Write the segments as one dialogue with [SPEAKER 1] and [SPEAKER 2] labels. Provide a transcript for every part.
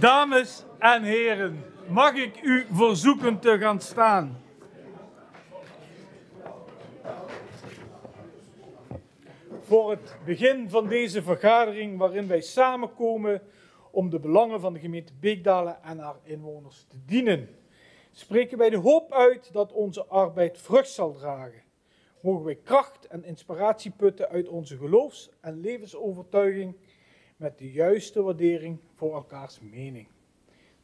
[SPEAKER 1] Dames en heren, mag ik u verzoeken te gaan staan? Voor het begin van deze vergadering waarin wij samenkomen om de belangen van de gemeente Beekdalen en haar inwoners te dienen, spreken wij de hoop uit dat onze arbeid vrucht zal dragen. Mogen wij kracht en inspiratie putten uit onze geloofs- en levensovertuiging met de juiste waardering voor elkaars mening.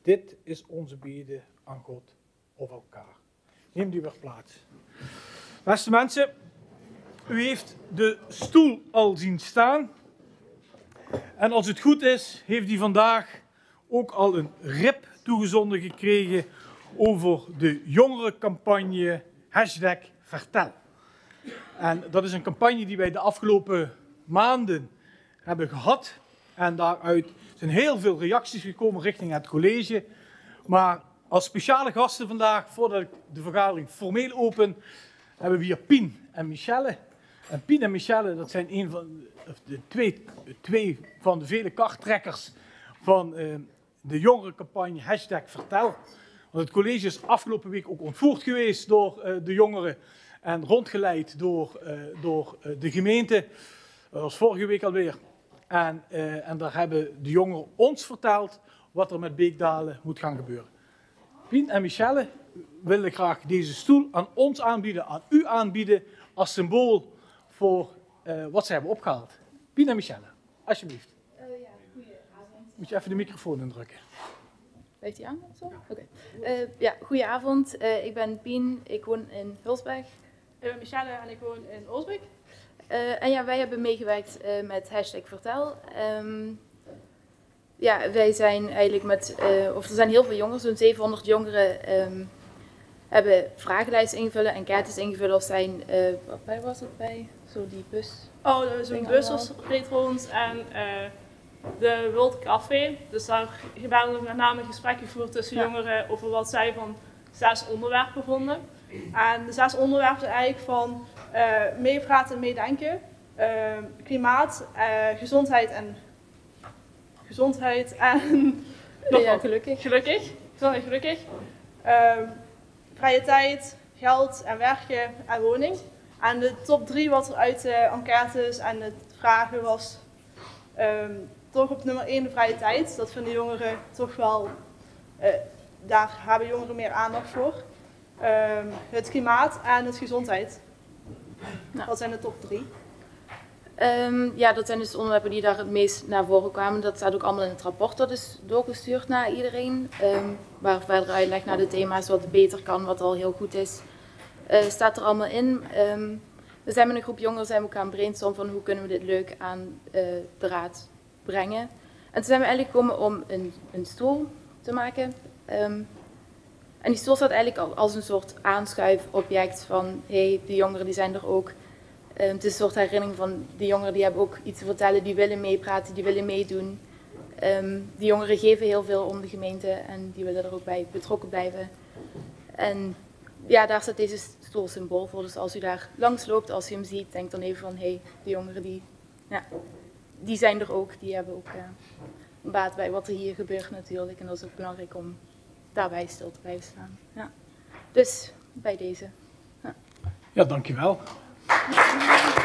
[SPEAKER 1] Dit is onze bede aan God of elkaar. Neem die weer plaats. Beste mensen, u heeft de stoel al zien staan. En als het goed is, heeft hij vandaag ook al een rip toegezonden gekregen over de jongerencampagne hashtag Vertel. En dat is een campagne die wij de afgelopen maanden hebben gehad. En daaruit zijn heel veel reacties gekomen richting het college. Maar als speciale gasten vandaag, voordat ik de vergadering formeel open, hebben we hier Pien en Michelle. En Pien en Michelle, dat zijn een van de twee, twee van de vele karttrekkers van uh, de jongerencampagne hashtag Vertel. Want het college is afgelopen week ook ontvoerd geweest door uh, de jongeren en rondgeleid door, uh, door de gemeente. Dat was vorige week alweer. En, uh, en daar hebben de jongeren ons verteld wat er met Beekdalen moet gaan gebeuren. Pien en Michelle willen graag deze stoel aan ons aanbieden, aan u aanbieden, als symbool voor uh, wat ze hebben opgehaald. Pien en Michelle, alsjeblieft.
[SPEAKER 2] Uh, ja, goedenavond.
[SPEAKER 1] Moet je even de microfoon indrukken.
[SPEAKER 2] Heeft hij aan? Zo? Oké. Okay. Uh, ja, goedenavond. ik ben Pien, ik woon in Hulsberg.
[SPEAKER 3] Ik ben Michelle en ik woon in Osbeek.
[SPEAKER 2] Uh, en ja, wij hebben meegewerkt uh, met hashtag Vertel. Um, ja, wij zijn eigenlijk met, uh, of er zijn heel veel jongeren, zo'n 700 jongeren um, hebben vragenlijsten ingevuld, enquêtes ingevuld of zijn, waar was het bij? Zo die bus.
[SPEAKER 3] Oh, zo'n bus was reed rond en de World Café. Dus daar werden met name gesprekken gevoerd tussen ja. jongeren over wat zij van zes onderwerpen vonden. En de zes onderwerpen zijn eigenlijk van meepraten en meedenken, uh, klimaat, uh, gezondheid en gezondheid en
[SPEAKER 2] ja, gelukkig.
[SPEAKER 3] Gelukkig, gezondheid gelukkig. Ehm, vrije tijd, geld en werken en woning. En de top drie wat er uit de enquêtes en de vragen was um, toch op nummer 1 de vrije tijd. Dat vinden jongeren toch wel, daar hebben jongeren meer aandacht voor. Um, het klimaat en het gezondheid. Nou. Wat zijn de top drie?
[SPEAKER 2] Um, ja, dat zijn dus de onderwerpen die daar het meest naar voren kwamen. Dat staat ook allemaal in het rapport dat is doorgestuurd naar iedereen. Um, waar verder uitleg naar de thema's, wat beter kan, wat al heel goed is, uh, staat er allemaal in. Um, we zijn met een groep jongeren zijn we ook aan brainstormen van hoe kunnen we dit leuk aan uh, de raad brengen. En toen zijn we eigenlijk gekomen om een, een stoel te maken. En die stoel staat eigenlijk als een soort aanschuifobject van hé, hey, de jongeren die zijn er ook. Um, het is een soort herinnering van de jongeren die hebben ook iets te vertellen, die willen meepraten, die willen meedoen. Um, die jongeren geven heel veel om de gemeente en die willen er ook bij betrokken blijven. En ja, daar staat deze stoel symbool voor. Dus als u daar langs loopt, als u hem ziet, denk dan even van hé, hey, de jongeren die, ja, die zijn er ook, die hebben ook uh, baat bij wat er hier gebeurt natuurlijk. En dat is ook belangrijk om daarbij stil te blijven staan. Ja. Dus bij deze.
[SPEAKER 1] Ja, ja dankjewel.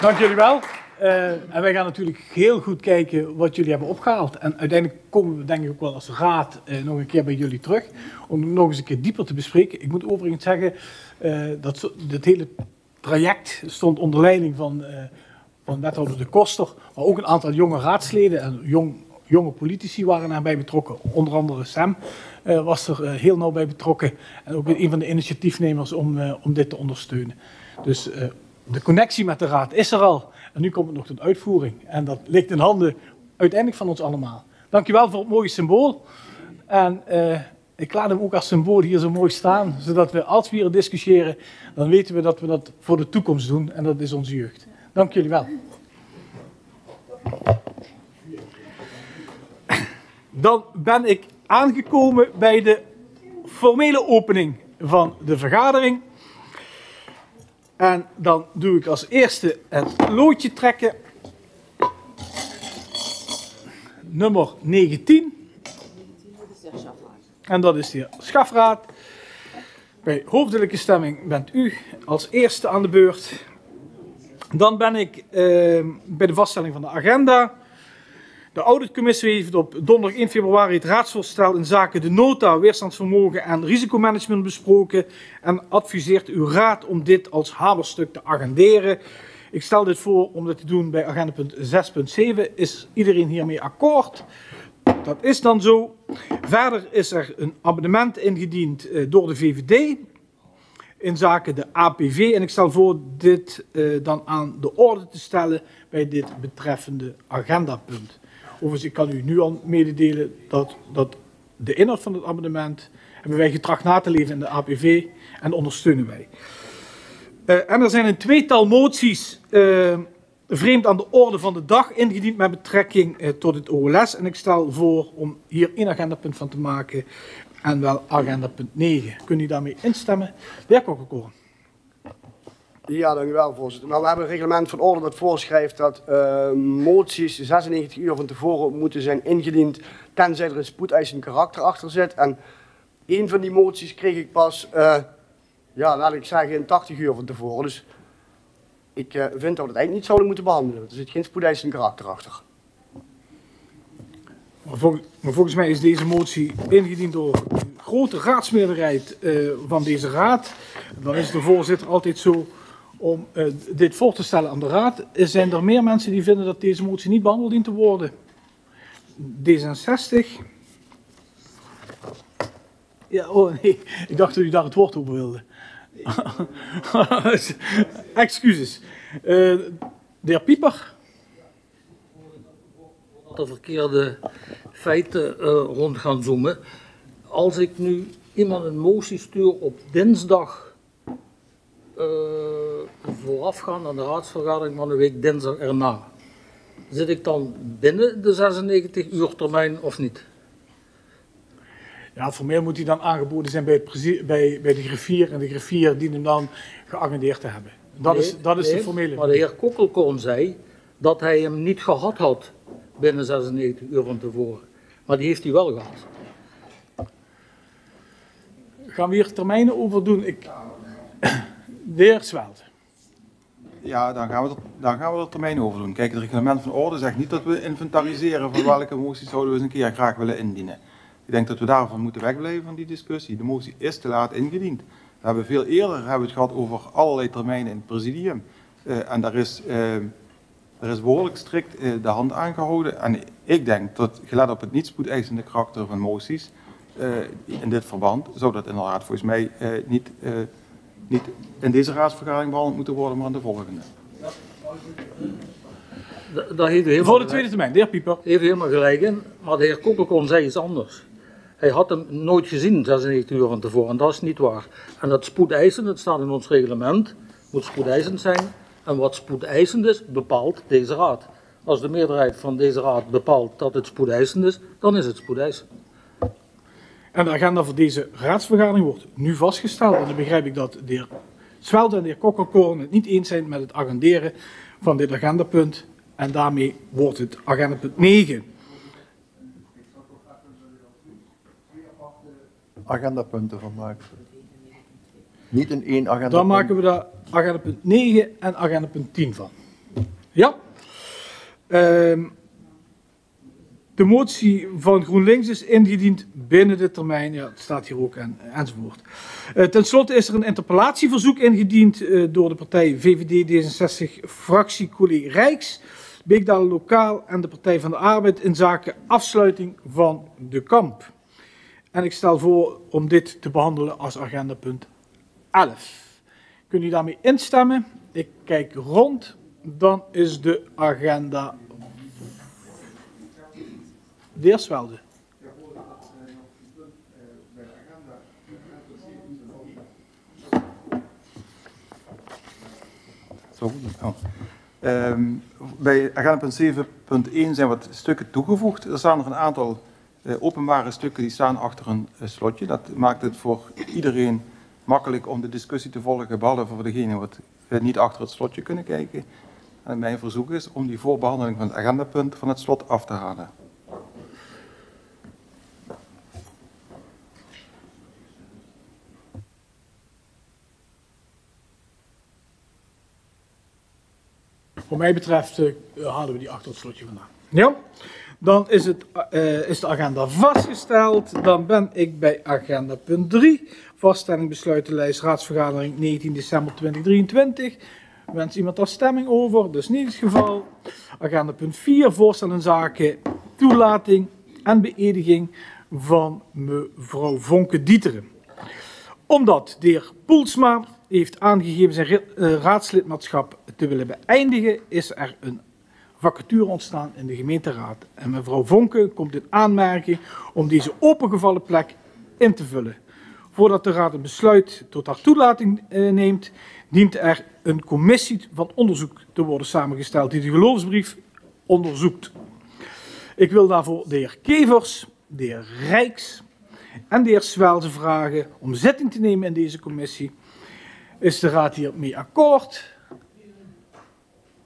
[SPEAKER 1] Dank jullie wel. Uh, en wij gaan natuurlijk heel goed kijken wat jullie hebben opgehaald. En uiteindelijk komen we denk ik ook wel als raad uh, nog een keer bij jullie terug. Om nog eens een keer dieper te bespreken. Ik moet overigens zeggen uh, dat dit hele traject stond onder leiding van, van wethouder De Koster. Maar ook een aantal jonge raadsleden en jong, jonge politici waren daarbij betrokken. Onder andere Sam uh, was er uh, heel nauw bij betrokken. En ook een van de initiatiefnemers om, uh, om dit te ondersteunen. Dus de connectie met de raad is er al. En nu komt het nog tot uitvoering. En dat ligt in handen uiteindelijk van ons allemaal. Dankjewel voor het mooie symbool. En ik laat hem ook als symbool hier zo mooi staan. Zodat we als we hier discussiëren, dan weten we dat we dat voor de toekomst doen. En dat is onze jeugd. Dank jullie wel. Dan ben ik aangekomen bij de formele opening van de vergadering. En dan doe ik als eerste het loodje trekken. nummer 19. En dat is de heer Schafraad. Bij hoofdelijke stemming bent u als eerste aan de beurt. Dan ben ik eh, bij de vaststelling van de agenda. De auditcommissie heeft op donderdag 1 februari het raadsvoorstel in zaken de nota, weerstandsvermogen en risicomanagement besproken en adviseert uw raad om dit als hamerstuk te agenderen. Ik stel dit voor om dit te doen bij agenda punt 6.7. Is iedereen hiermee akkoord? Dat is dan zo. Verder is er een abonnement ingediend eh, door de VVD in zaken de APV. En ik stel voor dit uh, dan aan de orde te stellen bij dit betreffende agendapunt. Overigens, ik kan u nu al mededelen dat, dat de inhoud van het amendement hebben wij getracht na te leven in de APV en ondersteunen wij. Uh, en er zijn een tweetal moties uh, vreemd aan de orde van de dag ingediend met betrekking tot het OLS. En ik stel voor om hier één agendapunt van te maken en wel agendapunt 9. Kunt u daarmee instemmen? De heer Kokkenkoren.
[SPEAKER 4] Ja, dank u wel, voorzitter. Nou, we hebben een reglement van orde dat voorschrijft dat uh, moties 96 uur van tevoren moeten zijn ingediend, tenzij er een spoedeisend karakter achter zit. En een van die moties kreeg ik pas, uh, ja, laat ik zeggen, in 80 uur van tevoren. Dus ik uh, vind dat we het eigenlijk niet zouden moeten behandelen. Er zit geen spoedeisend karakter achter.
[SPEAKER 1] Maar, vol, maar, volgens mij is deze motie ingediend door een grote raadsmeerderheid van deze raad. Dan is de voorzitter altijd zo om uh, dit voor te stellen aan de Raad. Zijn er meer mensen die vinden dat deze motie niet behandeld dient te worden? D66. Ja, oh nee, ik dacht dat u daar het woord over wilde. Excuses. Uh, de heer Pieper.
[SPEAKER 5] De verkeerde feiten uh, rond gaan zoomen. Als ik nu iemand een motie stuur op dinsdag uh, voorafgaan aan de raadsvergadering van de week dinsdag erna. Zit ik dan binnen de 96 uur termijn of niet?
[SPEAKER 1] Ja, formeel moet hij dan aangeboden zijn bij, het bij, bij de griffier en de griffier dient hem dan geagendeerd te hebben. Dat
[SPEAKER 5] nee,
[SPEAKER 1] is, dat is
[SPEAKER 5] nee,
[SPEAKER 1] de formele.
[SPEAKER 5] Maar de heer Kokkelkorn zei dat hij hem niet gehad had binnen 96 uur van tevoren. Maar die heeft hij wel gehad.
[SPEAKER 1] Gaan we hier termijnen over doen? Ik... De heer Zwelt.
[SPEAKER 6] Ja, dan gaan, we er, dan gaan we er termijn over doen. Kijk, het reglement van orde zegt niet dat we inventariseren van welke moties zouden we eens een keer graag willen indienen. Ik denk dat we daarvan moeten wegblijven van die discussie. De motie is te laat ingediend. We hebben veel eerder hebben we het gehad over allerlei termijnen in het presidium. Uh, en daar is, uh, er is behoorlijk strikt uh, de hand aangehouden. En ik denk dat, gelet op het niet spoedeisende karakter van moties, in dit verband, zou dat inderdaad volgens mij niet niet in deze raadsvergadering behandeld moeten worden, maar in de volgende.
[SPEAKER 5] Daar heeft u
[SPEAKER 1] Voor de tweede termijn, de heer Pieper.
[SPEAKER 5] Heeft u helemaal gelijk in, maar de heer Koppelkom zei iets anders. Hij had hem nooit gezien 96 uur van tevoren en dat is niet waar. En dat spoedeisend, dat staat in ons reglement, moet spoedeisend zijn. En wat spoedeisend is, bepaalt deze raad. Als de meerderheid van deze raad bepaalt dat het spoedeisend is, dan is het spoedeisend.
[SPEAKER 1] En de agenda voor deze raadsvergadering wordt nu vastgesteld. En dan begrijp ik dat de heer Zwelde en de heer Kokkerkoorn het niet eens zijn met het agenderen van dit agendapunt. En daarmee wordt het agendapunt 9.
[SPEAKER 7] Agendapunten van maken. Niet in één agenda.
[SPEAKER 1] Dan maken we daar agendapunt 9 en agendapunt 10 van. Ja? Uh, de motie van GroenLinks is ingediend binnen de termijn, ja, het staat hier ook en, enzovoort. Uh, ten slotte is er een interpellatieverzoek ingediend uh, door de partij VVD D66 fractie Collega Rijks, Beekdalen Lokaal en de Partij van de Arbeid in zaken afsluiting van de kamp. En ik stel voor om dit te behandelen als agendapunt 11. Kunt u daarmee instemmen? Ik kijk rond, dan is de agenda de heer Zwelde.
[SPEAKER 6] Zo, oh. um, bij agendapunt 7.1 zijn wat stukken toegevoegd. Er staan er een aantal uh, openbare stukken die staan achter een uh, slotje. Dat maakt het voor iedereen makkelijk om de discussie te volgen, behalve voor degenen wat eh, niet achter het slotje kunnen kijken. Mijn verzoek is om die voorbehandeling van het agendapunt van het slot af te halen.
[SPEAKER 1] Wat mij betreft eh, halen we die achter het slotje vandaan. Ja, dan is, het, eh, is de agenda vastgesteld. Dan ben ik bij agenda punt 3 Vaststelling besluitenlijst raadsvergadering 19 december 2023. Wens iemand daar stemming over? Dus niet het geval. Agenda punt 4. Voorstellen zaken toelating en beëdiging van mevrouw Vonke Dieteren. Omdat de heer Poelsma heeft aangegeven zijn eh, raadslidmaatschap te willen beëindigen, is er een vacature ontstaan in de gemeenteraad. En mevrouw Vonke komt in aanmerking om deze opengevallen plek in te vullen. Voordat de raad een besluit tot haar toelating eh, neemt, dient er een commissie van onderzoek te worden samengesteld die de geloofsbrief onderzoekt. Ik wil daarvoor de heer Kevers, de heer Rijks en de heer Swelse vragen om zitting te nemen in deze commissie. Is de raad hiermee akkoord?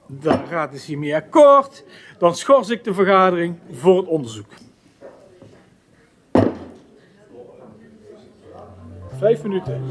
[SPEAKER 1] De raad is hiermee akkoord. Dan schors ik de vergadering voor het onderzoek. Vijf minuten.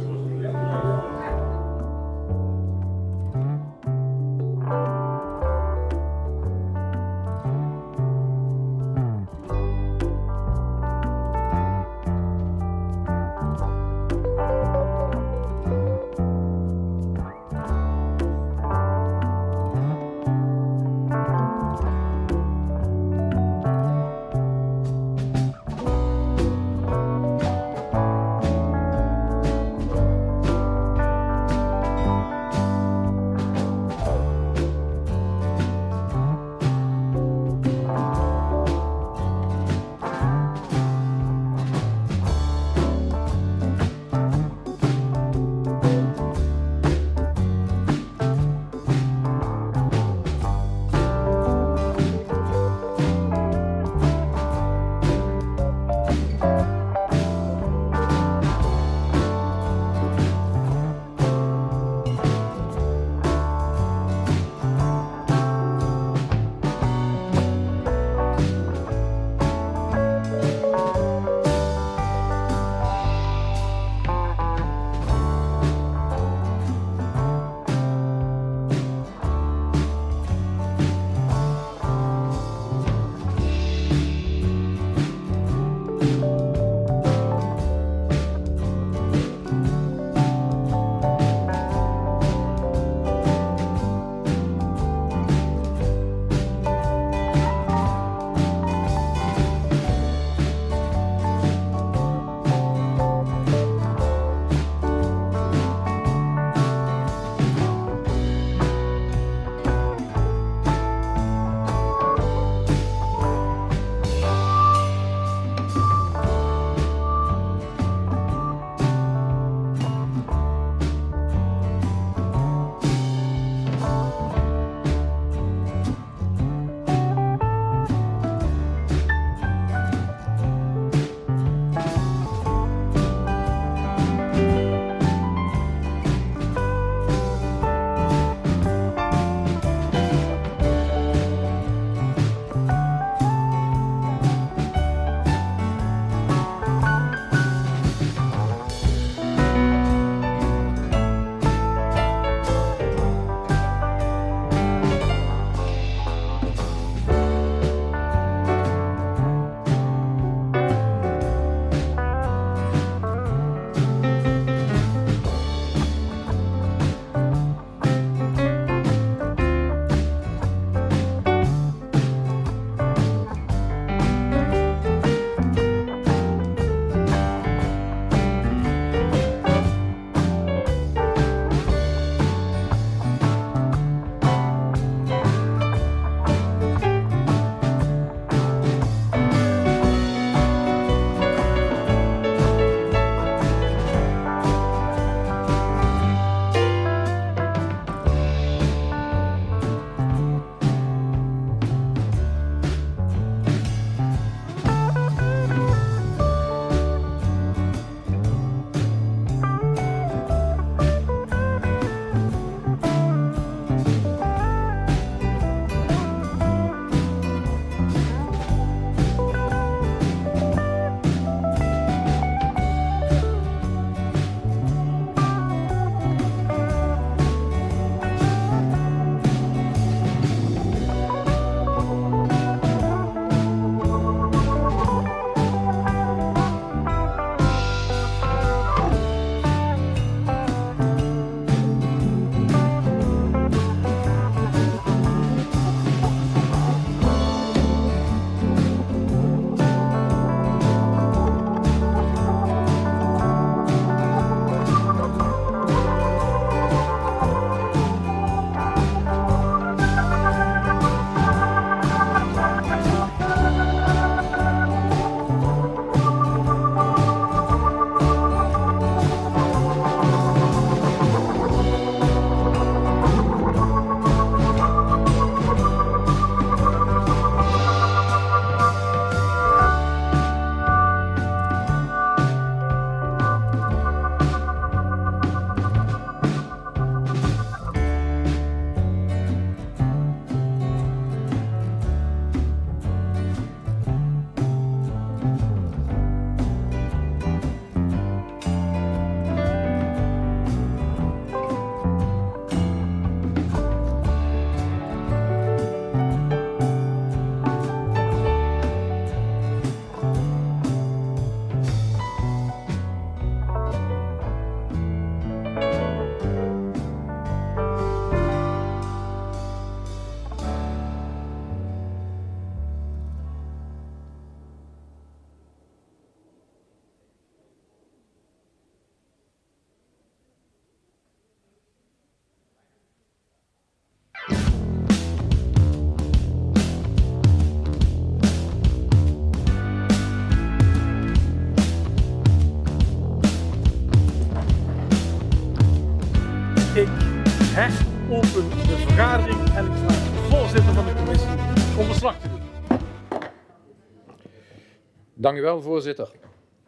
[SPEAKER 8] Dank u wel, voorzitter.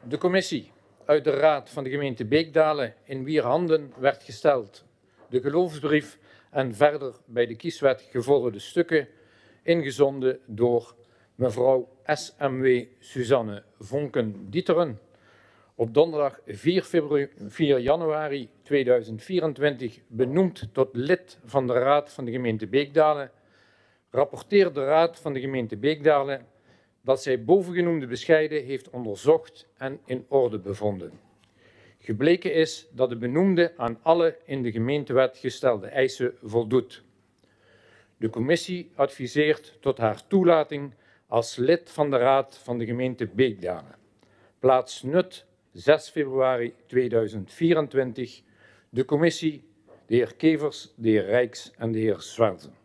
[SPEAKER 8] De commissie uit de Raad van de gemeente Beekdalen in wier handen werd gesteld de geloofsbrief en verder bij de kieswet gevolgde stukken, ingezonden door mevrouw SMW Suzanne Vonken-Dieteren op donderdag 4, februari, 4 januari 2024 benoemd tot lid van de Raad van de gemeente Beekdalen, rapporteert de Raad van de gemeente Beekdalen dat zij bovengenoemde bescheiden heeft onderzocht en in orde bevonden. Gebleken is dat de benoemde aan alle in de gemeentewet gestelde eisen voldoet. De commissie adviseert tot haar toelating als lid van de Raad van de gemeente Beekdalen. Plaats Nut 6 februari 2024. De commissie, de heer Kevers, de heer Rijks en de heer Zwarzen.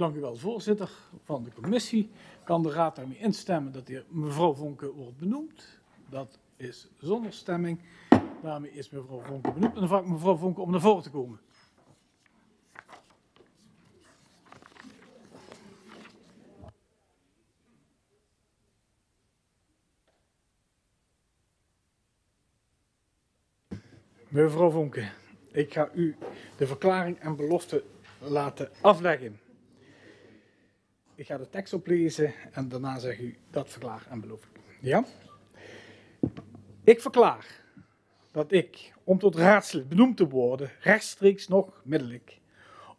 [SPEAKER 1] Dank u wel, voorzitter van de commissie. Kan de raad daarmee instemmen dat de mevrouw Vonke wordt benoemd? Dat is zonder stemming. Daarmee is mevrouw Vonke benoemd. En dan vraag ik mevrouw Vonke om naar voren te komen. Mevrouw Vonke, ik ga u de verklaring en belofte laten afleggen. Ik ga de tekst oplezen en daarna zeg u dat verklaar en beloof ik. Ja? Ik verklaar dat ik, om tot raadslid benoemd te worden, rechtstreeks nog middelijk,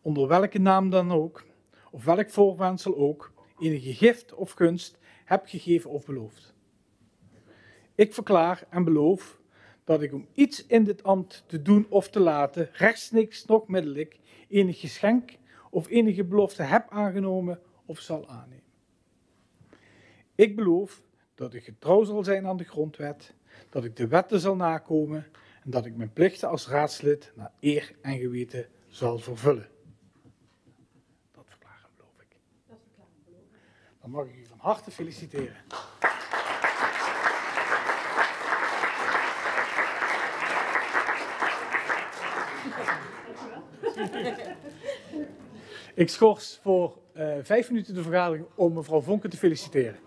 [SPEAKER 1] onder welke naam dan ook, of welk voorwendsel ook, enige gift of gunst heb gegeven of beloofd. Ik verklaar en beloof dat ik om iets in dit ambt te doen of te laten, rechtstreeks nog middelijk, enig geschenk of enige belofte heb aangenomen of zal aannemen. Ik beloof dat ik getrouw zal zijn aan de grondwet, dat ik de wetten zal nakomen en dat ik mijn plichten als raadslid naar eer en geweten zal vervullen. Dat verklaar en beloof ik. Dan mag ik u van harte feliciteren. Ik schors voor vijf minuten de vergadering om mevrouw Vonken te feliciteren.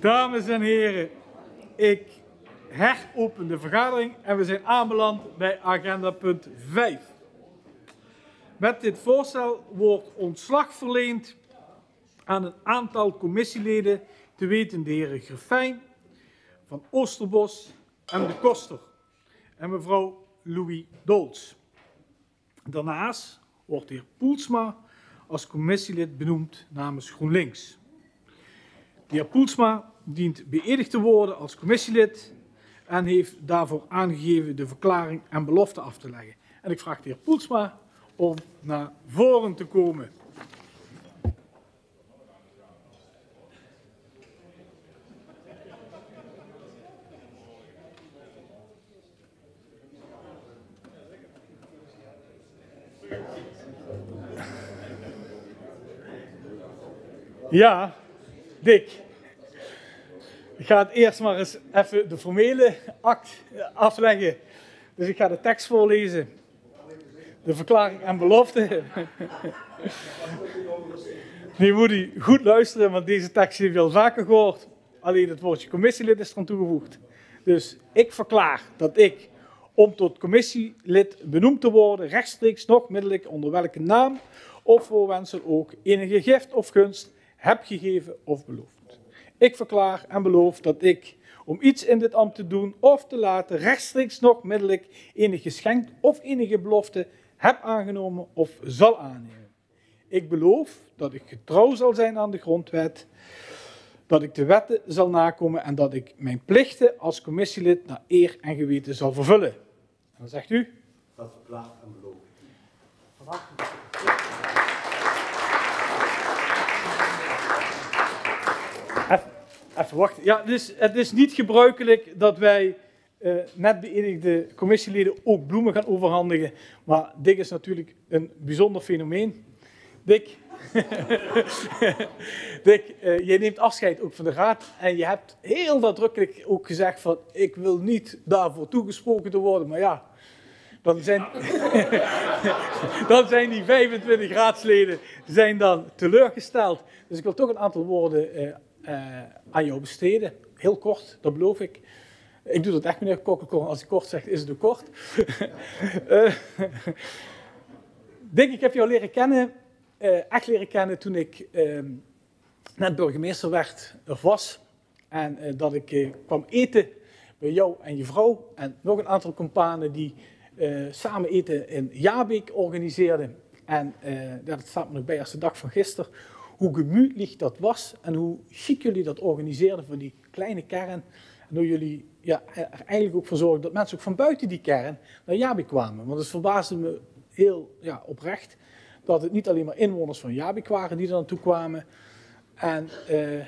[SPEAKER 1] Dames en heren, ik heropen de vergadering en we zijn aanbeland bij agenda punt 5. Met dit voorstel wordt ontslag verleend aan een aantal commissieleden, te weten de heren Grefijn, Van Oosterbos en de Koster en mevrouw Louis Dolts. Daarnaast wordt de heer Poelsma als commissielid benoemd namens GroenLinks. De heer Poelsma dient beëdigd te worden als commissielid en heeft daarvoor aangegeven de verklaring en belofte af te leggen. En ik vraag de heer Poelsma om naar voren te komen. Ja, Dick. Ik ga het eerst maar eens even de formele act afleggen. Dus ik ga de tekst voorlezen. De verklaring en belofte. Nu moet u goed luisteren, want deze tekst heeft u al vaker gehoord. Alleen het woordje commissielid is er aan toegevoegd. Dus ik verklaar dat ik, om tot commissielid benoemd te worden, rechtstreeks nog middelijk onder welke naam of voorwendsel ook enige gift of gunst heb gegeven of beloofd. Ik verklaar en beloof dat ik, om iets in dit ambt te doen of te laten, rechtstreeks nog middelijk enige geschenk of enige belofte heb aangenomen of zal aannemen. Ik beloof dat ik getrouw zal zijn aan de grondwet, dat ik de wetten zal nakomen en dat ik mijn plichten als commissielid naar eer en geweten zal vervullen. En dan zegt u?
[SPEAKER 4] Dat verklaart en belooft.
[SPEAKER 1] Even wachten. Ja, dus het is niet gebruikelijk dat wij uh, net beëdigde commissieleden ook bloemen gaan overhandigen. Maar dit is natuurlijk een bijzonder fenomeen. Dick, Dick uh, jij neemt afscheid ook van de raad. En je hebt heel nadrukkelijk ook gezegd van ik wil niet daarvoor toegesproken te worden. Maar ja, dan zijn, dan zijn die 25 raadsleden zijn dan teleurgesteld. Dus ik wil toch een aantal woorden uh, aan jou besteden. Heel kort, dat beloof ik. Ik doe dat echt, meneer Kokkelkorn. Als ik kort zeg, is het ook kort. uh, Dick, ik heb jou leren kennen, uh, echt leren kennen toen ik ehm, net burgemeester werd of was. En dat ik kwam eten bij jou en je vrouw en nog een aantal companen die samen eten in Jabeek organiseerden. En dat staat me nog bij als de dag van gisteren hoe gemütlich dat was en hoe chic jullie dat organiseerden voor die kleine kern. En hoe jullie ja, er eigenlijk ook voor zorgden dat mensen ook van buiten die kern naar Jabi kwamen. Want het verbaasde me heel ja, oprecht dat het niet alleen maar inwoners van Jabik waren die er naartoe kwamen. En, uh,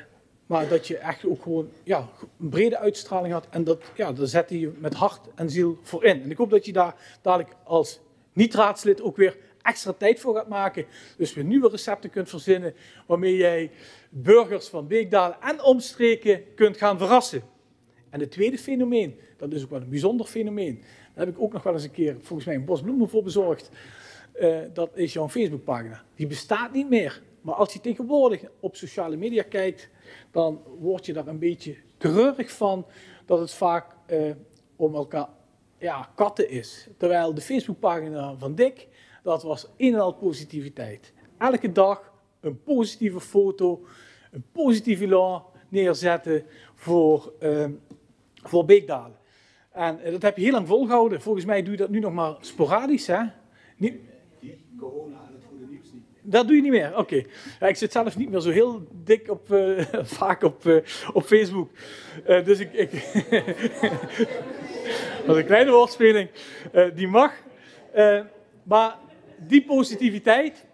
[SPEAKER 1] maar dat je echt ook gewoon ja, een brede uitstraling had. En dat, ja, daar zette je met hart en ziel voor in. En ik hoop dat je daar dadelijk als niet-raadslid ook weer extra tijd voor gaat maken. Dus weer nieuwe recepten kunt verzinnen waarmee jij burgers van Beekdalen en omstreken kunt gaan verrassen. En het tweede fenomeen, dat is ook wel een bijzonder fenomeen. Daar heb ik ook nog wel eens een keer volgens mij een bos bloemen voor bezorgd. Uh, dat is jouw Facebookpagina. Die bestaat niet meer. Maar als je tegenwoordig op sociale media kijkt, dan word je daar een beetje treurig van dat het vaak uh, om elkaar ja, katten is. Terwijl de Facebookpagina van Dick, dat was een en al positiviteit. Elke dag een positieve foto, een positieve elan neerzetten voor, uh, voor Beekdalen. En uh, dat heb je heel lang volgehouden. Volgens mij doe je dat nu nog maar sporadisch. Hè? Niet...
[SPEAKER 4] Corona en het goede nieuws niet.
[SPEAKER 1] Dat doe je niet meer, oké. Ik zit zelf niet meer zo heel dik op, uh, vaak op, uh, op Facebook. Dus ik... ik dat is een kleine woordspeling. die mag. maar die positiviteit,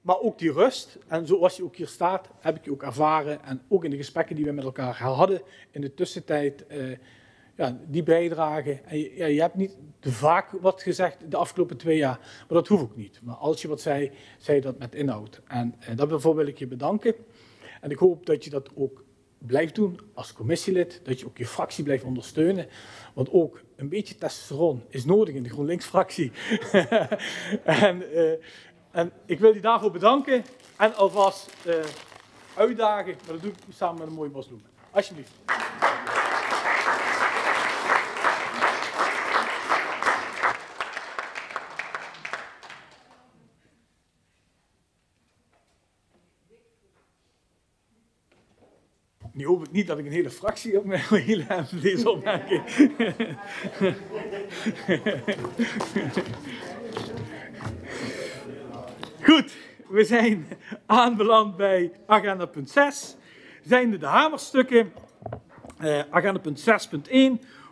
[SPEAKER 1] maar ook die rust, en zoals je ook hier staat, heb ik je ook ervaren. En ook in de gesprekken die we met elkaar hadden in de tussentijd, uh, ja, die bijdragen. En je, ja, je hebt niet te vaak wat gezegd de afgelopen twee jaar, maar dat hoeft ook niet. Maar als je wat zei, zei dat met inhoud. En, en daarvoor wil ik je bedanken. En ik hoop dat je dat ook blijft doen als commissielid, dat je ook je fractie blijft ondersteunen. Want ook een beetje testosteron is nodig in de GroenLinks-fractie. en, uh, en, ik wil je daarvoor bedanken en alvast uh, uitdagen, maar dat doe ik samen met een mooie bosbloem. Alsjeblieft. Nu hoop ik niet dat ik een hele fractie op mijn hele heb, deze opmerking. Goed, we zijn aanbeland bij agenda punt 6. Zijn de hamerstukken. Eh, agenda punt 6.1.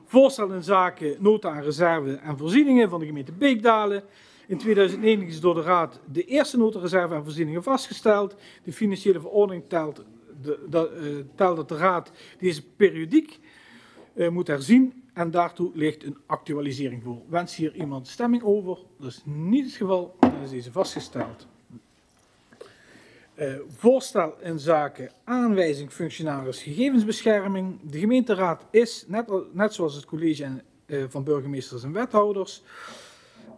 [SPEAKER 1] Voorstel in zaken nota aan reserve en voorzieningen van de gemeente Beekdalen. In 2009 is door de Raad de eerste nota reserve en voorzieningen vastgesteld. De financiële verordening telt, de, de, eh, telt dat de Raad deze periodiek eh, moet herzien. En daartoe ligt een actualisering voor. Wens hier iemand stemming over? Dat is niet het geval. Dan is deze vastgesteld. Eh, voorstel in zaken aanwijzing functionaris gegevensbescherming. De gemeenteraad is, net, net zoals het college van burgemeesters en wethouders,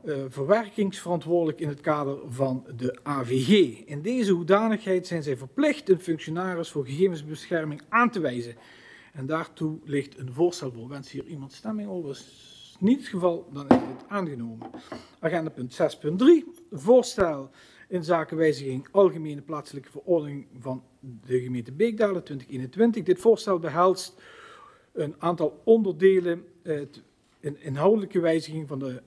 [SPEAKER 1] eh, verwerkingsverantwoordelijk in het kader van de AVG. In deze hoedanigheid zijn zij verplicht een functionaris voor gegevensbescherming aan te wijzen. En daartoe ligt een voorstel voor. Wens hier iemand stemming over? Is niet het geval, dan is dit aangenomen. Agenda punt 6.3. Voorstel in zaken wijziging Algemene Plaatselijke Verordening van de gemeente Beekdalen 2021. Dit voorstel behelst een aantal onderdelen, eh, het- een inhoudelijke wijziging van de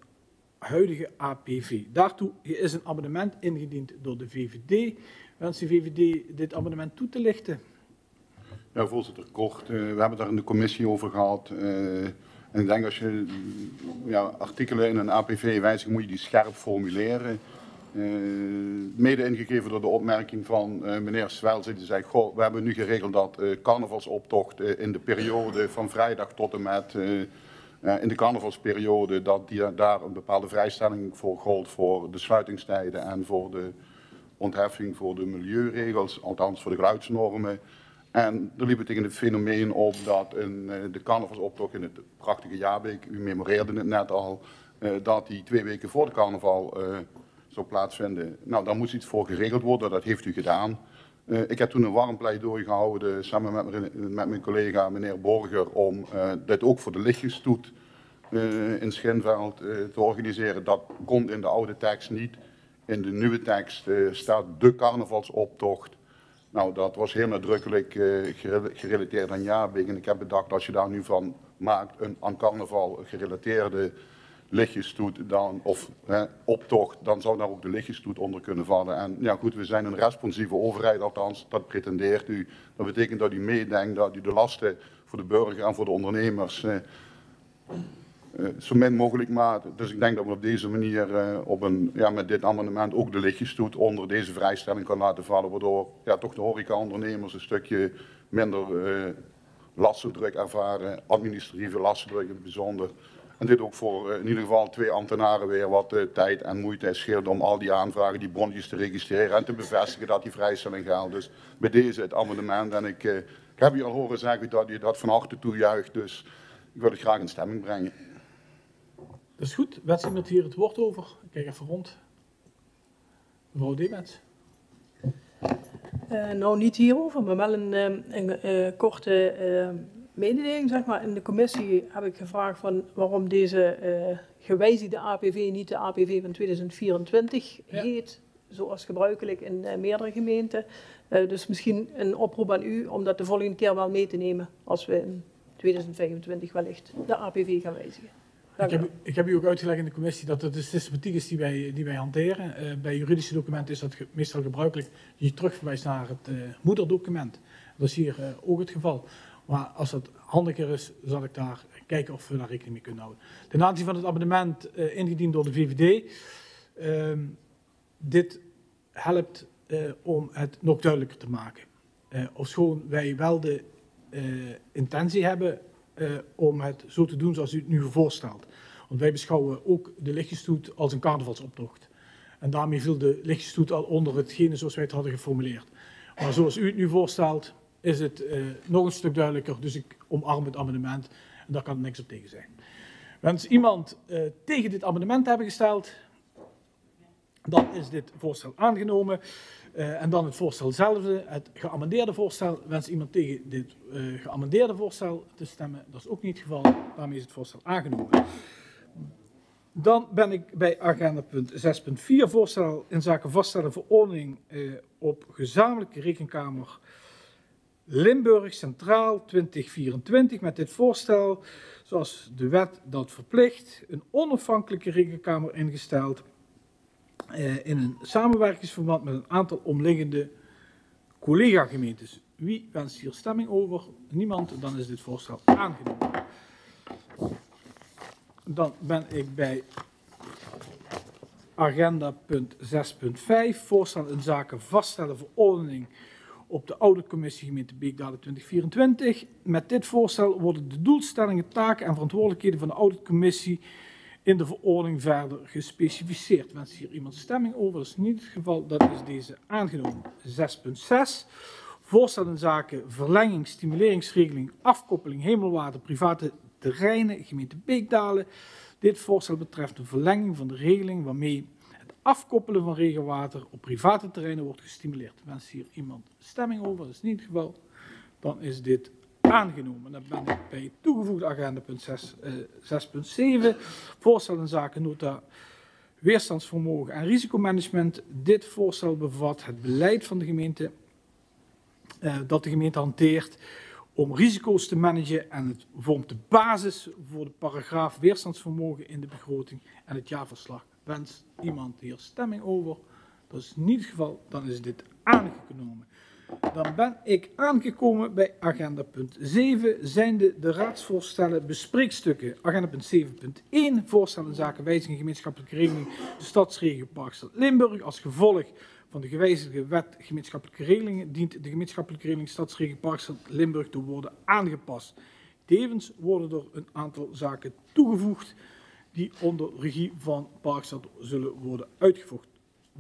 [SPEAKER 1] huidige APV. Daartoe is een amendement ingediend door de VVD. Wens de VVD dit amendement toe te lichten?
[SPEAKER 9] Ja, voorzitter, kort. Eh, we hebben het daar in de commissie over gehad. eh, en ik denk als je mm, ja, artikelen in een APV wijzigt, moet je die scherp formuleren. Eh, mede ingegeven door de opmerking van meneer Swels, die zei, goh, we hebben nu geregeld dat carnavalsoptocht in de periode van vrijdag tot en met in de carnavalsperiode, dat die, daar een bepaalde vrijstelling voor gold voor de sluitingstijden en voor de ontheffing voor de milieuregels, althans voor de geluidsnormen. En er liep het tegen het fenomeen op dat in eh, de carnavalsoptocht in het prachtige Jaarbeek, u memoreerde het net al, eh, dat die twee weken voor de carnaval eh, zou plaatsvinden. Nou, daar moest iets voor geregeld worden, dat heeft u gedaan. Eh, ik heb toen een warm pleidooi gehouden samen met, mijn- met mijn collega meneer Borger om eh, dit ook voor de lichtgestoet eh, in Schinveld te organiseren. Dat kon in de oude tekst niet. In de nieuwe tekst staat de carnavalsoptocht. Nou, dat was heel nadrukkelijk gere- gerelateerd aan. En ik heb bedacht, als je daar nu van maakt een aan carnaval gerelateerde lichtjesstoet dan, of hè, optocht, dan zou daar ook de lichtjesstoet onder kunnen vallen. En ja goed, we zijn een responsieve overheid, althans, dat pretendeert u. Dat betekent dat u meedenkt, dat u de lasten voor de burger en voor de ondernemers eh, eh, zo min mogelijk maakt. Dus ik denk dat we op deze manier eh, op een, ja, met dit amendement ook de lichtjesstoet onder deze vrijstelling kan laten vallen, waardoor ja, toch de horecaondernemers een stukje minder eh lastendruk ervaren, administratieve lastendruk in het bijzonder. En dit ook voor eh, in ieder geval twee ambtenaren weer wat eh, tijd en moeite scheelt om al die aanvragen, die bronnetjes te registreren en te bevestigen dat die vrijstelling geldt. Dus bij deze het amendement en ik, eh, ik heb u al horen zeggen dat u dat van harte toejuicht, dus ik wil het graag in stemming brengen.
[SPEAKER 1] Dat is goed. Wens iemand hier het woord over? Ik kijk even rond. Mevrouw Demets.
[SPEAKER 10] Eh, nou, niet hierover, maar wel een, ehm, een eh, korte mededeling. Zeg maar. In de commissie heb ik gevraagd van waarom deze eh, gewijzigde APV niet de APV van 2024
[SPEAKER 1] Ja.
[SPEAKER 10] heet, zoals gebruikelijk in eh, meerdere gemeenten. Eh, dus misschien een oproep aan u om dat de volgende keer wel mee te nemen als we in 2025 wellicht de APV gaan wijzigen.
[SPEAKER 1] Ik heb, ik heb u ook uitgelegd in de commissie dat het de systematiek is die wij, die wij hanteren. Bij juridische documenten is dat ge- meestal gebruikelijk je terugverwijst naar het moederdocument. Dat is hier ook het geval. Maar als dat handiger is, zal ik daar kijken of we daar rekening mee kunnen houden. Ten aanzien van het amendement eh, ingediend door de VVD. ehm, dit helpt eh, om het nog duidelijker te maken. Eh ofschoon wij wel de intentie hebben om het zo te doen zoals u het nu voorstelt. Want wij beschouwen ook de lichtjesstoet als een carnavalsoptocht. En daarmee viel de lichtjesstoet al onder hetgene zoals wij het hadden geformuleerd. Maar zoals u het nu voorstelt, is het eh, nog een stuk duidelijker. Dus ik omarm het amendement en daar kan niks op tegen zijn. Wens iemand eh, tegen dit amendement hebben gesteld, dan is dit voorstel aangenomen. Eh, en dan het voorstel zelf, het geamendeerde voorstel. Wens iemand tegen dit geamendeerde voorstel te stemmen? Dat is ook niet het geval. Daarmee is het voorstel aangenomen. Dan ben ik bij agenda punt 6.4, voorstel in zaken vaststellen verordening eh, op gezamenlijke rekenkamer Limburg Centraal 2024 met dit voorstel, zoals de wet dat verplicht, een onafhankelijke rekenkamer ingesteld eh, in een samenwerkingsverband met een aantal omliggende collega-gemeentes. Wie wenst hier stemming over? Niemand, dan is dit voorstel aangenomen. Dan ben ik bij agenda punt 6.5, voorstel in zaken vaststellen verordening op de auditcommissie gemeente Beekdalen 2024. Met dit voorstel worden de doelstellingen, taken en verantwoordelijkheden van de auditcommissie in de verordening verder gespecificeerd. Wens hier iemand stemming over? Dat is niet het geval, dat is deze aangenomen. 6.6. Voorstel in zaken verlenging, stimuleringsregeling, afkoppeling, hemelwater, private terreinen, gemeente Beekdalen. Dit voorstel betreft de verlenging van de regeling waarmee afkoppelen van regenwater op private terreinen wordt gestimuleerd. Wens hier iemand stemming over? Dat is niet het geval. Dan is dit aangenomen. Dan ben ik bij toegevoegde agenda punt 6, eh, 6.7. Voorstel in zaken nota weerstandsvermogen en risicomanagement. Dit voorstel bevat het beleid van de gemeente eh, dat de gemeente hanteert om risico's te managen en het vormt de basis voor de paragraaf weerstandsvermogen in de begroting en het jaarverslag. Wenst iemand hier stemming over? Dat is niet het geval, dan is dit aangenomen. Dan ben ik aangekomen bij agenda punt 7, zijnde de raadsvoorstellen bespreekstukken. Agenda punt 7.1, voorstellen zaken wijziging gemeenschappelijke regeling de stadsregio Parkstad Limburg. Als gevolg van de gewijzigde wet gemeenschappelijke regelingen dient de gemeenschappelijke regeling stadsregio Parkstad Limburg te worden aangepast. Tevens worden er een aantal zaken toegevoegd die onder regie van Parkstad zullen worden uitgevoerd.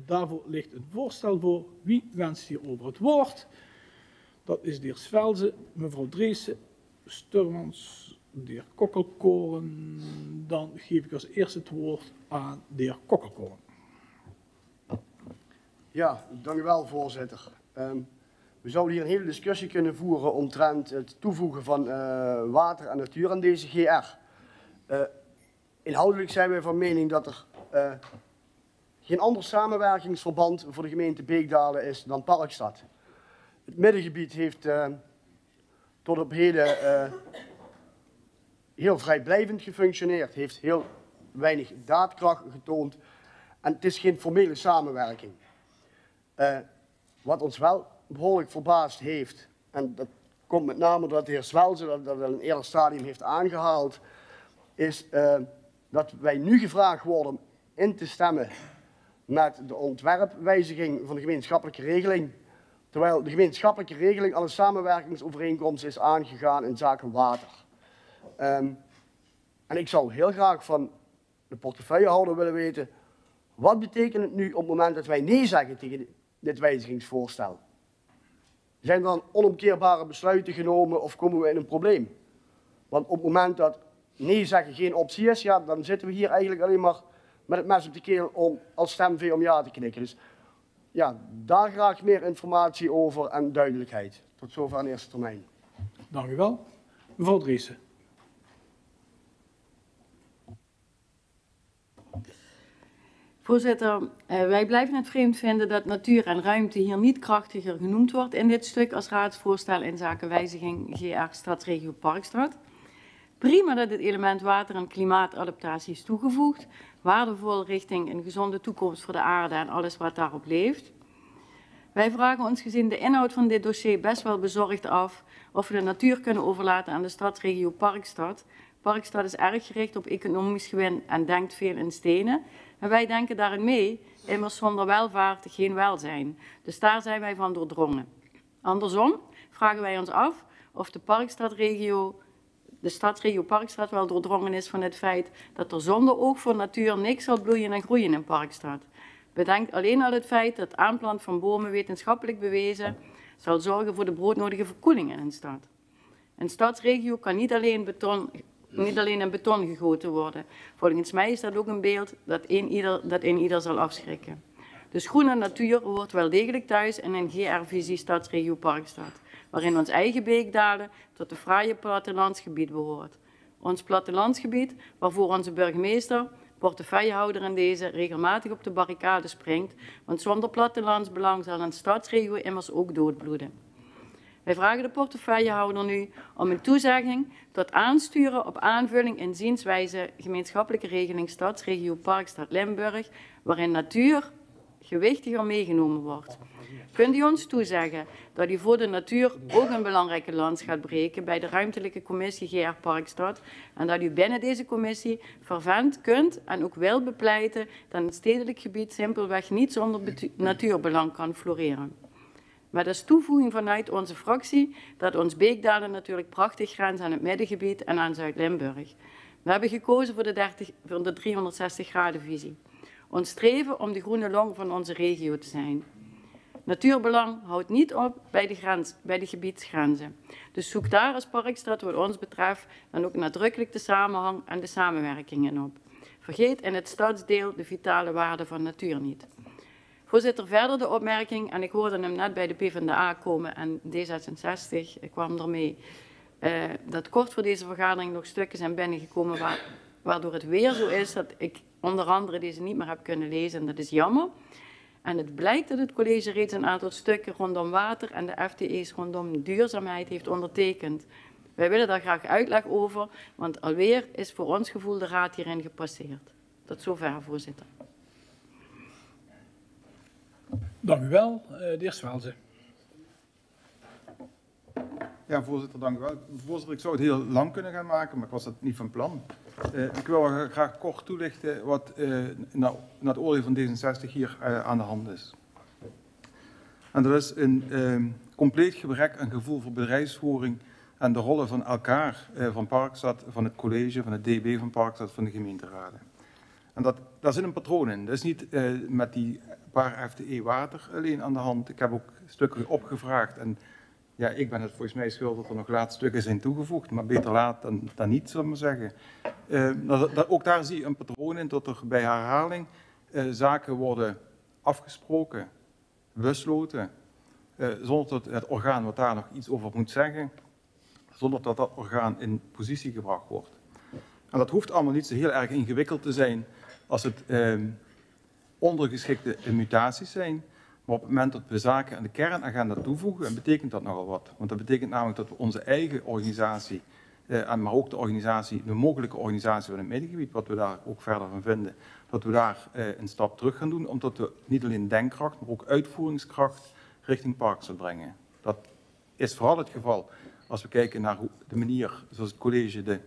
[SPEAKER 1] Daarvoor ligt een voorstel voor. Wie wenst hier over het woord? Dat is de heer Svelze, mevrouw Dreesen, Sturmans, de heer Kokkelkoren. Dan geef ik als eerste het woord aan de heer Kokkelkoren.
[SPEAKER 4] Ja, dank u wel, voorzitter. Ehm, we zouden hier een hele discussie kunnen voeren omtrent het toevoegen van eh, water en natuur aan deze GR. Eh, inhoudelijk zijn wij van mening dat er eh, geen ander samenwerkingsverband voor de gemeente Beekdalen is dan Parkstad. Het middengebied heeft tot op heden heel vrijblijvend gefunctioneerd, heeft heel weinig daadkracht getoond en het is geen formele samenwerking. Uh, wat ons wel behoorlijk verbaasd heeft, en dat komt met name doordat de heer Zwelze dat, dat in een eerder stadium heeft aangehaald, is uh, dat wij nu gevraagd worden in te stemmen met de ontwerpwijziging van de gemeenschappelijke regeling, terwijl de gemeenschappelijke regeling al een samenwerkingsovereenkomst is aangegaan in zaken water. Um, en ik zou heel graag van de portefeuillehouder willen weten, wat betekent het nu op het moment dat wij nee zeggen tegen dit wijzigingsvoorstel? Zijn dan onomkeerbare besluiten genomen of komen we in een probleem? Want op het moment dat nee zeggen geen optie is, ja, dan zitten we hier eigenlijk alleen maar met het mes op de keel om als stemvee om ja te knikken. Dus ja, daar graag meer informatie over en duidelijkheid. Tot zover aan eerste termijn.
[SPEAKER 1] Dank u wel. Mevrouw Driessen.
[SPEAKER 11] Voorzitter, eh, wij blijven het vreemd vinden dat natuur en ruimte hier niet krachtiger genoemd wordt in dit stuk als raadsvoorstel in zaken wijziging GR Stadsregio Parkstad. Prima dat het element water- en klimaatadaptatie is toegevoegd, waardevol richting een gezonde toekomst voor de aarde en alles wat daarop leeft. Wij vragen ons gezien de inhoud van dit dossier best wel bezorgd af of we de natuur kunnen overlaten aan de stadsregio Parkstad. Parkstad is erg gericht op economisch gewin en denkt veel in stenen. En wij denken daarin mee, immers zonder welvaart geen welzijn. Dus daar zijn wij van doordrongen. Andersom vragen wij ons af of de Parkstadregio, de stadsregio Parkstad wel doordrongen is van het feit dat er zonder oog voor natuur niks zal bloeien en groeien in Parkstad. Bedenk alleen al het feit dat aanplant van bomen wetenschappelijk bewezen zal zorgen voor de broodnodige verkoeling in een stad. Een stadsregio kan niet alleen beton niet alleen in beton gegoten worden. Volgens mij is dat ook een beeld dat een ieder, dat een ieder zal afschrikken. Dus groene natuur hoort wel degelijk thuis in een GR-visie Stadsregio Parkstad, waarin ons eigen beekdalen tot de fraaie plattelandsgebied behoort. Ons plattelandsgebied, waarvoor onze burgemeester, portefeuillehouder in deze, regelmatig op de barricade springt, want zonder plattelandsbelang zal een stadsregio immers ook doodbloeden. Wij vragen de portefeuillehouder nu om een toezegging tot aansturen op aanvulling in zienswijze gemeenschappelijke regeling Stadsregio Parkstad Limburg, waarin natuur gewichtiger meegenomen wordt. Kunt u ons toezeggen dat u voor de natuur ook een belangrijke lans gaat breken bij de ruimtelijke commissie GR Parkstad en dat u binnen deze commissie vervent kunt en ook wil bepleiten dat een stedelijk gebied simpelweg niet zonder natuurbelang kan floreren? Met als toevoeging vanuit onze fractie dat ons Beekdalen natuurlijk prachtig grenst aan het middengebied en aan Zuid-Limburg. We hebben gekozen voor de, 30, voor de 360 graden visie. Ons streven om de groene long van onze regio te zijn. Natuurbelang houdt niet op bij de, grens, bij de gebiedsgrenzen. Dus zoek daar als Parkstad wat ons betreft dan ook nadrukkelijk de samenhang en de samenwerking op. Vergeet in het stadsdeel de vitale waarde van natuur niet. Voorzitter, verder de opmerking, en ik hoorde hem net bij de PvdA komen en D66 kwam ermee, uh, dat kort voor deze vergadering nog stukken zijn binnengekomen waar, waardoor het weer zo is dat ik onder andere deze niet meer heb kunnen lezen en dat is jammer. En het blijkt dat het college reeds een aantal stukken rondom water en de FTE's rondom duurzaamheid heeft ondertekend. Wij willen daar graag uitleg over, want alweer is voor ons gevoel de raad hierin gepasseerd. Tot zover, voorzitter.
[SPEAKER 1] Dank u wel. Uh, de heer Swelze.
[SPEAKER 6] Ja, voorzitter, dank u wel. Voorzitter, ik zou het heel lang kunnen gaan maken, maar ik was dat niet van plan. Uh, ik wil graag kort toelichten wat uh, naar, naar, het oordeel van D66 hier aan de hand is. En dat is een ehm, compleet gebrek aan gevoel voor bedrijfsvoering en de rollen van elkaar, van Parkstad, van het college, van het DB van Parkstad, van de gemeenteraden. En dat, daar zit een patroon in. Dat is niet met die paar FTE water alleen aan de hand. Ik heb ook stukken opgevraagd en ja, ik ben het volgens mij schuldig dat er nog laat stukken zijn toegevoegd, maar beter laat dan, dan niet, zullen we maar zeggen. Uh, dat, ook daar zie je een patroon in dat er bij herhaling uh, zaken worden afgesproken, besloten, zonder dat het orgaan wat daar nog iets over moet zeggen, zonder dat dat orgaan in positie gebracht wordt. En dat hoeft allemaal niet zo heel erg ingewikkeld te zijn als het ehm, ondergeschikte mutaties zijn. Maar op het moment dat we zaken aan de kernagenda toevoegen, betekent dat nogal wat. Want dat betekent namelijk dat we onze eigen organisatie, eh, maar ook de organisatie, de mogelijke organisatie van het middengebied, wat we daar ook verder van vinden, dat we daar eh, een stap terug gaan doen, omdat we niet alleen denkkracht, maar ook uitvoeringskracht richting park zullen brengen. Dat is vooral het geval als we kijken naar de manier zoals het college de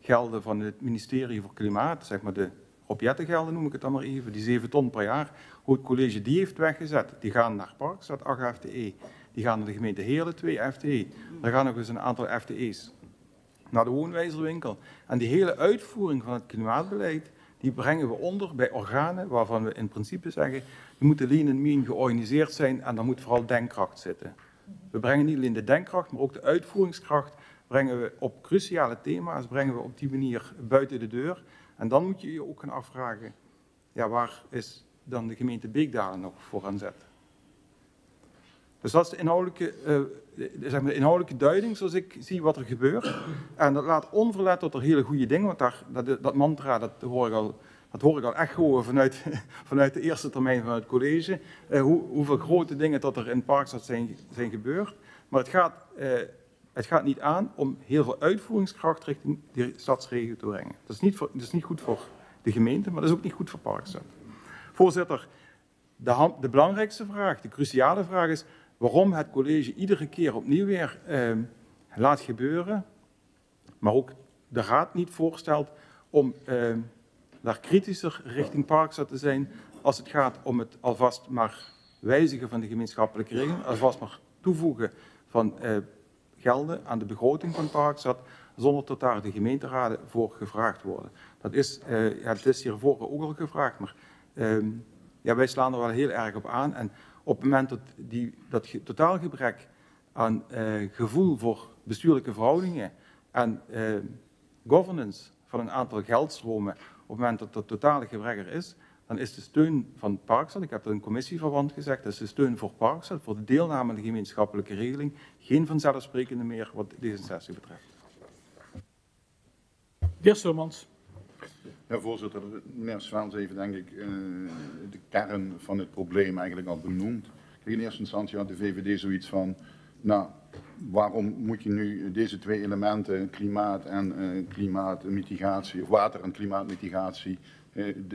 [SPEAKER 6] gelden van het ministerie voor Klimaat, zeg maar de objectengelden noem ik het dan maar even, die 7 ton per jaar, hoe het college die heeft weggezet. Die gaan naar Parkstad 8 FTE, die gaan naar de gemeente Heerlen 2 FTE, er gaan nog eens een aantal FTE's naar de woonwijzerwinkel. En die hele uitvoering van het klimaatbeleid, die brengen we onder bij organen waarvan we in principe zeggen, die moeten lean mean georganiseerd zijn en daar moet vooral denkkracht zitten. We brengen niet alleen de denkkracht, maar ook de uitvoeringskracht brengen we op cruciale thema's, brengen we op die manier buiten de deur. En dan moet je je ook gaan afvragen, ja, waar is dan de gemeente Beekdalen nog voor aan zet? Dus dat is de inhoudelijke, uh, zeg maar de inhoudelijke duiding zoals ik zie wat er gebeurt. En dat laat onverlet tot er hele goede dingen, want daar, dat, dat mantra dat hoor ik al dat hoor ik al echt gewoon vanuit, vanuit de eerste termijn van het college. Uh, hoe, hoeveel grote dingen dat er in Parkstad zijn, zijn gebeurd. Maar het gaat, uh, het gaat niet aan om heel veel uitvoeringskracht richting de stadsregio te brengen. Dat is, niet dat is niet goed voor de gemeente, maar dat is ook niet goed voor Parkstad. Voorzitter, de, de, belangrijkste vraag, de cruciale vraag is waarom het college iedere keer opnieuw weer eh, laat gebeuren, maar ook de raad niet voorstelt om eh, daar kritischer richting Parkstad te zijn als het gaat om het alvast maar wijzigen van de gemeenschappelijke regeling, alvast maar toevoegen van eh, gelden aan de begroting van Parkstad, zonder dat daar de gemeenteraden voor gevraagd worden. Dat is, uh, ja, het is hiervoor ook al gevraagd, maar uh, ja, wij slaan er wel heel erg op aan. En op het moment dat die, dat totaal gebrek aan uh, gevoel voor bestuurlijke verhoudingen en uh, governance van een aantal geldstromen, op het moment dat dat totale gebrek er is, dan is de steun van Parkstad, ik heb dat in commissieverband gezegd, dat is de steun voor Parkstad, voor de deelname aan de gemeenschappelijke regeling, geen vanzelfsprekende meer wat D66 betreft.
[SPEAKER 1] De heer Sturmans.
[SPEAKER 9] Ja, voorzitter, meneer Zwaans heeft denk ik uh, de kern van het probleem eigenlijk al benoemd. Kijk, in eerste instantie had de VVD zoiets van, nou, waarom moet je nu deze twee elementen, klimaat en uh, klimaatmitigatie, of water- en klimaatmitigatie,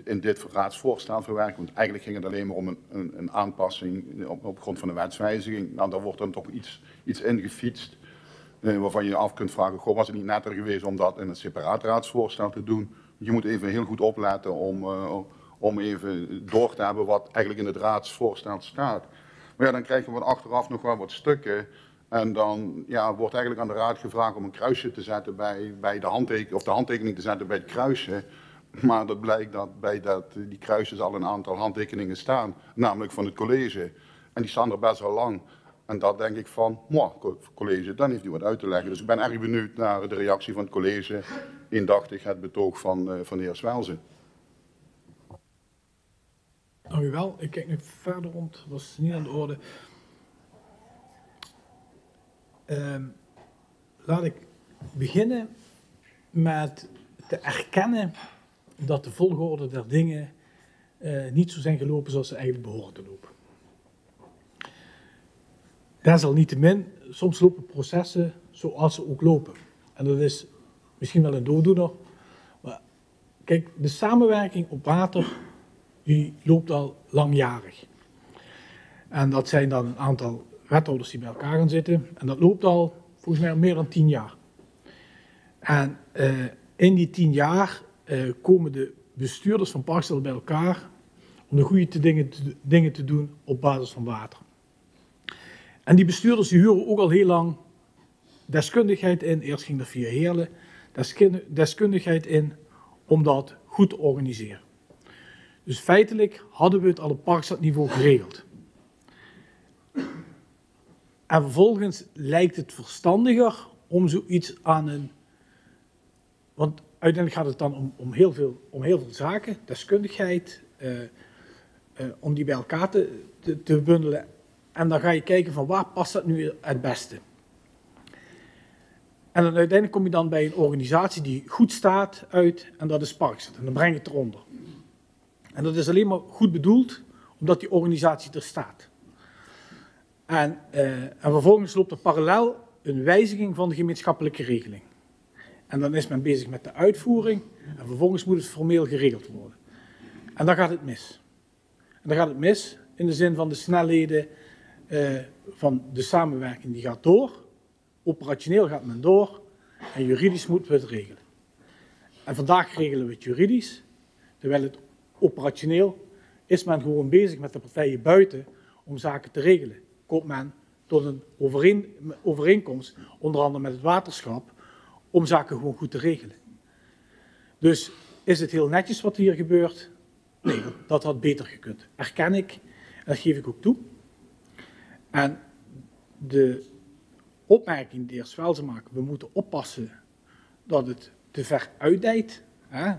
[SPEAKER 9] in dit raadsvoorstel verwerken? Want eigenlijk ging het alleen maar om een, een, een aanpassing op, op, grond van een wetswijziging. Nou, daar wordt dan toch iets, iets ingefietst uh, waarvan je je af kunt vragen, goh, was het niet netter geweest om dat in een separaat raadsvoorstel te doen? Je moet even heel goed opletten om, om even door te hebben wat eigenlijk in het raadsvoorstel staat. Maar ja, dan krijgen we achteraf nog wel wat stukken en dan ja, wordt eigenlijk aan de raad gevraagd om een kruisje te zetten bij, bij de handtekening, of de handtekening te zetten bij het kruisje. Maar dat blijkt dat bij dat, die kruisjes al een aantal handtekeningen staan, namelijk van het college. En die staan er best wel lang. En dat denk ik van, moi, college, dan heeft u wat uit te leggen. Dus ik ben erg benieuwd naar de reactie van het college, indachtig het betoog van, uh, van de heer Swelzen.
[SPEAKER 1] Dank u wel. Ik kijk nu verder rond, was niet aan de orde. Uh, laat ik beginnen met te erkennen dat de volgorde der dingen uh, niet zo zijn gelopen zoals ze eigenlijk behoren te lopen. Desalniettemin, soms lopen processen zoals ze ook lopen. En dat is misschien wel een dooddoener. Maar kijk, de samenwerking op water die loopt al langjarig. En dat zijn dan een aantal wethouders die bij elkaar gaan zitten. En dat loopt al volgens mij al meer dan tien jaar. En uh, in die tien jaar uh, komen de bestuurders van Parkstel bij elkaar om de goede dingen te, dingen te doen op basis van water. En die bestuurders die huren ook al heel lang deskundigheid in. Eerst ging er via Heerlen. Deskundigheid in om dat goed te organiseren. Dus feitelijk hadden we het al op parkstadniveau geregeld. En vervolgens lijkt het verstandiger om zoiets aan een. Want uiteindelijk gaat het dan om, om, heel, veel, om heel veel zaken, deskundigheid, uh, uh, om die bij elkaar te, te, bundelen. En dan ga je kijken van waar past dat nu het beste. En dan uiteindelijk kom je dan bij een organisatie die goed staat uit, en dat is Parkstad. En dan breng je het eronder. En dat is alleen maar goed bedoeld, omdat die organisatie er staat. En, uh, en vervolgens loopt er parallel een wijziging van de gemeenschappelijke regeling. En dan is men bezig met de uitvoering en vervolgens moet het formeel geregeld worden. En dan gaat het mis. En dan gaat het mis in de zin van de snelheden uh, van de samenwerking die gaat door. Operationeel gaat men door en juridisch moeten we het regelen. En vandaag regelen we het juridisch, terwijl het operationeel is men gewoon bezig met de partijen buiten om zaken te regelen komt men tot een overeen, overeenkomst, onder andere met het waterschap, om zaken gewoon goed te regelen. Dus is het heel netjes wat hier gebeurt? Nee, dat, had beter gekund. Erken ik, en dat geef ik ook toe. En de opmerking die heer Swelze maakt, we moeten oppassen dat het te ver uitdijt,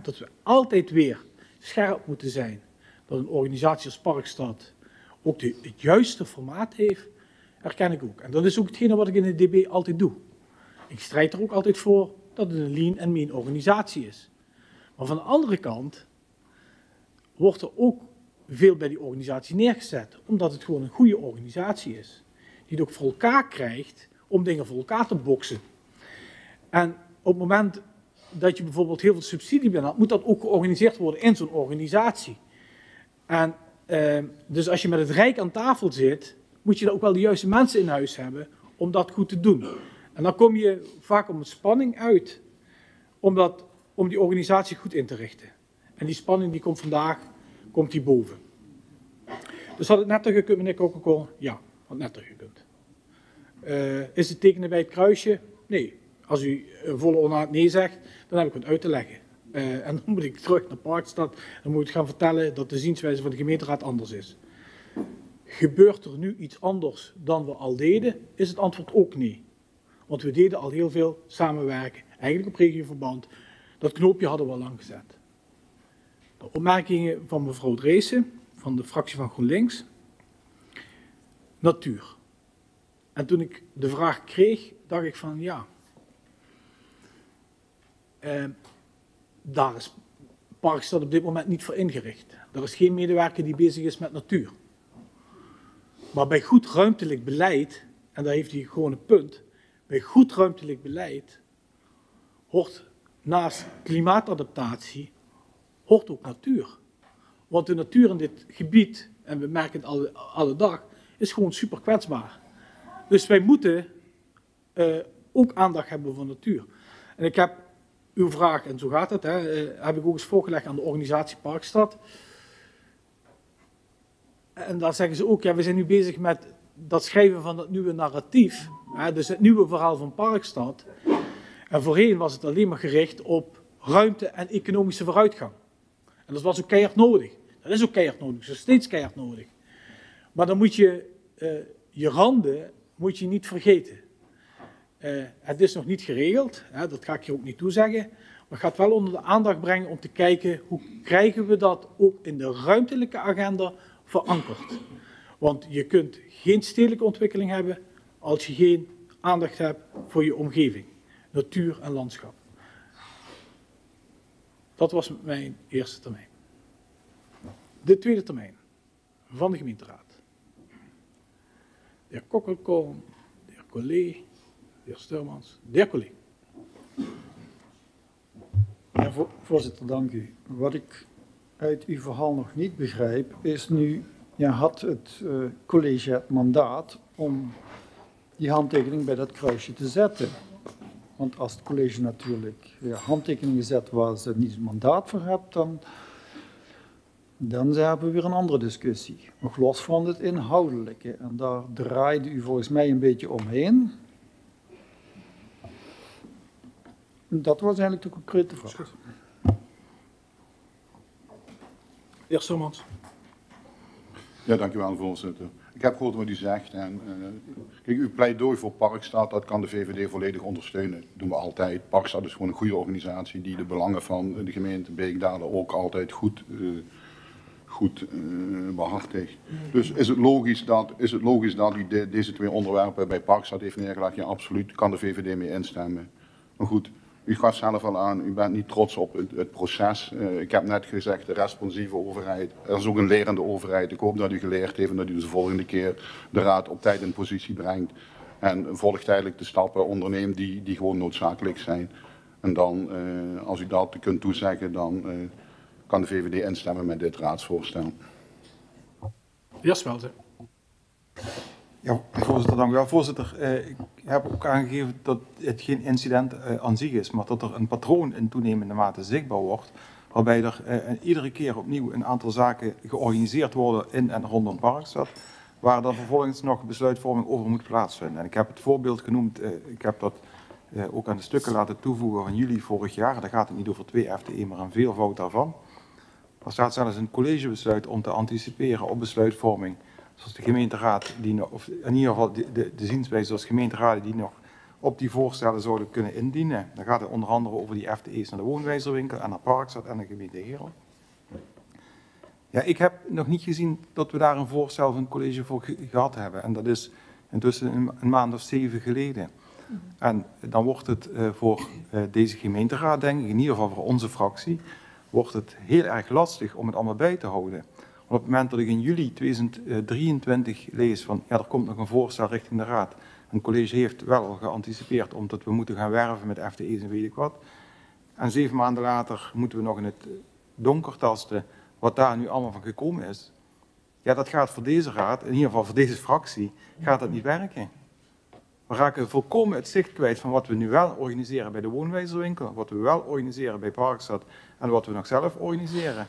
[SPEAKER 1] dat we altijd weer scherp moeten zijn, dat een organisatie als Parkstad ook de, het juiste formaat heeft, herken ik ook. En dat is ook hetgene wat ik in de DB altijd doe. Ik strijd er ook altijd voor dat het een lean en mean organisatie is. Maar van de andere kant wordt er ook veel bij die organisatie neergezet, omdat het gewoon een goede organisatie is. Die het ook voor elkaar krijgt om dingen voor elkaar te boksen. En op het moment dat je bijvoorbeeld heel veel subsidie bent, moet dat ook georganiseerd worden in zo'n organisatie. En uh, dus als je met het Rijk aan tafel zit, moet je er ook wel de juiste mensen in huis hebben om dat goed te doen. En dan kom je vaak om een spanning uit om, dat, om die organisatie goed in te richten. En die spanning die komt vandaag, komt die boven. Dus had het netter gekund, meneer Kokkelkool? Ja, had netter gekund. Uh, is het tekenen bij het kruisje? Nee. Als u volle onaard nee zegt, dan heb ik wat uit te leggen. Uh, en dan moet ik terug naar Parkstad en moet ik gaan vertellen dat de zienswijze van de gemeenteraad anders is. Gebeurt er nu iets anders dan we al deden? Is het antwoord ook nee. Want we deden al heel veel samenwerken, eigenlijk op regioverband. Dat knoopje hadden we al lang gezet. De opmerkingen van mevrouw Dreesen, van de fractie van GroenLinks. Natuur. En toen ik de vraag kreeg, dacht ik van ja. Uh, daar is Parkstad op dit moment niet voor ingericht. Er is geen medewerker die bezig is met natuur. Maar bij goed ruimtelijk beleid, en daar heeft hij gewoon een punt, bij goed ruimtelijk beleid hoort naast klimaatadaptatie hoort ook natuur. Want de natuur in dit gebied, en we merken het alle, alle dag, is gewoon super kwetsbaar. Dus wij moeten uh, ook aandacht hebben voor natuur. En ik heb uw vraag, en zo gaat het, hè, uh, heb ik ook eens voorgelegd aan de organisatie Parkstad. En daar zeggen ze ook, ja, we zijn nu bezig met dat schrijven van dat nieuwe narratief. Hè, dus het nieuwe verhaal van Parkstad. En voorheen was het alleen maar gericht op ruimte en economische vooruitgang. En dat was ook keihard nodig. Dat is ook keihard nodig, dat is steeds keihard nodig. Maar dan moet je uh, je randen moet je niet vergeten. Uh, het is nog niet geregeld, hè, dat ga ik je ook niet toezeggen. Maar gaat wel onder de aandacht brengen om te kijken hoe krijgen we dat ook in de ruimtelijke agenda verankerd. Want je kunt geen stedelijke ontwikkeling hebben als je geen aandacht hebt voor je omgeving, natuur en landschap. Dat was mijn eerste termijn. De tweede termijn van de gemeenteraad. De heer Kokkelkoon, de heer Collet, de heer Sturmans, de heer Collet.
[SPEAKER 12] Ja, voorzitter, dank u. Wat ik uit uw verhaal nog niet begrijp, is nu, je had het uh, college het mandaat om die handtekening bij dat kruisje te zetten. Want als het college natuurlijk ja, handtekeningen zet waar ze niet het mandaat voor hebt, dan, dan hebben we weer een andere discussie. Nog los van het inhoudelijke. En daar draaide u volgens mij een beetje omheen. Dat was eigenlijk de concrete vraag.
[SPEAKER 1] Heer Sommans.
[SPEAKER 9] Ja, dankjewel voorzitter. Ik heb gehoord wat u zegt. En, uh, kijk, uw pleidooi voor Parkstad, dat kan de VVD volledig ondersteunen. Dat doen we altijd. Parkstad is gewoon een goede organisatie die de belangen van de gemeente Beekdalen ook altijd goed, uh, goed uh, behartigt. Dus is het logisch dat, is het logisch dat u de, deze twee onderwerpen bij Parkstad heeft neergelegd? Ja, absoluut. Kan de VVD mee instemmen. Maar goed, u gaf zelf al aan, u bent niet trots op het, proces. Uh, ik heb net gezegd, de responsieve overheid. Er is ook een lerende overheid. Ik hoop dat u geleerd heeft en dat u de volgende keer de raad op tijd in positie brengt. En volgtijdelijk de stappen onderneemt die, die gewoon noodzakelijk zijn. En dan, uh, als u dat kunt toezeggen, dan uh, kan de VVD instemmen met dit raadsvoorstel.
[SPEAKER 1] Ja, Smelte.
[SPEAKER 6] Ja, voorzitter, dank u wel. Voorzitter, eh, ik heb ook aangegeven dat het geen incident eh, aan zich is, maar dat er een patroon in toenemende mate zichtbaar wordt, waarbij er eh, iedere keer opnieuw een aantal zaken georganiseerd worden in en rondom Parkstad, waar dan vervolgens nog besluitvorming over moet plaatsvinden. En ik heb het voorbeeld genoemd, eh, ik heb dat eh, ook aan de stukken laten toevoegen van juli vorig jaar, daar gaat het niet over twee FTE, maar een veelvoud daarvan. Er staat zelfs een collegebesluit om te anticiperen op besluitvorming zoals de gemeenteraad, die nog, of in ieder geval de, de, de zienswijze zoals gemeenteraden die nog op die voorstellen zouden kunnen indienen. Dan gaat het onder andere over die FTE's naar de woonwijzerwinkel en naar Parkstad en de gemeente Heerlen. Ja, ik heb nog niet gezien dat we daar een voorstel van het college voor gehad hebben. En dat is intussen een, maand of zeven geleden. En dan wordt het uh, voor uh, deze gemeenteraad, denk ik, in ieder geval voor onze fractie, wordt het heel erg lastig om het allemaal bij te houden op het moment dat ik in juli 2023 lees van ja, er komt nog een voorstel richting de Raad. Een college heeft wel geanticipeerd omdat we moeten gaan werven met FTE's en weet ik wat. En zeven maanden later moeten we nog in het donker tasten wat daar nu allemaal van gekomen is. Ja, dat gaat voor deze raad, in ieder geval voor deze fractie, gaat dat niet werken. We raken volkomen het zicht kwijt van wat we nu wel organiseren bij de woonwijzerwinkel, wat we wel organiseren bij Parkstad en wat we nog zelf organiseren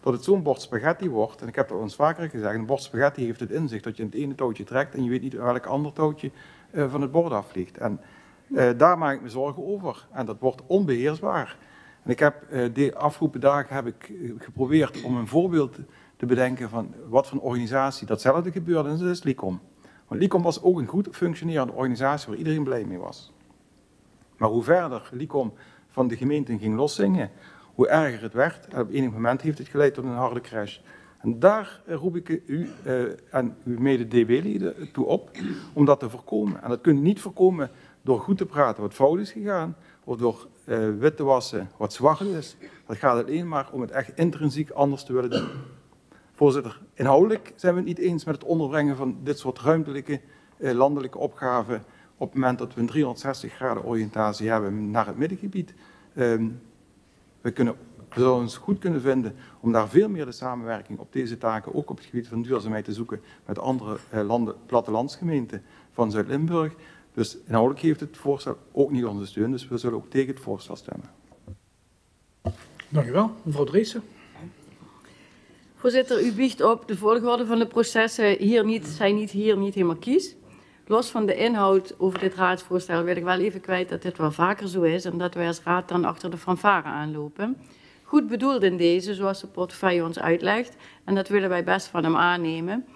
[SPEAKER 6] dat het zo'n bord spaghetti wordt, en ik heb dat al eens vaker gezegd, een bord spaghetti heeft het inzicht dat je het ene touwtje trekt en je weet niet welk ander touwtje uh, van het bord afvliegt. En uh, daar maak ik me zorgen over. En dat wordt onbeheersbaar. En ik heb uh, de afgelopen dagen heb ik geprobeerd om een voorbeeld te bedenken van wat voor een organisatie datzelfde gebeurde, en dat is LICOM. Want LICOM was ook een goed functionerende organisatie waar iedereen blij mee was. Maar hoe verder LICOM van de gemeente ging loszingen, hoe erger het werd. En op enig moment heeft het geleid tot een harde crash. En daar eh, roep ik u uh, en uw mede-DB-leden toe op om dat te voorkomen. En dat kunt u niet voorkomen door goed te praten wat fout is gegaan, of door uh, wit te wassen wat zwart is. Dat gaat alleen maar om het echt intrinsiek anders te willen doen. Voorzitter, inhoudelijk zijn we het niet eens met het onderbrengen van dit soort ruimtelijke landelijke opgaven op het moment dat we een 360 graden oriëntatie hebben naar het middengebied, ehm, we, kunnen, we zouden ons goed kunnen vinden om daar veel meer de samenwerking op deze taken, ook op het gebied van duurzaamheid, te zoeken met andere eh, landen, plattelandsgemeenten van Zuid-Limburg. Dus inhoudelijk heeft het voorstel ook niet onze steun, dus we zullen ook tegen het voorstel stemmen.
[SPEAKER 1] Dank u wel, mevrouw Dreesen.
[SPEAKER 11] Voorzitter, u biegt op de volgorde van de processen hier niet, zijn niet hier niet helemaal kies. Los van de inhoud over dit raadsvoorstel wil ik wel even kwijt dat dit wel vaker zo is en dat wij als raad dan achter de fanfare aanlopen. Goed bedoeld in deze, zoals de portefeuille ons uitlegt, en dat willen wij best van hem aannemen.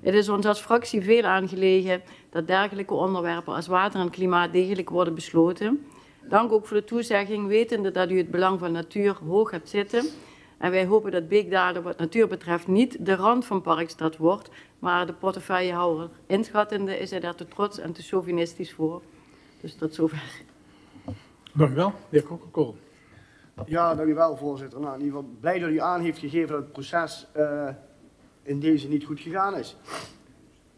[SPEAKER 11] Het is ons als fractie veel aangelegen dat dergelijke onderwerpen als water en klimaat degelijk worden besloten. Dank ook voor de toezegging, wetende dat u het belang van natuur hoog hebt zitten. En wij hopen dat Beekdalen wat natuur betreft niet de rand van Parkstad wordt, maar de portefeuillehouder inschattende is hij daar te trots en te chauvinistisch voor. Dus tot zover.
[SPEAKER 1] Dank u wel, de heer Kokkelkool.
[SPEAKER 4] Ja, dank u wel, voorzitter. Nou, in ieder geval blij dat u aan heeft gegeven dat het proces uh, in deze niet goed gegaan is.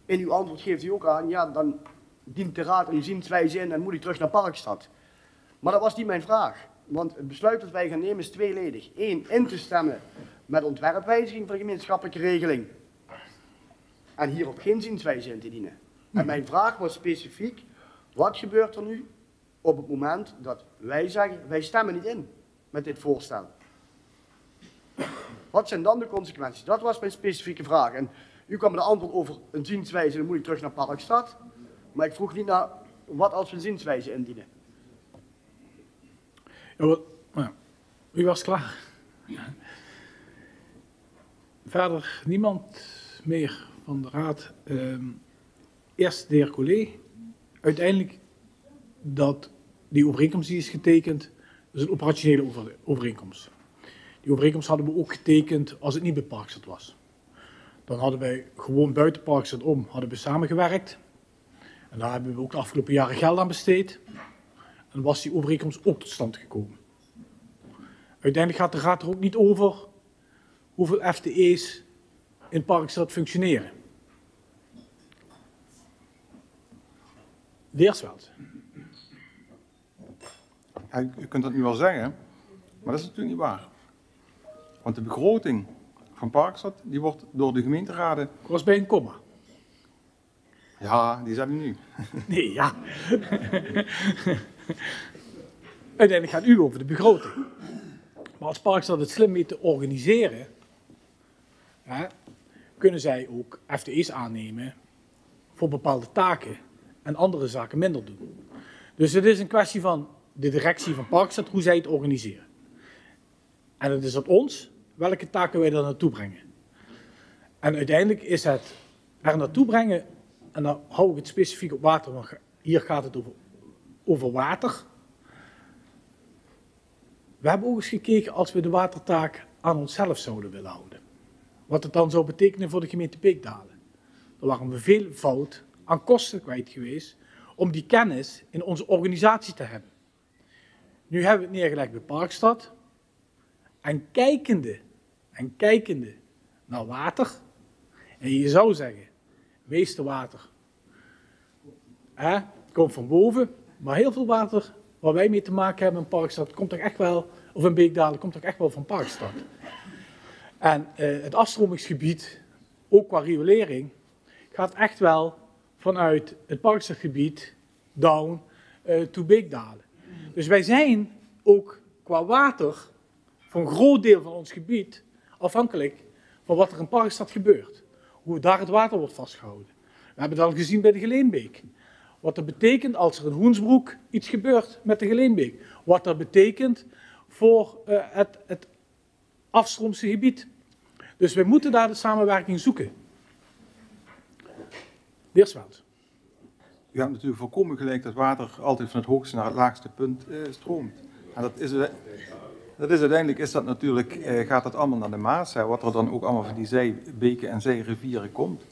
[SPEAKER 4] In uw antwoord geeft u ook aan, ja, dan dient de raad een zienswijze in en moet ik terug naar Parkstad. Maar dat was niet mijn vraag. Want het besluit dat wij gaan nemen is tweeledig. Eén, in te stemmen met ontwerpwijziging van de gemeenschappelijke regeling. En hierop geen zienswijze in te dienen. En mijn vraag was specifiek, wat gebeurt er nu op het moment dat wij zeggen, wij stemmen niet in met dit voorstel? Wat zijn dan de consequenties? Dat was mijn specifieke vraag. En u kwam met een antwoord over een zienswijze, dan moet ik terug naar Parkstad. Maar ik vroeg niet naar wat als we een zienswijze indienen.
[SPEAKER 1] Nou, u was klaar. Verder niemand meer van de raad. Uh, eerst de heer Collé. Uiteindelijk dat die overeenkomst die is getekend, is een operationele overeenkomst. Die overeenkomst hadden we ook getekend als het niet bij Parkstad was. Dan hadden wij gewoon buiten Parkstad om hadden we samengewerkt. En daar hebben we ook de afgelopen jaren geld aan besteed. En was die overeenkomst ook tot stand gekomen. Uiteindelijk gaat de raad er ook niet over hoeveel FTE's in Parkstad functioneren. Weersveld.
[SPEAKER 6] Ja, u kunt dat nu wel zeggen, maar dat is natuurlijk niet waar. Want de begroting van Parkstad die wordt door de gemeenteraden...
[SPEAKER 1] Ik was bij een komma.
[SPEAKER 6] Ja, die zijn nu.
[SPEAKER 1] Nee, ja. Uiteindelijk gaat u over de begroting. Maar als Parkstad het slim weet te organiseren, kunnen zij ook FTE's aannemen voor bepaalde taken en andere zaken minder doen. Dus het is een kwestie van de directie van Parkstad, hoe zij het organiseren. En het is aan ons welke taken wij daar naartoe brengen. En uiteindelijk is het er naartoe brengen, en dan hou ik het specifiek op water, want hier gaat het over, over water. We hebben ook eens gekeken als we de watertaak aan onszelf zouden willen houden. Wat het dan zou betekenen voor de gemeente Beekdalen. Er waren we veel fout aan kosten kwijt geweest om die kennis in onze organisatie te hebben. Nu hebben we het neergelegd bij Parkstad. En kijkende, en kijkende naar water. En je zou zeggen, meeste water hè, komt van boven. Maar heel veel water waar wij mee te maken hebben in Parkstad, komt toch echt wel, of in Beekdalen, komt toch echt wel van Parkstad. En uh, het afstromingsgebied, ook qua riolering, gaat echt wel vanuit het Parkstadgebied down uh, to Beekdalen. Dus wij zijn ook qua water voor een groot deel van ons gebied afhankelijk van wat er in Parkstad gebeurt. Hoe daar het water wordt vastgehouden. We hebben het al gezien bij de Geleenbeek. Wat dat betekent als er in Hoensbroek iets gebeurt met de Geleenbeek. Wat dat betekent voor uh, het, het afstroomse gebied. Dus we moeten daar de samenwerking zoeken. Weersveld.
[SPEAKER 6] U hebt natuurlijk volkomen gelijk dat water altijd van het hoogste naar het laagste punt uh, stroomt. En dat is, dat is uiteindelijk is dat natuurlijk, uh, gaat dat allemaal naar de Maas, hè, wat er dan ook allemaal van die zijbeken en zijrivieren komt.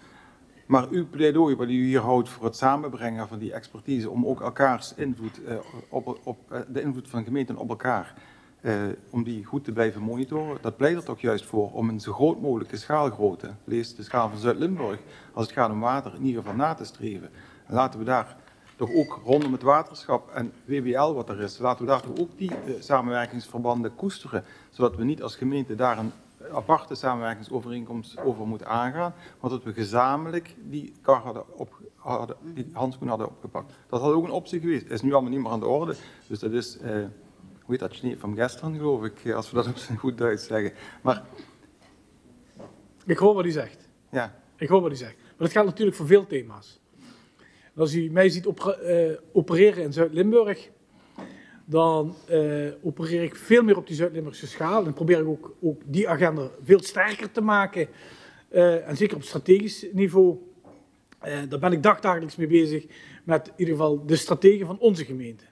[SPEAKER 6] Maar uw pleidooi wat u hier houdt voor het samenbrengen van die expertise om ook elkaars invloed, uh, op, op uh, de invloed van gemeenten op elkaar, uh, om die goed te blijven monitoren, dat pleit er toch juist voor om een zo groot mogelijke schaalgrootte, lees de schaal van Zuid-Limburg, als het gaat om water, in ieder geval na te streven. En laten we daar toch ook rondom het waterschap en WBL wat er is, laten we daar toch ook die eh, samenwerkingsverbanden koesteren, zodat we niet als gemeente daar een aparte samenwerkingsovereenkomst over moeten aangaan, maar dat we gezamenlijk die kar hadden op, hadden, die handschoen hadden opgepakt. Dat had ook een optie geweest. Is nu allemaal niet meer aan de orde. Dus dat is, eh, hoe heet dat, van gisteren geloof ik, eh, als we dat op zijn goed Duits zeggen. Maar
[SPEAKER 1] Ik hoor wat hij zegt.
[SPEAKER 6] ja,
[SPEAKER 1] Ik hoor wat hij zegt. Maar dat geldt natuurlijk voor veel thema's. En als u mij ziet eh, opereren in Zuid-Limburg, dan eh, opereer ik veel meer op die Zuid-Limburgse schaal. En probeer ik ook, ook die agenda veel sterker te maken. Eh, en zeker op strategisch niveau. Eh, daar ben ik dagdagelijks mee bezig met in ieder geval de strategen van onze gemeente.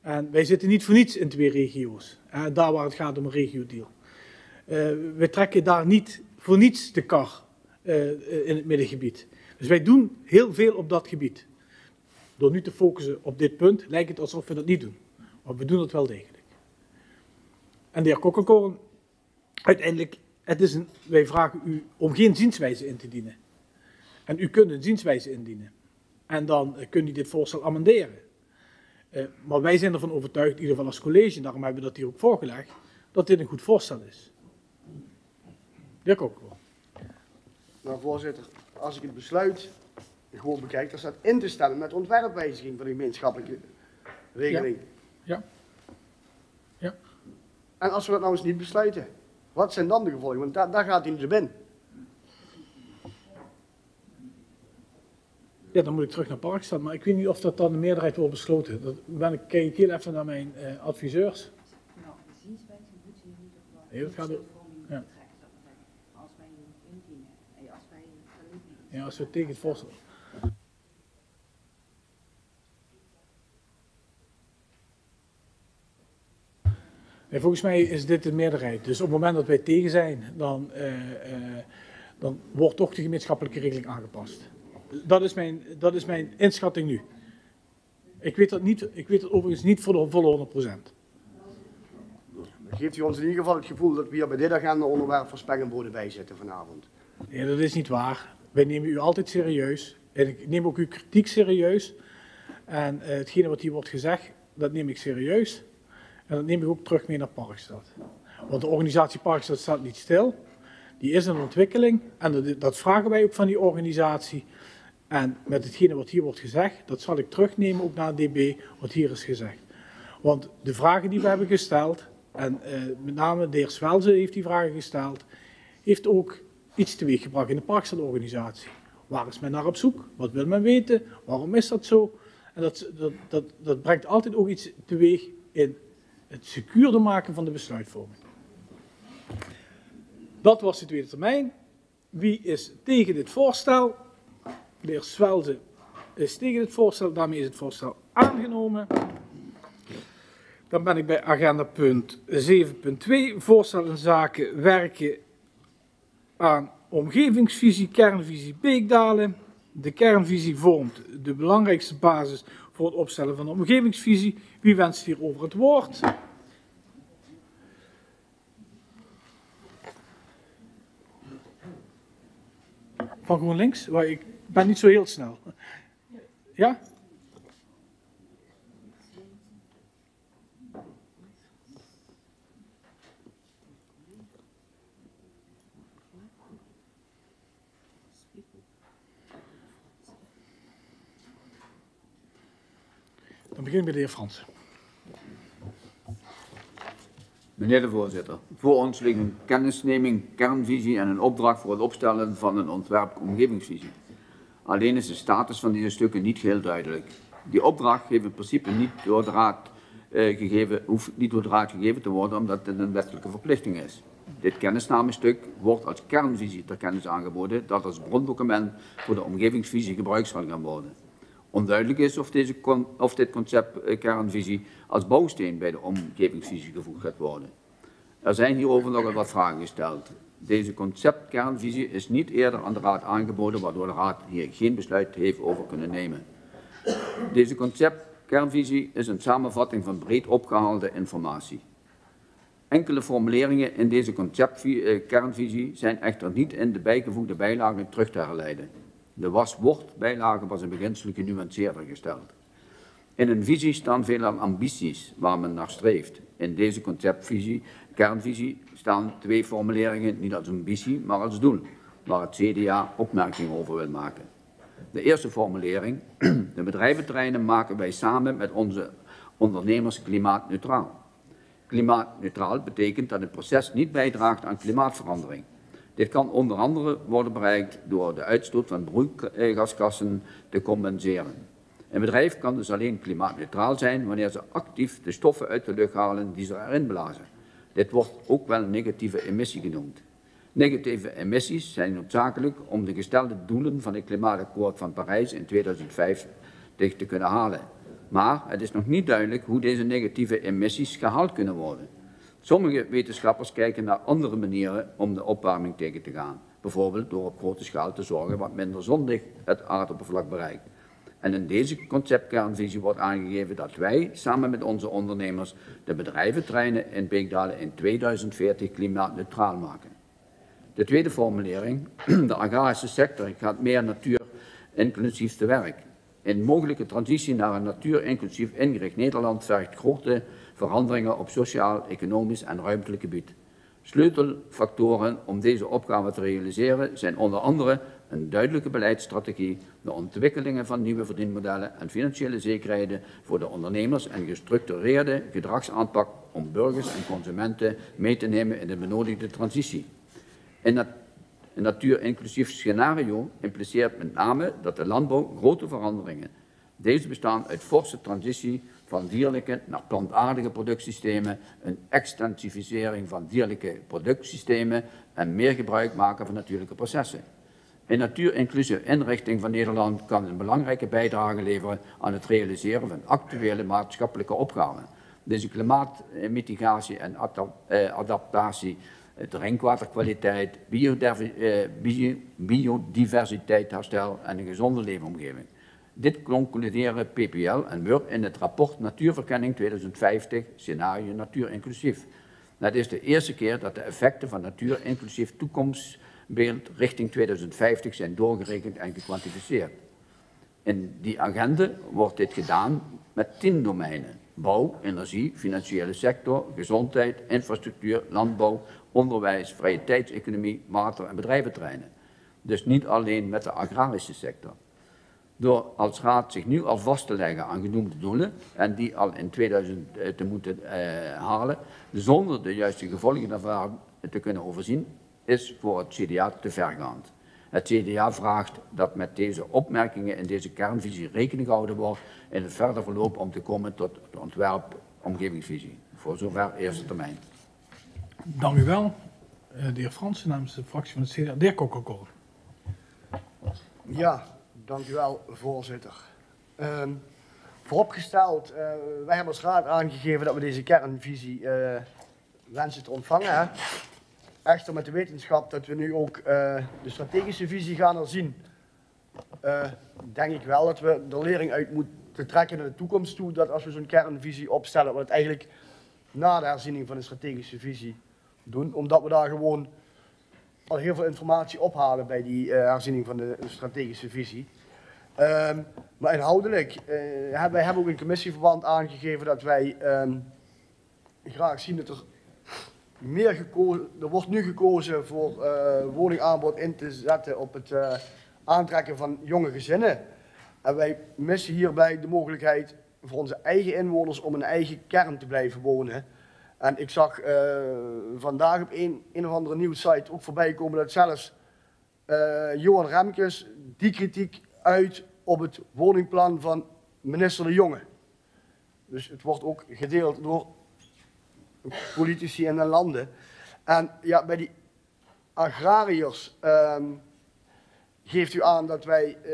[SPEAKER 1] En wij zitten niet voor niets in twee regio's. daar waar het gaat om een regio-deal. We trekken daar niet voor niets de kar in het middengebied. Dus wij doen heel veel op dat gebied. Door nu te focussen op dit punt, lijkt het alsof we dat niet doen. Maar we doen het wel degelijk. En de heer uiteindelijk, het is een, wij vragen u om geen zienswijze in te dienen. En u kunt een zienswijze indienen. En dan eh, kunt u dit voorstel amenderen. Eh, maar wij zijn ervan overtuigd, in ieder geval als college, daarom hebben we dat hier ook voorgelegd, dat dit een goed voorstel is. De heer.
[SPEAKER 4] Nou, voorzitter, als ik het besluit gewoon bekijk, dan staat in te stellen met ontwerpwijziging van de gemeenschappelijke regeling.
[SPEAKER 1] Ja. Ja.
[SPEAKER 4] En als we dat nou eens niet besluiten, wat zijn dan de gevolgen? Want daar, daar gaat hij niet op in.
[SPEAKER 1] Ja, dan moet ik terug naar Parkstad, maar ik weet niet of dat dan de meerderheid wordt besloten. Dat ben ik, kijk ik heel even naar mijn eh, adviseurs.
[SPEAKER 13] Nou, de zienswijze moet je niet op wat
[SPEAKER 1] Nee, dat gaat ook- ja.
[SPEAKER 13] Als wij indienen, en als wij.
[SPEAKER 1] Ja, als we tegen het voorstel. Nee, volgens mij is dit de meerderheid. Dus op het moment dat wij tegen zijn, dan, eh, eh, dan wordt toch de gemeenschappelijke regeling aangepast. Dat is mijn, dat is mijn inschatting nu. Ik weet dat, niet, ik weet dat overigens niet voor de volle 100%.
[SPEAKER 4] Dan geeft u ons in ieder geval het gevoel dat we hier bij dit agenda onderwerp voor spek en boden bij zitten vanavond.
[SPEAKER 1] Nee, dat is niet waar. Wij nemen u altijd serieus. En ik neem ook uw kritiek serieus. En eh, hetgene wat hier wordt gezegd, dat neem ik serieus. En dat neem ik ook terug mee naar Parkstad. Want de organisatie Parkstad staat niet stil. Die is in ontwikkeling. En dat, vragen wij ook van die organisatie. En met hetgene wat hier wordt gezegd, dat zal ik terugnemen ook naar DB, wat hier is gezegd. Want de vragen die we hebben gesteld, en eh, met name de heer Swelze heeft die vragen gesteld, heeft ook iets teweeggebracht in de Parkstadorganisatie. Waar is men naar op zoek? Wat wil men weten? Waarom is dat zo? En dat, dat, dat, dat brengt altijd ook iets teweeg in het secuurder maken van de besluitvorming. Dat was de tweede termijn. Wie is tegen dit voorstel? De heer Swelze is tegen het voorstel, daarmee is het voorstel aangenomen. Dan ben ik bij agenda punt 7.2, voorstel in zaken werken aan omgevingsvisie, kernvisie Beekdalen. De kernvisie vormt de belangrijkste basis voor het opstellen van de omgevingsvisie. Wie wenst hierover het woord? Van GroenLinks? Ik ben niet zo heel snel. Ja? Dan beginnen we bij de heer Frans.
[SPEAKER 14] Meneer de voorzitter, voor ons ligt een kennisneming, kernvisie en een opdracht voor het opstellen van een ontwerp omgevingsvisie. Alleen is de status van deze stukken niet heel duidelijk. Die opdracht heeft in principe niet door de raad, eh, gegeven, hoeft niet door de raad gegeven te worden omdat het een wettelijke verplichting is. Dit kennisnamestuk wordt als kernvisie ter kennis aangeboden dat als bronddocument voor de omgevingsvisie gebruikt zal gaan worden. Onduidelijk is of, dit concept eh, kernvisie als bouwsteen bij de omgevingsvisie gevoegd gaat worden. Er zijn hierover nogal wat vragen gesteld. Deze concept kernvisie is niet eerder aan de Raad aangeboden, waardoor de Raad hier geen besluit heeft over kunnen nemen. Deze concept kernvisie is een samenvatting van breed opgehaalde informatie. Enkele formuleringen in deze concept eh, kernvisie zijn echter niet in de bijgevoegde bijlagen terug te herleiden. De was-wordt bijlage was in beginsel genuanceerder gesteld. In een visie staan veelal ambities waar men naar streeft. In deze conceptvisie, kernvisie, staan twee formuleringen niet als ambitie, maar als doel, waar het CDA opmerkingen over wil maken. De eerste formulering, de bedrijventerreinen maken wij samen met onze ondernemers klimaatneutraal. Klimaatneutraal betekent dat het proces niet bijdraagt aan klimaatverandering. Dit kan onder andere worden bereikt door de uitstoot van broeikasgassen te compenseren. Een bedrijf kan dus alleen klimaatneutraal zijn wanneer ze actief de stoffen uit de lucht halen die ze erin blazen. Dit wordt ook wel negatieve emissie genoemd. Negatieve emissies zijn noodzakelijk om de gestelde doelen van het klimaatakkoord van Parijs in 2050 te kunnen halen. Maar het is nog niet duidelijk hoe deze negatieve emissies gehaald kunnen worden. Sommige wetenschappers kijken naar andere manieren om de opwarming tegen te gaan. Bijvoorbeeld door op grote schaal te zorgen wat minder zonlicht het aardoppervlak bereikt. En in deze conceptkernvisie wordt aangegeven dat wij samen met onze ondernemers de bedrijventreinen in Beekdalen in 2040 klimaatneutraal maken. De tweede formulering, de agrarische sector gaat meer natuurinclusief te werk. Een mogelijke transitie naar een natuurinclusief ingericht Nederland vergt grote veranderingen op sociaal, economisch en ruimtelijk gebied. Sleutelfactoren om deze opgave te realiseren zijn onder andere een duidelijke beleidsstrategie, de ontwikkelingen van nieuwe verdienmodellen en financiële zekerheden voor de ondernemers en gestructureerde gedragsaanpak om burgers en consumenten mee te nemen in de benodigde transitie. In een natuurinclusief scenario impliceert met name dat de landbouw grote veranderingen. Deze bestaan uit forse transitie van dierlijke naar plantaardige productiesystemen, een extensivisering van dierlijke productiesystemen en meer gebruik maken van natuurlijke processen. Een natuurinclusieve inrichting van Nederland kan een belangrijke bijdrage leveren aan het realiseren van actuele maatschappelijke opgaven. Deze klimaatmitigatie en eh, adaptatie drinkwaterkwaliteit, eh, biodiversiteitsherstel en een gezonde leefomgeving. Dit concluderen PPL en WUR in het rapport Natuurverkenning 2050, scenario Natuur Inclusief. Het is de eerste keer dat de effecten van natuur inclusief toekomstbeeld richting 2050 zijn doorgerekend en gekwantificeerd. In die agenda wordt dit gedaan met tien domeinen. Bouw, energie, financiële sector, gezondheid, infrastructuur, landbouw, onderwijs, vrije tijdseconomie, water- en bedrijventerreinen. Dus niet alleen met de agrarische sector. Door als raad zich nu al vast te leggen aan genoemde doelen en die al in 2000 eh, te moeten eh, halen, zonder de juiste gevolgen daarvan te kunnen overzien, is voor het CDA te vergaand. Het CDA vraagt dat met deze opmerkingen in deze kernvisie rekening gehouden wordt in het verder verloop om te komen tot het ontwerp omgevingsvisie. Voor zover eerste termijn.
[SPEAKER 1] Dank u wel, eh, de heer Fransen namens de fractie van het CDA. De heer Kokkelkool.
[SPEAKER 4] Ja, dank u wel, voorzitter. Um, vooropgesteld, uh, wij hebben als raad aangegeven dat we deze kernvisie uh, wensen te ontvangen. Hè? Echter met de wetenschap dat we nu ook uh, de strategische visie gaan herzien, denk ik wel dat we de lering uit moeten trekken naar de toekomst toe, dat als we zo'n kernvisie opstellen, wat het eigenlijk na de herziening van de strategische visie doen, omdat we daar gewoon al heel veel informatie ophalen bij die herziening van de, strategische visie. Um, maar inhoudelijk, uh, wij hebben ook in commissieverband aangegeven dat wij um, graag zien dat er meer gekozen, er wordt nu gekozen voor uh, woningaanbod in te zetten op het aantrekken van jonge gezinnen. En wij missen hierbij de mogelijkheid voor onze eigen inwoners om een eigen kern te blijven wonen. En ik zag vandaag op een, een of andere nieuwssite ook voorbij komen dat zelfs Johan Remkes die kritiek uit op het woningplan van minister De Jonge. Dus het wordt ook gedeeld door politici de landen. En ja, bij die agrariërs um, geeft u aan dat wij uh,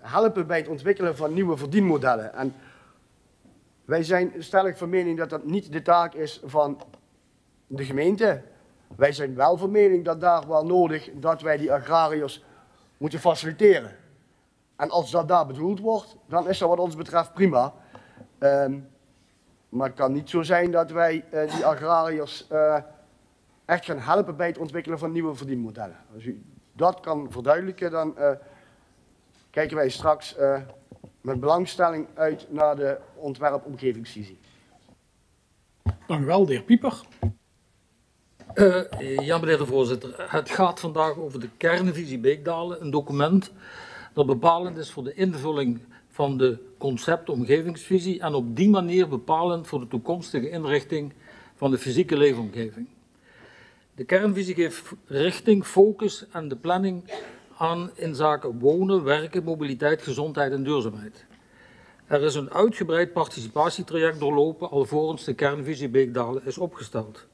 [SPEAKER 4] helpen bij het ontwikkelen van nieuwe verdienmodellen. En wij zijn stellig van mening dat dat niet de taak is van de gemeente. Wij zijn wel van mening dat daar wel nodig dat wij die agrariërs moeten faciliteren. En als dat daar bedoeld wordt, dan is dat wat ons betreft prima. Um, maar het kan niet zo zijn dat wij uh, die agrariërs uh, echt gaan helpen bij het ontwikkelen van nieuwe verdienmodellen. Als u dat kan verduidelijken, dan uh, kijken wij straks met belangstelling uit naar de ontwerp-omgevingsvisie.
[SPEAKER 1] Dank u wel, de heer Pieper.
[SPEAKER 5] Uh, ja, meneer de voorzitter. Het gaat vandaag over de kernvisie Beekdalen, een document dat bepalend is voor de invulling van de concept-omgevingsvisie en op die manier bepalend voor de toekomstige inrichting van de fysieke leefomgeving. De kernvisie geeft richting, focus en de planning aan in zaken wonen, werken, mobiliteit, gezondheid en duurzaamheid. Er is een uitgebreid participatietraject doorlopen alvorens de kernvisie Beekdalen is opgesteld.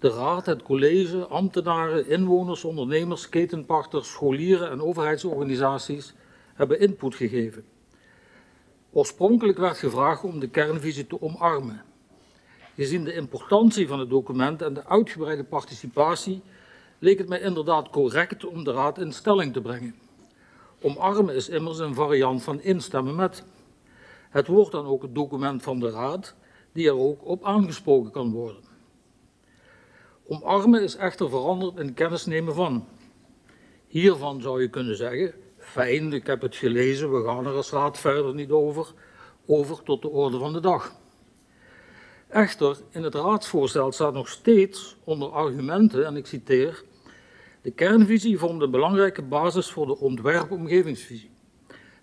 [SPEAKER 5] De raad, het college, ambtenaren, inwoners, ondernemers, ketenpartners, scholieren en overheidsorganisaties hebben input gegeven. Oorspronkelijk werd gevraagd om de kernvisie te omarmen. Gezien de importantie van het document en de uitgebreide participatie leek het mij inderdaad correct om de raad in stelling te brengen. Omarmen is immers een variant van instemmen met. Het wordt dan ook het document van de raad die er ook op aangesproken kan worden. Omarmen is echter veranderd in kennisnemen van. Hiervan zou je kunnen zeggen, fijn, ik heb het gelezen, we gaan er als raad verder niet over, over tot de orde van de dag. Echter, in het raadsvoorstel staat nog steeds onder argumenten, en ik citeer, de kernvisie vormt een belangrijke basis voor de ontwerpomgevingsvisie.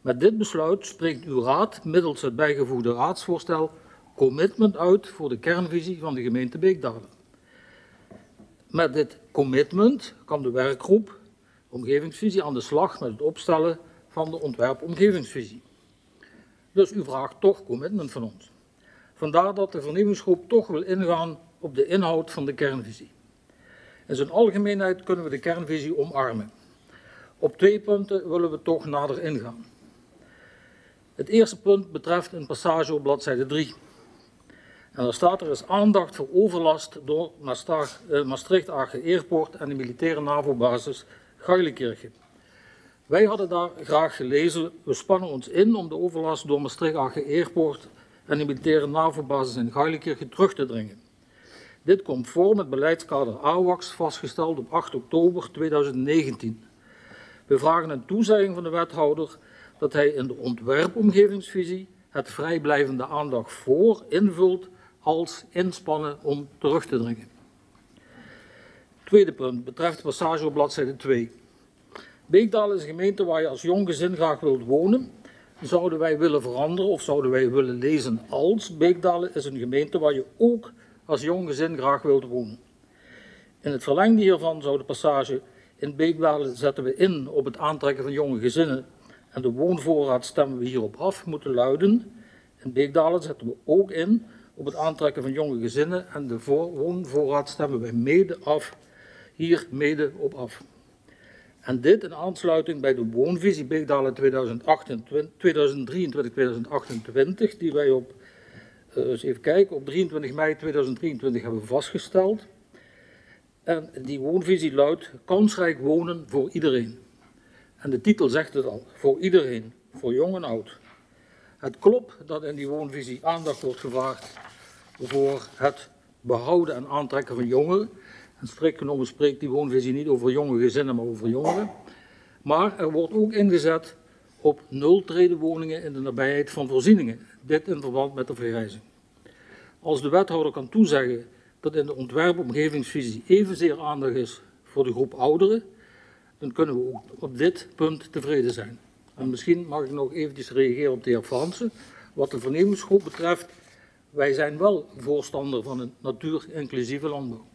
[SPEAKER 5] Met dit besluit spreekt uw raad middels het bijgevoegde raadsvoorstel commitment uit voor de kernvisie van de gemeente Beekdalen. Met dit commitment kan de werkgroep omgevingsvisie aan de slag met het opstellen van de ontwerp-omgevingsvisie. Dus u vraagt toch commitment van ons. Vandaar dat de vernieuwingsgroep toch wil ingaan op de inhoud van de kernvisie. In zijn algemeenheid kunnen we de kernvisie omarmen. Op twee punten willen we toch nader ingaan. Het eerste punt betreft een passage op bladzijde 3. En daar staat er is aandacht voor overlast door eh, Maastricht-Agen Airport en de militaire NAVO-basis Geilenkirchen. Wij hadden daar graag gelezen, we spannen ons in om de overlast door Maastricht-Agen Airport en de militaire NAVO-basis in Geilenkirchen terug te dringen. Dit komt voor met beleidskader AWACS vastgesteld op 8 oktober 2019. We vragen een toezegging van de wethouder dat hij in de ontwerpomgevingsvisie het vrijblijvende aandacht voor invult als inspannen om terug te dringen. Tweede punt betreft de passage op bladzijde 2. Beekdal is een gemeente waar je als jong gezin graag wilt wonen. Zouden wij willen veranderen of zouden wij willen lezen als Beekdalen is een gemeente waar je ook als jong gezin graag wilt wonen. In het verlengde hiervan zou de passage in Beekdalen zetten we in op het aantrekken van jonge gezinnen en de woonvoorraad stemmen we hierop af moeten luiden. In Beekdalen zetten we ook in op het aantrekken van jonge gezinnen en de woonvoorraad stemmen wij mede af, hier mede op af. En dit in aansluiting bij de woonvisie Beekdalen 2023-2028, die wij op, uh, eens even kijken, op 23 mei 2023 hebben vastgesteld. En die woonvisie luidt kansrijk wonen voor iedereen. En de titel zegt het al, voor iedereen, voor jong en oud. Het klopt dat in die woonvisie aandacht wordt gevraagd voor het behouden en aantrekken van jongeren. En strikt genomen spreekt die woonvisie niet over jonge gezinnen, maar over jongeren. Maar er wordt ook ingezet op nultreden woningen in de nabijheid van voorzieningen. Dit in verband met de vergrijzing. Als de wethouder kan toezeggen dat in de ontwerpomgevingsvisie evenzeer aandacht is voor de groep ouderen, dan kunnen we ook op dit punt tevreden zijn. En misschien mag ik nog eventjes reageren op de heer Fransen. Wat de vernemersgroep betreft, wij zijn wel voorstander van een natuur-inclusieve landbouw.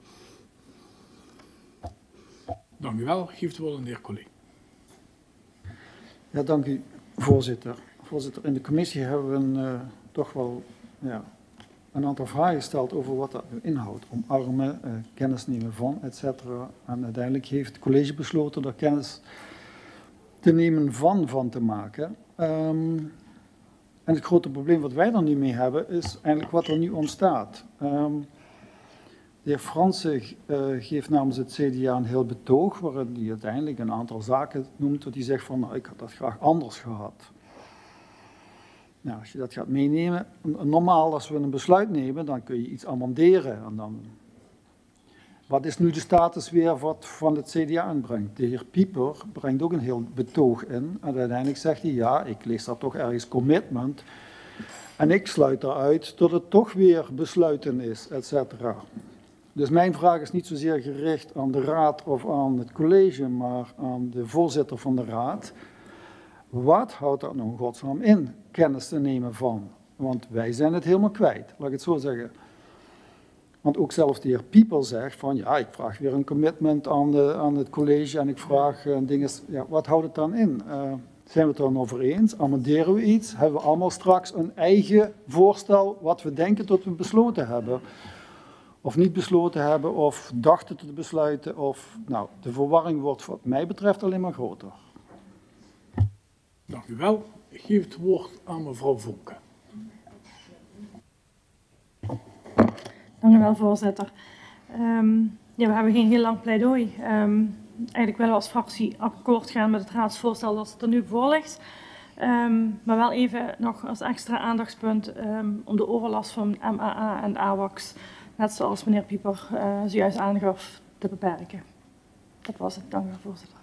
[SPEAKER 1] Dank u wel. Geef het woord aan de heer Collie.
[SPEAKER 12] Ja, dank u, voorzitter. Voorzitter, in de commissie hebben we een, uh, toch wel ja, een aantal vragen gesteld over wat dat nu inhoudt. Omarmen, uh, kennis nemen van, et cetera. En uiteindelijk heeft het college besloten er kennis te nemen van van te maken. Um, en het grote probleem wat wij er nu mee hebben, is eigenlijk wat er nu ontstaat. Um, de heer Fransen uh, geeft namens het CDA een heel betoog, waarin hij uiteindelijk een aantal zaken noemt, dat hij zegt van, nou, ik had dat graag anders gehad. Nou, als je dat gaat meenemen, normaal als we een besluit nemen, dan kun je iets amenderen. En dan... Wat is nu de status weer wat van het CDA aanbrengt? De heer Pieper brengt ook een heel betoog in. En uiteindelijk zegt hij, ja, ik lees daar toch ergens commitment. En ik sluit eruit dat het toch weer besluiten is, et cetera. Dus mijn vraag is niet zozeer gericht aan de raad of aan het college, maar aan de voorzitter van de raad. Wat houdt dat nou godsnaam in, kennis te nemen van? Want wij zijn het helemaal kwijt, laat ik het zo zeggen. Want ook zelfs de heer Pieper zegt van ja, ik vraag weer een commitment aan, de, aan het college en ik vraag uh, dingen, ja, wat houdt het dan in? Uh, zijn we het dan over eens? Amenderen we iets? Hebben we allemaal straks een eigen voorstel wat we denken dat we besloten hebben? Of niet besloten hebben, of dachten te besluiten, of nou, de verwarring wordt wat mij betreft alleen maar groter.
[SPEAKER 1] Dank u wel. Ik geef het woord aan mevrouw Vonken.
[SPEAKER 15] Dank u wel, voorzitter. Um, ja, we hebben geen heel lang pleidooi. Um, eigenlijk willen we als fractie akkoord gaan met het raadsvoorstel dat het er nu voor ligt. Um, maar wel even nog als extra aandachtspunt om de overlast van MAA en AWACS, net zoals meneer Pieper uh, zojuist aangaf, te beperken. Dat was het. Dank u wel, voorzitter.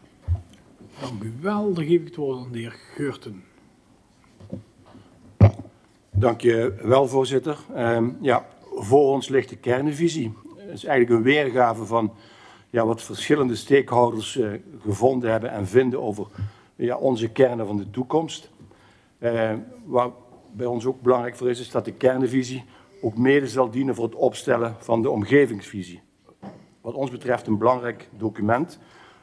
[SPEAKER 1] Dank u wel. Dan geef ik het woord aan de heer Geurten.
[SPEAKER 16] Dank je wel, voorzitter. Um, ja, voor ons ligt de kernvisie. Het is eigenlijk een weergave van ja, wat verschillende stakeholders uh, gevonden hebben en vinden over ja, onze kernen van de toekomst. Uh, waar bij ons ook belangrijk voor is, is dat de kernvisie ook mede zal dienen voor het opstellen van de omgevingsvisie. Wat ons betreft een belangrijk document,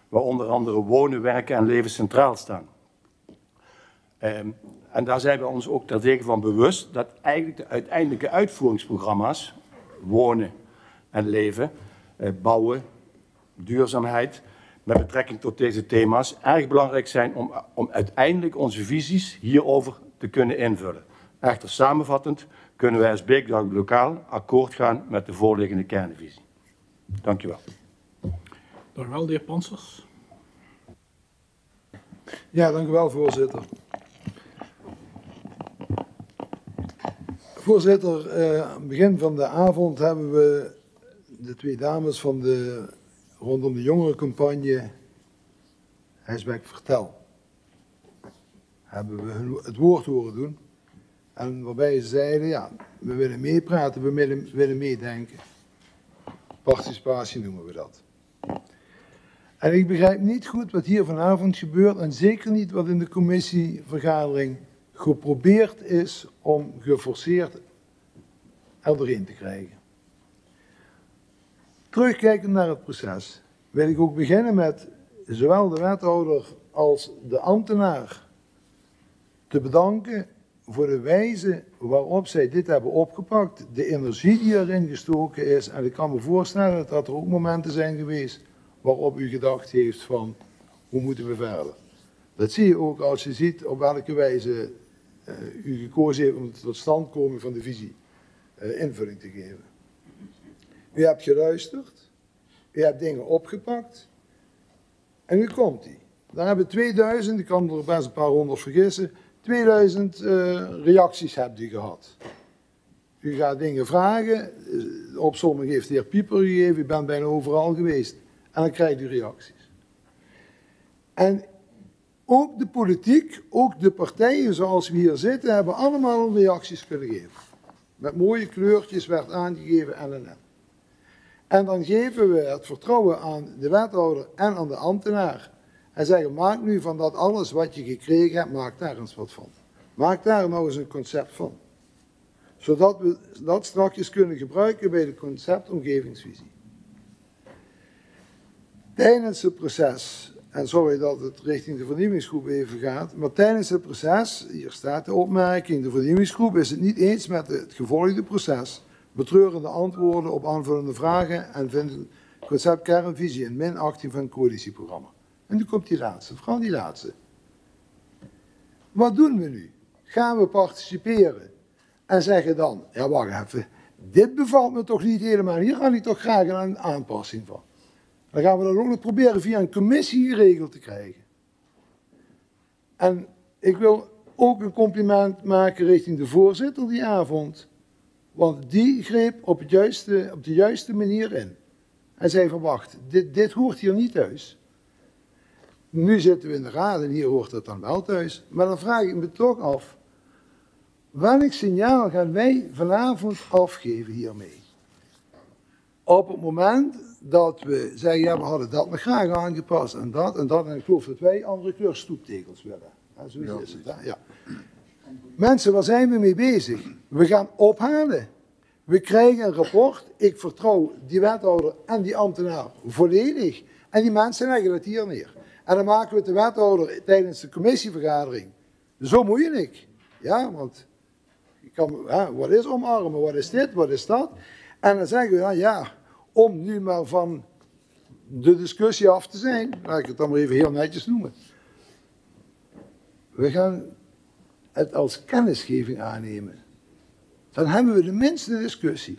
[SPEAKER 16] waar onder andere wonen, werken en leven centraal staan. Uh, en daar zijn we ons ook terdege van bewust dat eigenlijk de uiteindelijke uitvoeringsprogramma's, wonen en leven, eh, bouwen, duurzaamheid, met betrekking tot deze thema's, erg belangrijk zijn om, om uiteindelijk onze visies hierover te kunnen invullen. Echter samenvattend kunnen wij als Beekdag lokaal akkoord gaan met de voorliggende kernvisie. Dank u wel.
[SPEAKER 1] Dank u wel, de heer Pansers.
[SPEAKER 17] Ja, dank u wel, voorzitter. Voorzitter, eh, aan het begin van de avond hebben we de twee dames van de, rondom de jongerencampagne Hesbeck Vertel. Hebben we hun het woord horen doen. En waarbij ze zeiden, ja, we willen meepraten, we willen, willen meedenken. Participatie noemen we dat. En ik begrijp niet goed wat hier vanavond gebeurt en zeker niet wat in de commissievergadering geprobeerd is om geforceerd er doorheen te krijgen. Terugkijkend naar het proces wil ik ook beginnen met zowel de wethouder als de ambtenaar te bedanken voor de wijze waarop zij dit hebben opgepakt, de energie die erin gestoken is. En ik kan me voorstellen dat er ook momenten zijn geweest waarop u gedacht heeft van hoe moeten we verder. Dat zie je ook als je ziet op welke wijze u gekozen heeft om stand komen van de visie uh, invulling te geven. U hebt geluisterd, u hebt dingen opgepakt en nu komt die. Daar hebben 2000, ik kan er best een paar honderd vergissen, 2000 uh, reacties hebt u gehad. U gaat dingen vragen, op sommige heeft de heer Pieper gegeven, u bent bijna overal geweest. En dan krijgt u reacties. En ook de politiek, ook de partijen zoals we hier zitten, hebben allemaal reacties kunnen geven. Met mooie kleurtjes werd aangegeven en en en. En dan geven we het vertrouwen aan de wethouder en aan de ambtenaar. En zeggen, maak nu van dat alles wat je gekregen hebt, maak daar eens wat van. Maak daar nou eens een concept van. Zodat we dat straks kunnen gebruiken bij de conceptomgevingsvisie. Tijdens het proces en sorry dat het richting de vernieuwingsgroep even gaat. Maar tijdens het proces, hier staat de opmerking, de vernieuwingsgroep is het niet eens met het gevolgde proces. Betreurende antwoorden op aanvullende vragen en vindt het concept kernvisie een minachting van het coalitieprogramma. En nu komt die laatste, vooral die laatste. Wat doen we nu? Gaan we participeren en zeggen dan, ja wacht even, dit bevalt me toch niet helemaal, hier ga ik toch graag een aanpassing van. Dan gaan we dat ook nog proberen via een commissie geregeld te krijgen. En ik wil ook een compliment maken richting de voorzitter die avond. Want die greep op, het juiste, op de juiste manier in. en zei van wacht, dit, dit hoort hier niet thuis. Nu zitten we in de raad en hier hoort het dan wel thuis. Maar dan vraag ik me toch af, welk signaal gaan wij vanavond afgeven hiermee? Op het moment dat we zeggen, ja, we hadden dat nog graag aangepast en dat en dat. En ik geloof dat wij andere kleur stoeptegels willen. Ja, zoiets is het, hè? ja. Mensen, waar zijn we mee bezig? We gaan ophalen. We krijgen een rapport. Ik vertrouw die wethouder en die ambtenaar volledig. En die mensen leggen het hier neer. En dan maken we het de wethouder tijdens de commissievergadering zo moeilijk. Ja, want ik kan, wat is omarmen? Wat is dit? Wat is dat? En dan zeggen we dan ja, om nu maar van de discussie af te zijn, laat ik het dan maar even heel netjes noemen. We gaan het als kennisgeving aannemen. Dan hebben we de minste discussie.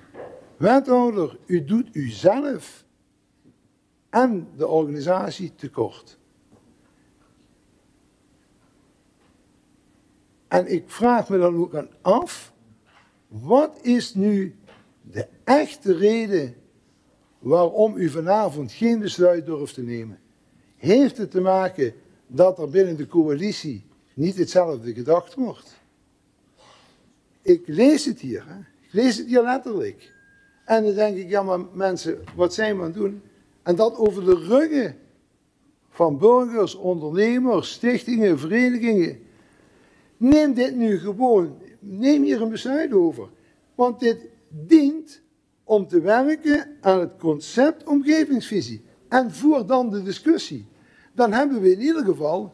[SPEAKER 17] Wethouder, u doet uzelf en de organisatie tekort. En ik vraag me dan ook aan af, wat is nu de echte reden waarom u vanavond geen besluit durft te nemen? Heeft het te maken dat er binnen de coalitie niet hetzelfde gedacht wordt? Ik lees het hier, hè? ik lees het hier letterlijk. En dan denk ik, ja maar mensen, wat zijn we aan het doen? En dat over de ruggen van burgers, ondernemers, stichtingen, verenigingen. Neem dit nu gewoon, neem hier een besluit over. Want dit dient om te werken aan het concept omgevingsvisie. En voer dan de discussie. Dan hebben we in ieder geval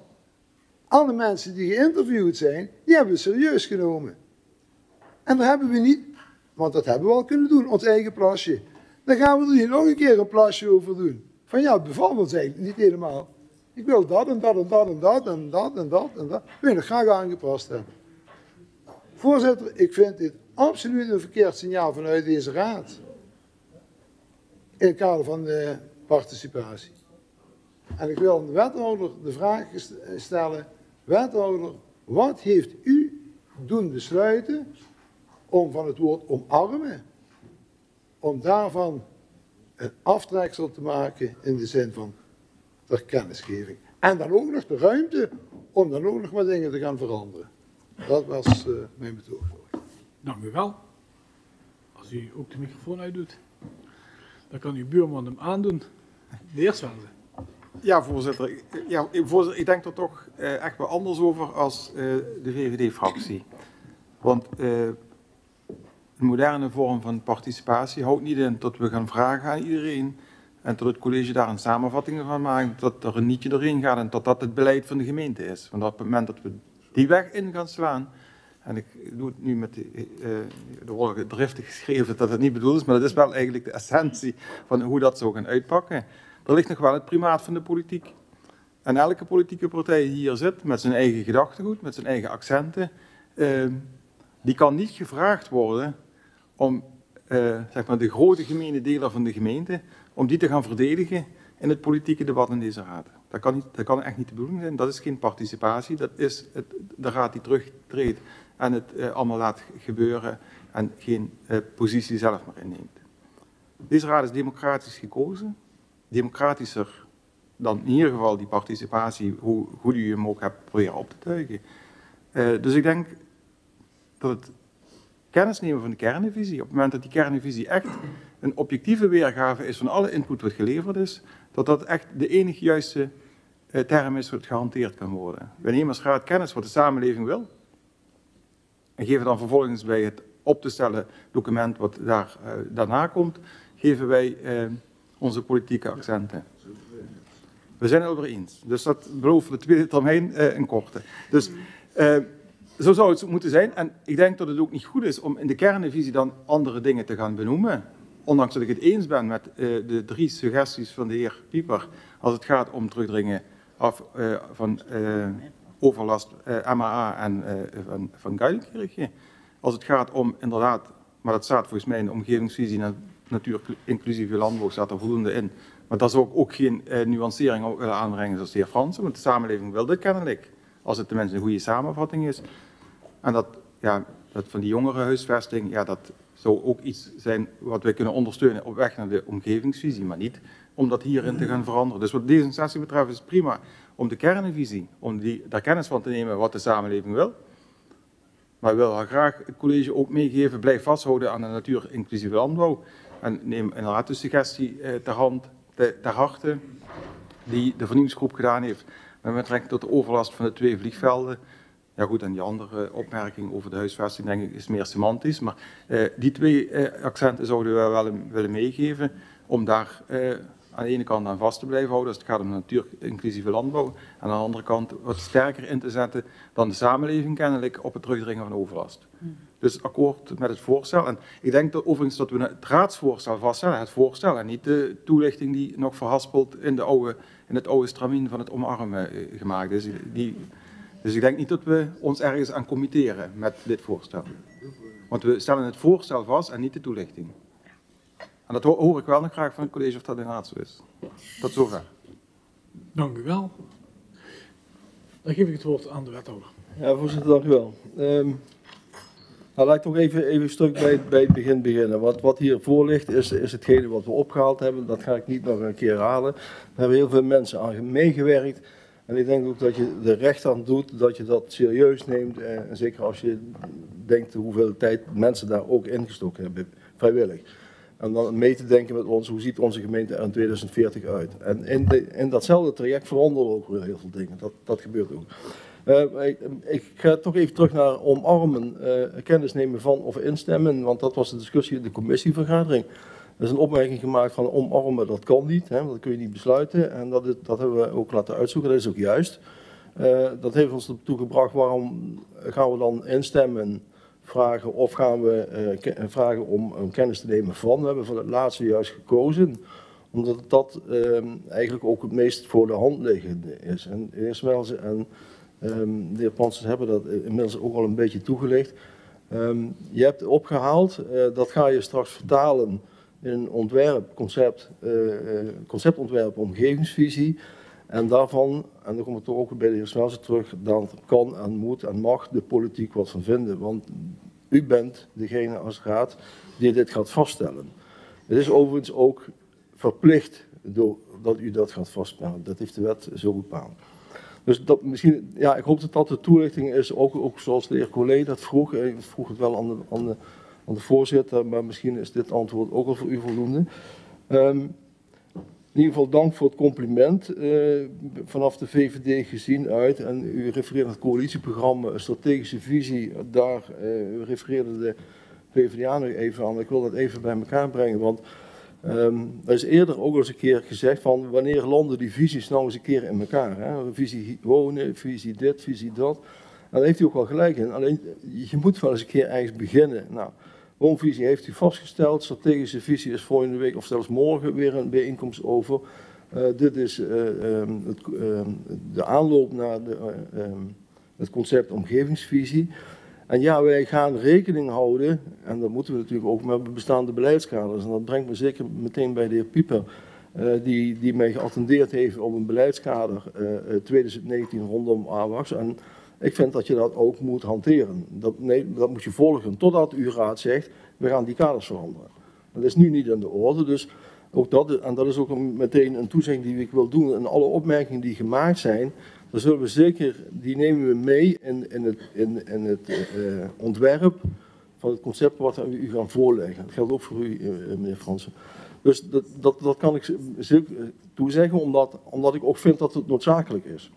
[SPEAKER 17] alle mensen die geïnterviewd zijn, die hebben we serieus genomen. En daar hebben we niet, want dat hebben we al kunnen doen, ons eigen plasje. Dan gaan we er hier nog een keer een plasje over doen. Van ja, het bevalt ons eigenlijk niet helemaal. Ik wil dat en dat en dat en dat en dat en dat en dat. Wil je nog graag aangepast hebben. Voorzitter, ik vind dit absoluut een verkeerd signaal vanuit deze raad. In het kader van de participatie. En ik wil de wethouder de vraag stellen. Wethouder, wat heeft u doen besluiten om van het woord omarmen, om daarvan een aftreksel te maken in de zin van ter kennisgeving. En dan ook nog de ruimte om dan ook nog wat dingen te gaan veranderen. Dat was uh, mijn betoog.
[SPEAKER 1] Dank u wel. Als u ook de microfoon uitdoet, dan kan uw buurman hem aandoen. De eerste.
[SPEAKER 6] Ja, voorzitter. Ja, voorzitter, ik denk er toch uh, echt wel anders over als uh, de VVD-fractie. Want een moderne vorm van participatie houdt niet in dat we gaan vragen aan iedereen en dat het college daar een samenvatting van maakt, dat er een nietje doorheen gaat en dat dat het beleid van de gemeente is. Want op het moment dat we die weg in gaan slaan, en ik doe het nu met, de, uh, wordt driftig geschreven dat het niet bedoeld is, maar dat is wel eigenlijk de essentie van hoe dat zou gaan uitpakken. Er ligt nog wel het primaat van de politiek. En elke politieke partij die hier zit, met zijn eigen gedachtegoed, met zijn eigen accenten, uh, die kan niet gevraagd worden om uh, zeg maar de grote gemene deler van de gemeente om die te gaan verdedigen in het politieke debat in deze raad. Dat kan, niet, dat kan echt niet de bedoeling zijn. Dat is geen participatie. Dat is het, de raad die terugtreedt en het uh, allemaal laat gebeuren en geen uh, positie zelf maar inneemt. Deze raad is democratisch gekozen. Democratischer dan in ieder geval die participatie, hoe goed u hem ook hebt proberen op te tuigen. Uh, dus ik denk dat het kennis nemen van de kernvisie, op het moment dat die kernvisie echt een objectieve weergave is van alle input wat geleverd is, dat dat echt de enige juiste term is wat gehanteerd kan worden. We nemen als raad kennis wat de samenleving wil geven dan vervolgens bij het op te stellen document wat daar, uh, daarna komt, geven wij uh, onze politieke accenten. We zijn het over eens. Dus dat belooft de tweede termijn een korte. Dus zo zou het moeten zijn. En ik denk dat het ook niet goed is om in de kernvisie dan andere dingen te gaan benoemen ondanks dat ik het eens ben met uh, de drie suggesties van de heer Pieper, als het gaat om terugdringen af, uh, van uh, overlast MAA en van, van Geilkirche. Als het gaat om inderdaad, maar dat staat volgens mij in de omgevingsvisie natuur inclusieve landbouw staat er voldoende in. Maar dat is ook, ook geen nuancering willen aanbrengen zoals de heer Fransen, want de samenleving wil dit kennelijk. Als het tenminste een goede samenvatting is. En dat, ja, dat van die jongerenhuisvesting, ja, dat zou ook iets zijn wat wij kunnen ondersteunen op weg naar de omgevingsvisie, maar niet om dat hierin te gaan veranderen. Dus wat D66 betreft is prima om de kernvisie, om die, daar kennis van te nemen wat de samenleving wil. Maar wil graag het college ook meegeven, blijf vasthouden aan de natuur-inclusieve landbouw. En neem inderdaad de suggestie eh, ter hand, ter, harte, die de vernieuwingsgroep gedaan heeft. Met betrekking tot de overlast van de twee vliegvelden. Ja goed, en die andere opmerking over de huisvesting denk ik is meer semantisch. Maar eh, die twee eh, accenten zouden we wel willen meegeven om daar eh, aan de ene kant aan vast te blijven houden, als het gaat om natuur-inclusieve landbouw. En aan de andere kant wat sterker in te zetten dan de samenleving kennelijk op het terugdringen van overlast. Dus akkoord met het voorstel. En ik denk dat overigens dat we het raadsvoorstel vaststellen, het voorstel en niet de toelichting die nog verhaspeld in, de oude, in het oude stramien van het omarmen eh, gemaakt is. Die, dus ik denk niet dat we ons ergens aan committeren met dit voorstel. Want we stellen het voorstel vast en niet de toelichting. En dat hoor ik wel nog graag van het college of dat inderdaad zo is. Tot zover.
[SPEAKER 1] Dank u wel. Dan geef ik het woord aan de wethouder.
[SPEAKER 18] Ja, voorzitter, dank u wel. Um, nou, laat ik toch even, even een stuk bij, bij het begin beginnen. Wat, wat hier voor ligt is, is hetgene wat we opgehaald hebben. Dat ga ik niet nog een keer herhalen. Daar hebben heel veel mensen aan meegewerkt. En ik denk ook dat je er recht aan doet dat je dat serieus neemt. En zeker als je denkt hoeveel tijd mensen daar ook ingestoken hebben, vrijwillig. En dan mee te denken met ons, hoe ziet onze gemeente er in 2040 uit? En in, de, datzelfde traject veranderen ook weer heel veel dingen. Dat, dat gebeurt ook. Uh, ik, ik, ga toch even terug naar omarmen, uh, kennis nemen van of instemmen, want dat was de discussie in de commissievergadering. Er is een opmerking gemaakt van omarmen, dat kan niet, hè, dat kun je niet besluiten. En dat, dat hebben we ook laten uitzoeken, dat is ook juist. Uh, dat heeft ons ertoe gebracht, waarom gaan we dan instemmen? Vragen of gaan we uh, vragen om kennis te nemen van. We hebben voor het laatste juist gekozen, omdat dat um, eigenlijk ook het meest voor de hand liggende is. En ze, en um, de heer Pansens hebben dat inmiddels ook al een beetje toegelicht. je hebt opgehaald, dat ga je straks vertalen in een ontwerp, concept, conceptontwerp, omgevingsvisie. En daarvan, en dan we toch ook bij de heer Smelsen terug, dan kan en moet en mag de politiek wat van vinden. Want u bent degene als raad die dit gaat vaststellen. Het is overigens ook verplicht door, dat u dat gaat vaststellen. Dat heeft de wet zo bepaald. Dus dat misschien, ja, ik hoop dat dat de toelichting is, ook, ook zoals de heer Collet dat vroeg. Ik vroeg het wel aan de, aan, de, aan de voorzitter, maar misschien is dit antwoord ook al voor u voldoende. Um, in ieder geval dank voor het compliment uh, vanaf de VVD gezien uit. En u refereert het coalitieprogramma, strategische visie. Daar uh, refereerde de PvdA nu even aan. Ik wil dat even bij elkaar brengen, want um, er is eerder ook al eens een keer gezegd van wanneer landen die visies nou eens een keer in elkaar. Hè? Visie wonen, visie dit, visie dat. En daar heeft u ook wel gelijk in. Alleen je moet wel eens een keer ergens beginnen. Nou, Woonvisie heeft u vastgesteld. Strategische visie is volgende week of zelfs morgen weer een bijeenkomst over. Uh, dit is uh, um, het, uh, de aanloop naar de, um, het concept omgevingsvisie. En ja, wij gaan rekening houden, en dat moeten we natuurlijk ook met bestaande beleidskaders. En dat brengt me zeker meteen bij de heer Pieper, die, die mij geattendeerd heeft op een beleidskader 2019 rondom AWACS. En ik vind dat je dat ook moet hanteren. Dat, nee, dat moet je volgen totdat uw raad zegt, we gaan die kaders veranderen. Dat is nu niet aan de orde, dus ook dat, en dat is ook meteen een toezegging die ik wil doen. En alle opmerkingen die gemaakt zijn, dan zullen we zeker, die nemen we mee in, in het, het uh, ontwerp van het concept wat we u gaan voorleggen. Dat geldt ook voor u, uh, meneer Fransen. Dus dat, dat, dat kan ik zeker toezeggen, omdat, omdat ik ook vind dat het noodzakelijk is.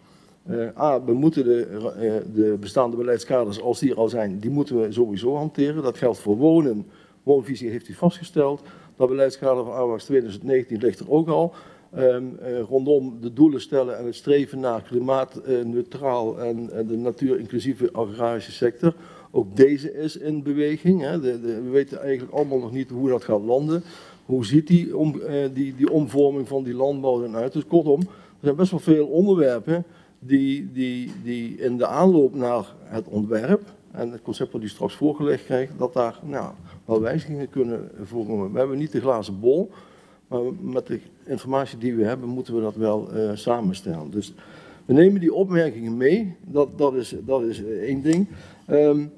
[SPEAKER 18] Uh, A, we moeten de, uh, de, bestaande beleidskaders, als die er al zijn, die moeten we sowieso hanteren. Dat geldt voor wonen. Woonvisie heeft u vastgesteld. Dat beleidskader van AWACS 2019 ligt er ook al. Um, uh, rondom de doelen stellen en het streven naar klimaatneutraal en, en de natuurinclusieve agrarische sector. Ook deze is in beweging. Hè. De, de, we weten eigenlijk allemaal nog niet hoe dat gaat landen. Hoe ziet die, om, die, die omvorming van die landbouw eruit? uit? Dus kortom, er zijn best wel veel onderwerpen die, die, die in de aanloop naar het ontwerp en het concept wat u straks voorgelegd krijgt, dat daar nou, wel wijzigingen kunnen voorkomen. We hebben niet de glazen bol, maar met de informatie die we hebben moeten we dat wel uh, samenstellen. Dus we nemen die opmerkingen mee, dat, dat, is, dat is één ding. Um,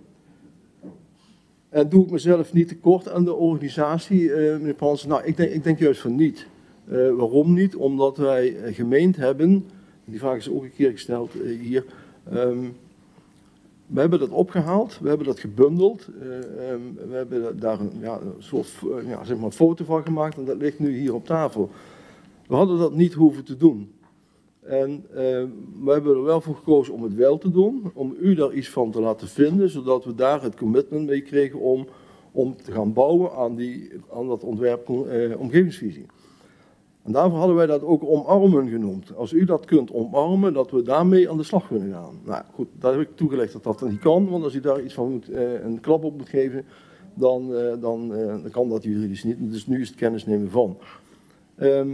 [SPEAKER 18] En doe ik mezelf niet tekort aan de organisatie, eh, meneer Pansen? Nou, ik denk, ik denk juist van niet. Eh, waarom niet? Omdat wij eh, gemeend hebben, die vraag is ook een keer gesteld eh, hier. ehm, we hebben dat opgehaald, we hebben dat gebundeld. eh, ehm, we hebben daar een, ja, soort fo- ja, zeg maar foto van gemaakt en dat ligt nu hier op tafel. We hadden dat niet hoeven te doen. En eh, we hebben er wel voor gekozen om het wel te doen, om u daar iets van te laten vinden, zodat we daar het commitment mee kregen om, om te gaan bouwen aan, die, aan dat ontwerp eh, omgevingsvisie. En daarvoor hadden wij dat ook omarmen genoemd. Als u dat kunt omarmen, dat we daarmee aan de slag kunnen gaan. Nou goed, daar heb ik toegelegd dat dat niet kan, want als u daar iets van eh, een klap op moet geven, dan, eh, dan, eh, dan kan dat juridisch niet. Dus nu is het kennis nemen van. Ehm,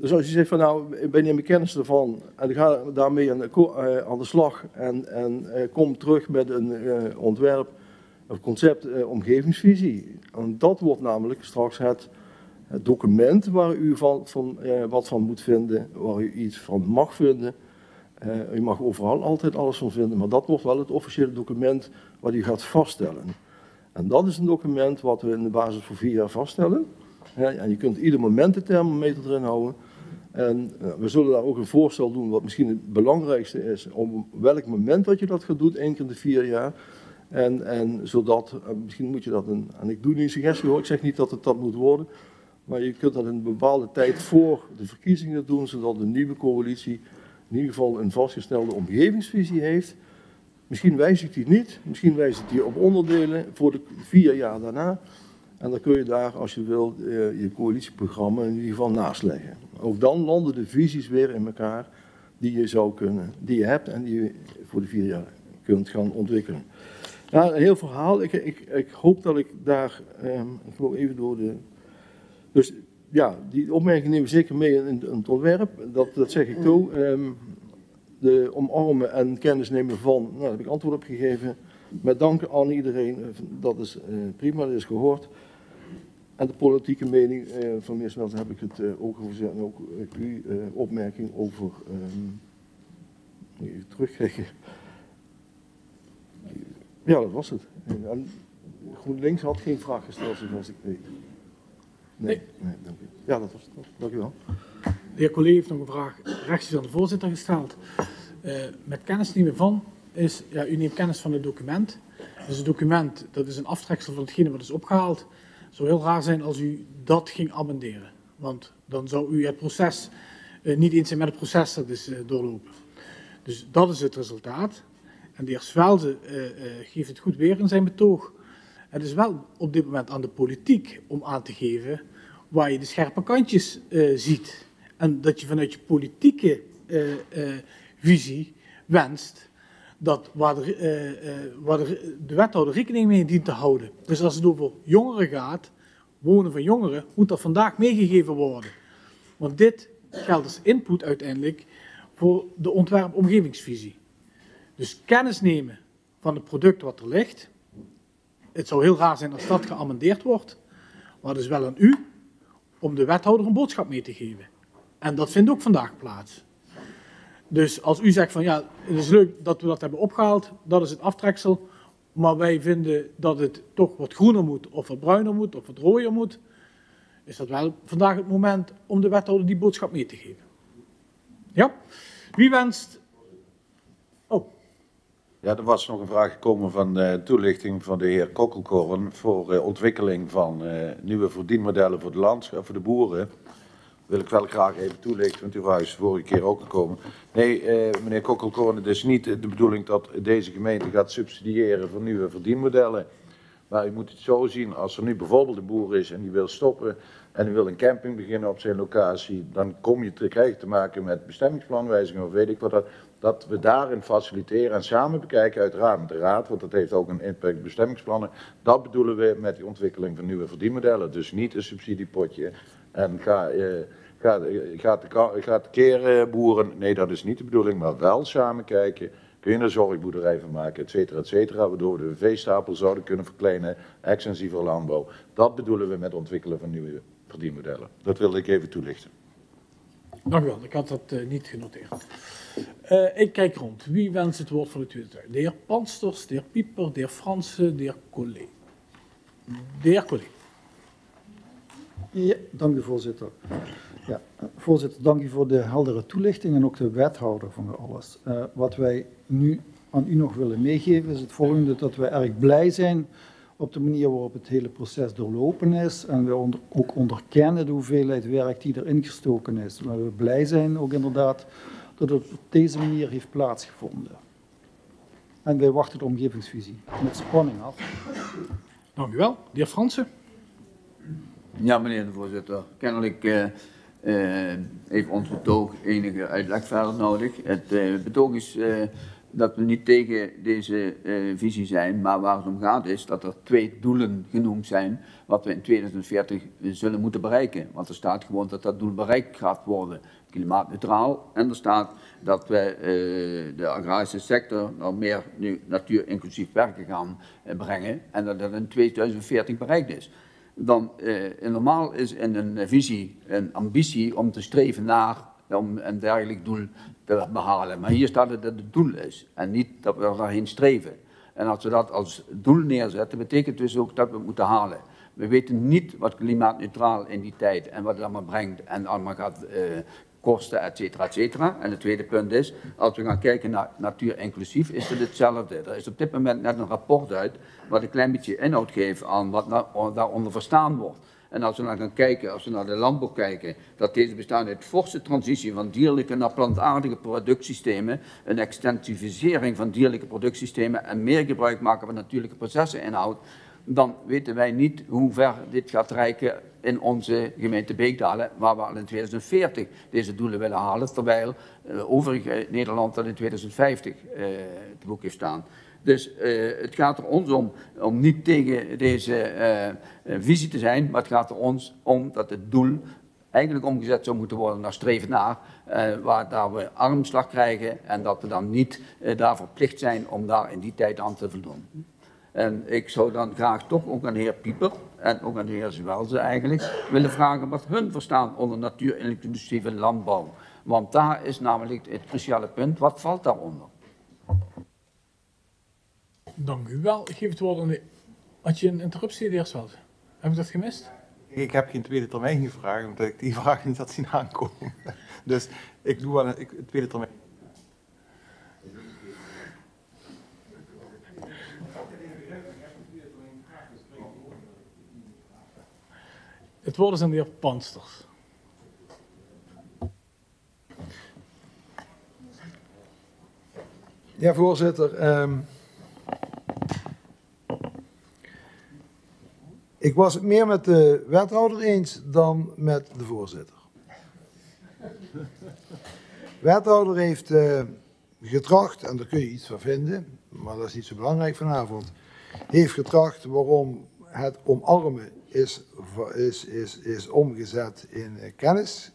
[SPEAKER 18] dus als je zegt van nou, ik neem kennis ervan en ga daarmee aan de, aan de slag en, en kom terug met een ontwerp, een concept omgevingsvisie. En dat wordt namelijk straks het, het document waar u van, van, eh, wat van moet vinden, waar u iets van mag vinden. Eh, u mag overal altijd alles van vinden, maar dat wordt wel het officiële document wat u gaat vaststellen. En dat is een document wat we in de basis voor vier jaar vaststellen. En je kunt ieder moment de thermometer erin houden. En eh, we zullen daar ook een voorstel doen, wat misschien het belangrijkste is, om welk moment dat je dat gaat doen, één keer in de vier jaar. En, en zodat, misschien moet je dat, een, en ik doe nu een suggestie hoor, ik zeg niet dat het dat moet worden, maar je kunt dat een bepaalde tijd voor de verkiezingen doen, zodat de nieuwe coalitie in ieder geval een vastgestelde omgevingsvisie heeft. Misschien wijzigt die niet, misschien wijzigt die op onderdelen voor de vier jaar daarna. En dan kun je daar, als je wil, eh, je coalitieprogramma in ieder geval naast leggen. Ook dan landen de visies weer in elkaar die je zou kunnen, die je hebt en die je voor de vier jaar kunt gaan ontwikkelen. Nou, een heel verhaal. Ik, ik, ik hoop dat ik daar, ehm, ik wil even door de. Dus ja, die opmerking nemen we zeker mee in, het ontwerp. Dat, dat zeg ik toe. Ehm, de omarmen en kennis nemen van, nou, daar heb ik antwoord op gegeven. Met dank aan iedereen, eh, dat is eh, prima, dat is gehoord. En de politieke mening eh, van meneer Smelter heb ik het ook gezegd. En ook uw opmerking over. ik even terugkrijgen. Ja, dat was het. En GroenLinks had geen vraag gesteld, zoals ik weet. Nee, nee dank u. Ja, dat was het. Dank u wel.
[SPEAKER 1] De heer Collee heeft nog een vraag rechtstreeks aan de voorzitter gesteld. Eh, met kennis nemen van is, ja, u neemt kennis van het document. Dus het document, dat is een aftreksel van hetgene wat is opgehaald. Het zou heel raar zijn als u dat ging amenderen. Want dan zou u het proces eh, niet eens zijn met het proces dat is eh, doorlopen. Dus dat is het resultaat. En de heer Swelde eh, eh, geeft het goed weer in zijn betoog. Het is wel op dit moment aan de politiek om aan te geven waar je de scherpe kantjes eh, ziet. En dat je vanuit je politieke eh, eh, visie wenst dat waar, de, waar de, de wethouder rekening mee dient te houden. Dus als het over jongeren gaat, wonen van jongeren, moet dat vandaag meegegeven worden. Want dit geldt als input uiteindelijk voor de ontwerp-omgevingsvisie. Dus kennis nemen van het product wat er ligt. Het zou heel raar zijn als dat geamendeerd wordt. Maar het is wel aan u om de wethouder een boodschap mee te geven. En dat vindt ook vandaag plaats. Dus als u zegt van ja, het is leuk dat we dat hebben opgehaald, dat is het aftreksel. Maar wij vinden dat het toch wat groener moet, of wat bruiner moet, of wat rooier moet. Is dat wel vandaag het moment om de wethouder die boodschap mee te geven. Ja? Wie wenst
[SPEAKER 19] Ja, er was nog een vraag gekomen van de toelichting van de heer Kokkelkorn voor eh, ontwikkeling van eh, nieuwe verdienmodellen voor de landschap, voor de boeren. Wil ik wel graag even toelichten, want u was vorige keer ook gekomen. Nee, eh, meneer Kokkelkorn, het is niet de bedoeling dat deze gemeente gaat subsidiëren voor nieuwe verdienmodellen. Maar u moet het zo zien, als er nu bijvoorbeeld een boer is en die wil stoppen en die wil een camping beginnen op zijn locatie, dan kom je te, krijg je te maken met bestemmingsplanwijzigingen of weet ik wat dat, dat we daarin faciliteren en samen bekijken, uiteraard met de raad, want dat heeft ook een impact op bestemmingsplannen. Dat bedoelen we met die ontwikkeling van nieuwe verdienmodellen. Dus niet een subsidiepotje en ga, eh, ga, gaat, de, gaat keer eh, boeren, nee dat is niet de bedoeling, maar wel samen kijken. Kun je een zorgboerderij van maken, et cetera, et cetera, waardoor we de veestapel zouden kunnen verkleinen, extensiever landbouw. Dat bedoelen we met ontwikkelen van nieuwe verdienmodellen. Dat wilde ik even toelichten.
[SPEAKER 1] Dank u wel, ik had dat eh, niet genoteerd. Eh, ik kijk rond. Wie wenst het woord voor de tweede tijd? De heer Pansters, de heer Pieper, de heer Fransen, de heer Collet. De heer Collet.
[SPEAKER 12] Ja, dank u voorzitter. Ja, voorzitter, dank u voor de heldere toelichting en ook de wethouder van alles. Uh, wat wij nu aan u nog willen meegeven is het volgende, dat wij erg blij zijn op de manier waarop het hele proces doorlopen is. En we onder, ook onderkennen de hoeveelheid werk die erin gestoken is. Maar we blij zijn ook inderdaad dat het op deze manier heeft plaatsgevonden. En wij wachten de omgevingsvisie met spanning af.
[SPEAKER 1] Dank u wel. De heer Fransen.
[SPEAKER 14] Ja, meneer de voorzitter. Kennelijk uh, uh, heeft ons betoog enige uitleg verder nodig. Het uh, betoog is dat we niet tegen deze visie zijn, maar waar het om gaat is dat er twee doelen genoemd zijn wat we in 2040 zullen moeten bereiken. Want er staat gewoon dat dat doel bereikt gaat worden, klimaatneutraal. En er staat dat we de agrarische sector nog meer nu natuurinclusief werken gaan brengen en dat dat in 2040 bereikt is dan normaal is in een visie een ambitie om te streven naar om een dergelijk doel te behalen. Maar hier staat het dat het doel is en niet dat we daarheen streven. En als we dat als doel neerzetten, betekent dus ook dat we het moeten halen. We weten niet wat klimaatneutraal in die tijd en wat het allemaal brengt en allemaal gaat uh, kosten, et cetera, et cetera. En het tweede punt is, als we gaan kijken naar natuur inclusief, is het hetzelfde. Er is op dit moment net een rapport uit, wat een klein beetje inhoud geeft aan wat daaronder verstaan wordt. En als we naar gaan kijken, als we naar de landbouw kijken, dat deze bestaan uit forse transitie van dierlijke naar plantaardige productiesystemen, een extensivisering van dierlijke productiesystemen en meer gebruik maken van natuurlijke processen inhoudt, dan weten wij niet hoe ver dit gaat reiken in onze gemeente Beekdalen, waar we al in 2040 deze doelen willen halen, terwijl uh, overige Nederland dat in 2050 uh, het boek heeft staan. Dus uh, het gaat er ons om, om niet tegen deze uh, visie te zijn, maar het gaat er ons om dat het doel eigenlijk omgezet zou moeten worden naar streven naar, waar daar we armslag krijgen en dat we dan niet daar verplicht zijn om daar in die tijd aan te voldoen. En ik zou dan graag toch ook aan de heer Pieper en ook aan de heer Zwelze eigenlijk willen vragen wat hun verstaan onder natuur-inclusieve landbouw. Want daar is namelijk het cruciale punt, wat valt daaronder?
[SPEAKER 1] Dank u wel. Ik geef het woord aan de... Had je een interruptie, de heer Zwelze? Heb ik dat gemist?
[SPEAKER 6] Ik heb geen tweede termijn gevraagd, omdat ik die vraag niet had zien aankomen. Dus ik doe wel een tweede termijn.
[SPEAKER 1] Het woord is aan de heer Pansters.
[SPEAKER 17] Ja, voorzitter. Um, ik was het meer met de wethouder eens dan met de voorzitter. De wethouder heeft uh, getracht, en daar kun je iets van vinden, maar dat is niet zo belangrijk vanavond, heeft getracht waarom het omarmen is, is, is, is omgezet in kennis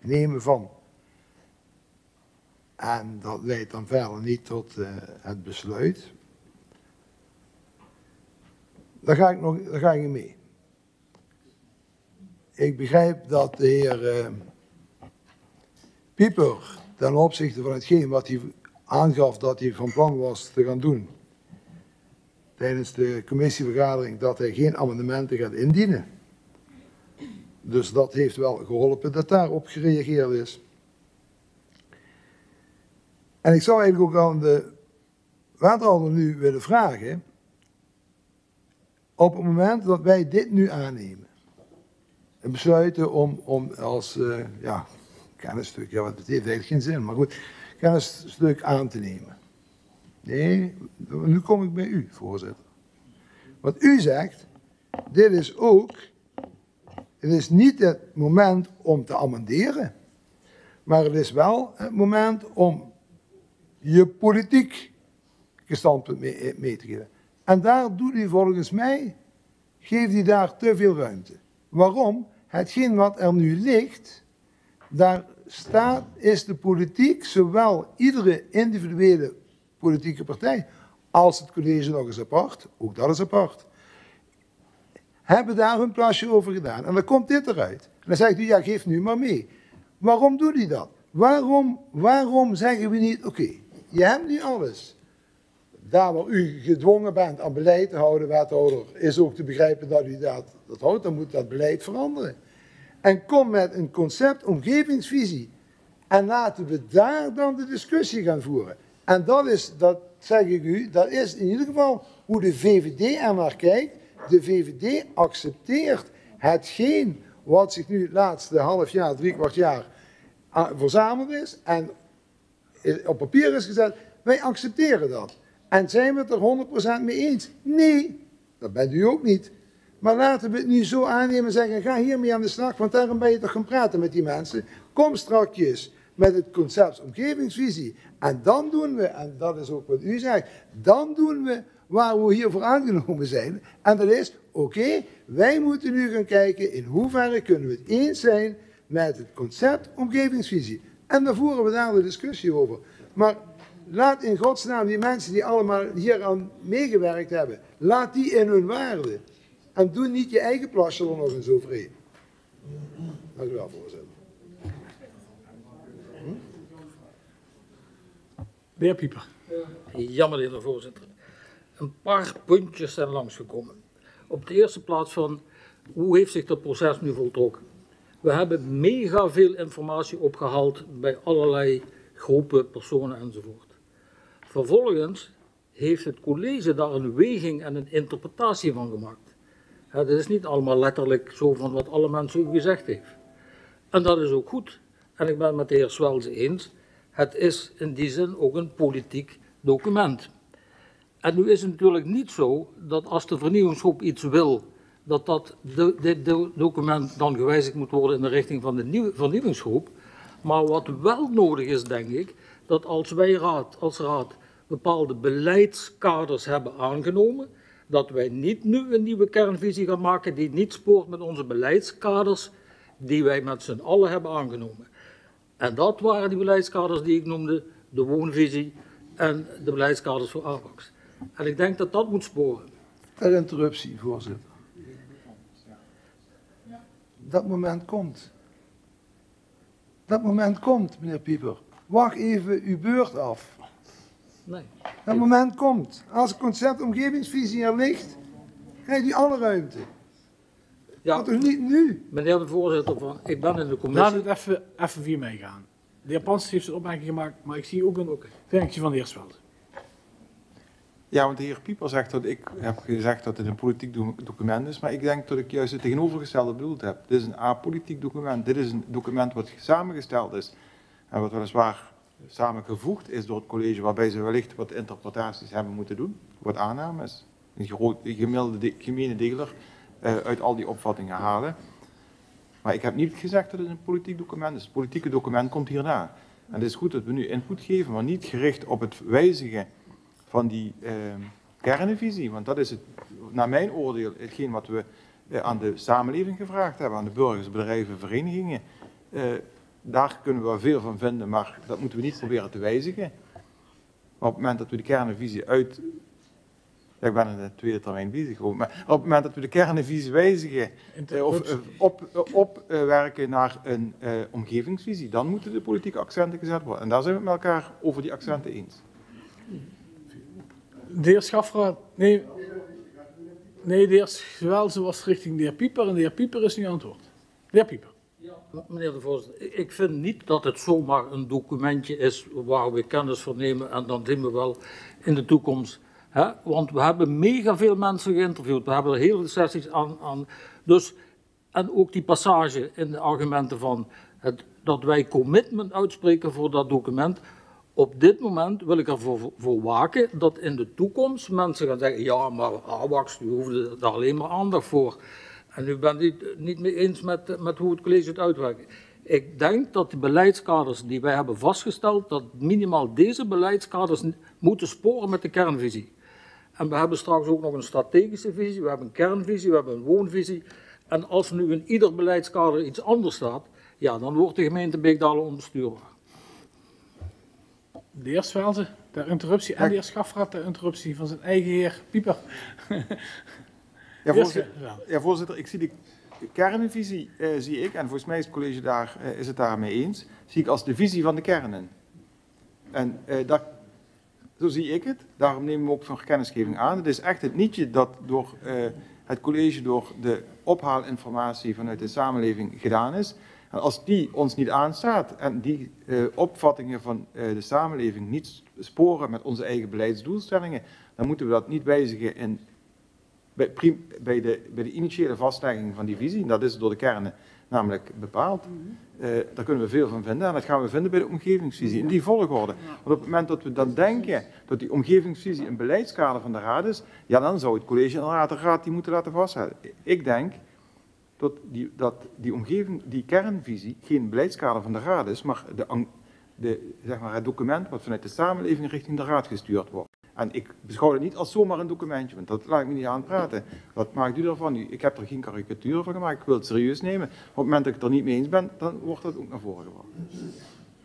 [SPEAKER 17] nemen van. En dat leidt dan verder niet tot uh, het besluit. Daar ga ik nog daar ga ik mee. Ik begrijp dat de heer uh, Pieper ten opzichte van hetgeen wat hij aangaf dat hij van plan was te gaan doen, tijdens de commissievergadering dat hij geen amendementen gaat indienen. Dus dat heeft wel geholpen dat daarop gereageerd is. En ik zou eigenlijk ook aan de wethouder nu willen vragen, op het moment dat wij dit nu aannemen, en besluiten om, om als, uh, ja, kennisstuk, ja, het heeft eigenlijk geen zin, maar goed, kennisstuk aan te nemen. Nee, nu kom ik bij u, voorzitter. Wat u zegt, dit is ook, het is niet het moment om te amenderen, maar het is wel het moment om je politiek standpunt mee, mee te geven. En daar doet u volgens mij, geeft u daar te veel ruimte. Waarom? Hetgeen wat er nu ligt, daar staat, is de politiek, zowel iedere individuele politieke partij, als het college nog eens apart, ook dat is apart, hebben daar hun plasje over gedaan. En dan komt dit eruit. En dan zegt u, ja, geef nu maar mee. Waarom doet u dat? Waarom, waarom zeggen we niet, oké, je hebt nu alles. Daar waar u gedwongen bent aan beleid te houden, wethouder, is ook te begrijpen dat u dat, dat houdt, dan moet dat beleid veranderen. En kom met een concept omgevingsvisie. En laten we daar dan de discussie gaan voeren. En dat is, dat zeg ik u, dat is in ieder geval hoe de VVD er naar kijkt. De VVD accepteert hetgeen wat zich nu het laatste half jaar, drie kwart jaar ah, verzameld is en op papier is gezet. Wij accepteren dat. En zijn we het er 100% mee eens? Nee, dat bent u ook niet. Maar laten we het nu zo aannemen en zeggen, ga hiermee aan de slag, want daarom ben je toch gaan praten met die mensen. Kom strakjes met het concept omgevingsvisie. En dan doen we, en dat is ook wat u zegt, dan doen we waar we hiervoor aangenomen zijn. En dat is, oké, wij moeten nu gaan kijken in hoeverre kunnen we het eens zijn met het concept omgevingsvisie. En dan voeren we daar de discussie over. Maar laat in godsnaam die mensen die allemaal hier aan meegewerkt hebben, laat die in hun waarde. En doe niet je eigen plasje er nog eens overheen. Dank u wel, voorzitter.
[SPEAKER 1] De heer Pieper.
[SPEAKER 5] Jammer, de heer voorzitter. Een paar puntjes zijn langsgekomen. Op de eerste plaats van hoe heeft zich dat proces nu voltrokken? We hebben mega veel informatie opgehaald bij allerlei groepen, personen enzovoort. Vervolgens heeft het college daar een weging en een interpretatie van gemaakt. Het is niet allemaal letterlijk zo van wat alle mensen gezegd heeft. En dat is ook goed. En ik ben het met de heer Swelse eens. Het is in die zin ook een politiek document. En nu is het natuurlijk niet zo dat als de vernieuwingsgroep iets wil, dat dat dit document dan gewijzigd moet worden in de richting van de nieuwe vernieuwingsgroep. Maar wat wel nodig is, denk ik, dat als wij raad, als raad bepaalde beleidskaders hebben aangenomen, dat wij niet nu een nieuwe kernvisie gaan maken die niet spoort met onze beleidskaders die wij met z'n allen hebben aangenomen. En dat waren die beleidskaders die ik noemde, de woonvisie en de beleidskaders voor AWACS. En ik denk dat dat moet sporen.
[SPEAKER 17] Ter interruptie, voorzitter. Dat moment komt. Dat moment komt, meneer Pieper. Wacht even uw beurt af.
[SPEAKER 5] Nee.
[SPEAKER 17] Dat moment komt. Als het concept omgevingsvisie er ligt, krijgt u alle ruimte.
[SPEAKER 5] Ja,
[SPEAKER 17] maar toch niet nu?
[SPEAKER 5] Meneer de voorzitter, van, ik ben in de commissie.
[SPEAKER 1] Laat het even, even via mij gaan. De heer Pans heeft zijn opmerking gemaakt, maar ik zie ook een reactie van de heer Swelde.
[SPEAKER 6] Ja, want de heer Pieper zegt dat ik heb gezegd dat het een politiek document is, maar ik denk dat ik juist het tegenovergestelde bedoeld heb. Dit is een apolitiek document. Dit is een document wat samengesteld is en wat weliswaar samengevoegd is door het college, waarbij ze wellicht wat interpretaties hebben moeten doen, wat aannames, een gemiddelde de, gemene deler uh, uit al die opvattingen halen. Maar ik heb niet gezegd dat het een politiek document is. Het politieke document komt hierna. En het is goed dat we nu input geven, maar niet gericht op het wijzigen van die uh, kernvisie. Want dat is het, naar mijn oordeel hetgeen wat we uh, aan de samenleving gevraagd hebben, aan de burgers, bedrijven, verenigingen. Daar kunnen we wel veel van vinden, maar dat moeten we niet proberen te wijzigen. Maar op het moment dat we de kernvisie uit. Ja, ik ben in de tweede termijn bezig. Maar op het moment dat we de kernvisie wijzigen eh, of eh, opwerken op, uh, naar een uh, omgevingsvisie, dan moeten de politieke accenten gezet worden. En daar zijn we het met elkaar over die accenten eens.
[SPEAKER 1] De heer Schafraad, nee, nee, de heer Zwelse was richting de heer Pieper en de heer Pieper is nu aan het woord. De heer Pieper.
[SPEAKER 5] Meneer de voorzitter, ik vind niet dat het zomaar een documentje is waar we kennis van nemen en dan zien we wel in de toekomst. Hè? Want we hebben mega veel mensen geïnterviewd, we hebben er hele sessies aan, aan. Dus, en ook die passage in de argumenten van het, dat wij commitment uitspreken voor dat document. Op dit moment wil ik ervoor voor waken dat in de toekomst mensen gaan zeggen: ja, maar AWACS, die hoefde daar alleen maar aandacht voor. En u bent het niet mee eens met, met hoe het college het uitwerkt. Ik denk dat de beleidskaders die wij hebben vastgesteld, dat minimaal deze beleidskaders moeten sporen met de kernvisie. En we hebben straks ook nog een strategische visie, we hebben een kernvisie, we hebben een woonvisie. En als nu in ieder beleidskader iets anders staat, ja, dan wordt de gemeente Beekdalen onbestuurbaar.
[SPEAKER 1] De heer Swelse, ter interruptie, en de heer Schafraad, ter interruptie van zijn eigen heer Pieper.
[SPEAKER 6] Ja, voorzitter, ja, voorzitter ik zie de kernvisie, uh, zie ik, en volgens mij is het college daar, uh, is het daarmee eens, zie ik als de visie van de kernen. En dat Zo zie ik het. Daarom nemen we ook van kennisgeving aan. Het is echt het nietje dat door uh, het college, door de ophaalinformatie vanuit de samenleving gedaan is. En als die ons niet aanstaat en die uh, opvattingen van uh, de samenleving niet sporen met onze eigen beleidsdoelstellingen, dan moeten we dat niet wijzigen in, bij, prim, bij, de, bij de initiële vastlegging van die visie. En dat is door de kernen namelijk bepaald. Uh, daar kunnen we veel van vinden en dat gaan we vinden bij de omgevingsvisie, in die volgorde. Want op het moment dat we dan denken dat die omgevingsvisie een beleidskader van de raad is, ja dan zou het college inderdaad de raad die moeten laten vastzetten. Ik denk dat die, dat die omgeving, die kernvisie geen beleidskader van de raad is, maar, de, de, zeg maar het document wat vanuit de samenleving richting de raad gestuurd wordt. En ik beschouw het niet als zomaar een documentje, want dat laat ik me niet aan praten. Wat maakt u ervan? Ik heb er geen karikatuur van gemaakt, ik wil het serieus nemen. Op het moment dat ik het er niet mee eens ben, dan wordt dat ook naar voren gebracht.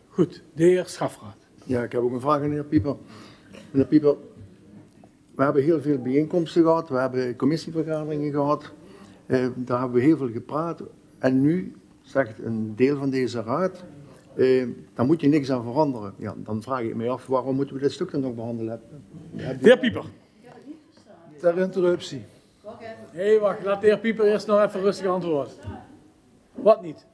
[SPEAKER 1] Goed, de heer Schafraad.
[SPEAKER 17] Ja, ik heb ook een vraag aan de heer Pieper. Meneer Pieper, we hebben heel veel bijeenkomsten gehad, we hebben commissievergaderingen gehad. Eh, daar hebben we heel veel gepraat. En nu zegt een deel van deze raad, eh, daar moet je niks aan veranderen. Ja, dan vraag ik me af, waarom moeten we dit stuk dan nog behandelen?
[SPEAKER 1] De heer Pieper.
[SPEAKER 17] Ter interruptie.
[SPEAKER 1] Hé, hey, wacht, laat de heer Pieper eerst nog even rustig antwoorden. Wat niet?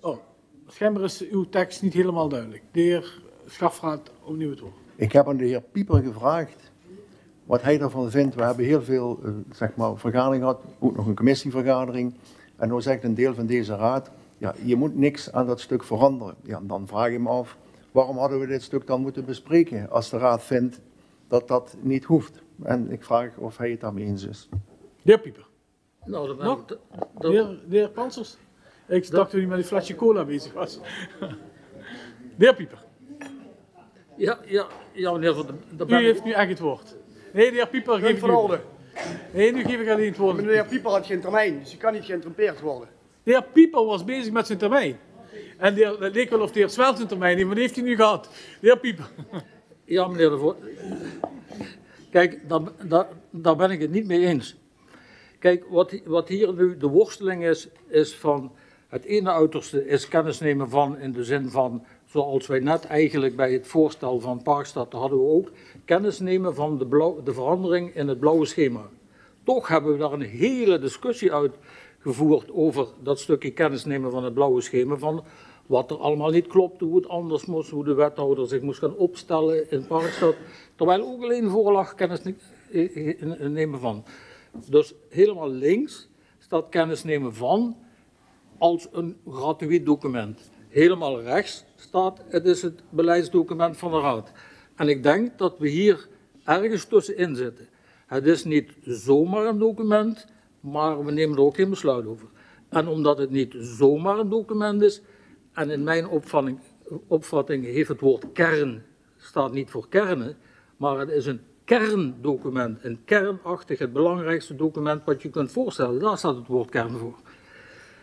[SPEAKER 1] Oh, schijnbaar is uw tekst niet helemaal duidelijk. De heer Schafraad, opnieuw het woord.
[SPEAKER 17] Ik heb aan de heer Pieper gevraagd wat hij ervan vindt. We hebben heel veel uh, zeg maar, vergaderingen gehad, ook nog een commissievergadering. En nu zegt een deel van deze raad, ja, je moet niks aan dat stuk veranderen. Ja, dan vraag ik me af, waarom hadden we dit stuk dan moeten bespreken als de raad vindt dat dat niet hoeft? En ik vraag of hij het daarmee eens is.
[SPEAKER 1] De heer Pieper.
[SPEAKER 5] Nou, dan
[SPEAKER 1] Nog? De, de, heer, de heer Pansers? Ik dacht dat u met een flesje cola bezig was. de heer Pieper.
[SPEAKER 5] Ja, ja, ja meneer Van
[SPEAKER 1] de, U heeft nu echt het woord. Nee, de heer Pieper geeft
[SPEAKER 4] van orde.
[SPEAKER 1] Nee, nu geef ik alleen het woord.
[SPEAKER 4] Maar de heer Pieper had geen termijn, dus je kan niet geïnterrumpeerd worden.
[SPEAKER 1] De heer Pieper was bezig met zijn termijn. En de leek wel of de heer Zwelt zijn termijn heeft, die heeft hij nu gehad. De heer Pieper.
[SPEAKER 5] Ja, meneer de Voort. Kijk, daar ben ik het niet mee eens. Kijk, wat, wat hier nu de worsteling is, is van het ene uiterste is kennis nemen van in de zin van, zoals wij net eigenlijk bij het voorstel van Parkstad hadden we ook, kennis nemen van de, blauw, de verandering in het blauwe schema. Toch hebben we daar een hele discussie uit gevoerd over dat stukje kennis nemen van het blauwe schema, van wat er allemaal niet klopte, hoe het anders moest, hoe de wethouder zich moest gaan opstellen in Parkstad, terwijl ook alleen voorlag kennis nemen van. Dus helemaal links staat kennis nemen van als een gratuit document. Helemaal rechts staat, het is het beleidsdocument van de Raad. En ik denk dat we hier ergens tussenin zitten. Het is niet zomaar een document, maar we nemen er ook geen besluit over. En omdat het niet zomaar een document is, en in mijn opvatting, opvatting heeft het woord kern, staat niet voor kernen, maar het is een kerndocument, een kernachtig, het belangrijkste document wat je kunt voorstellen. Daar staat het woord kern voor.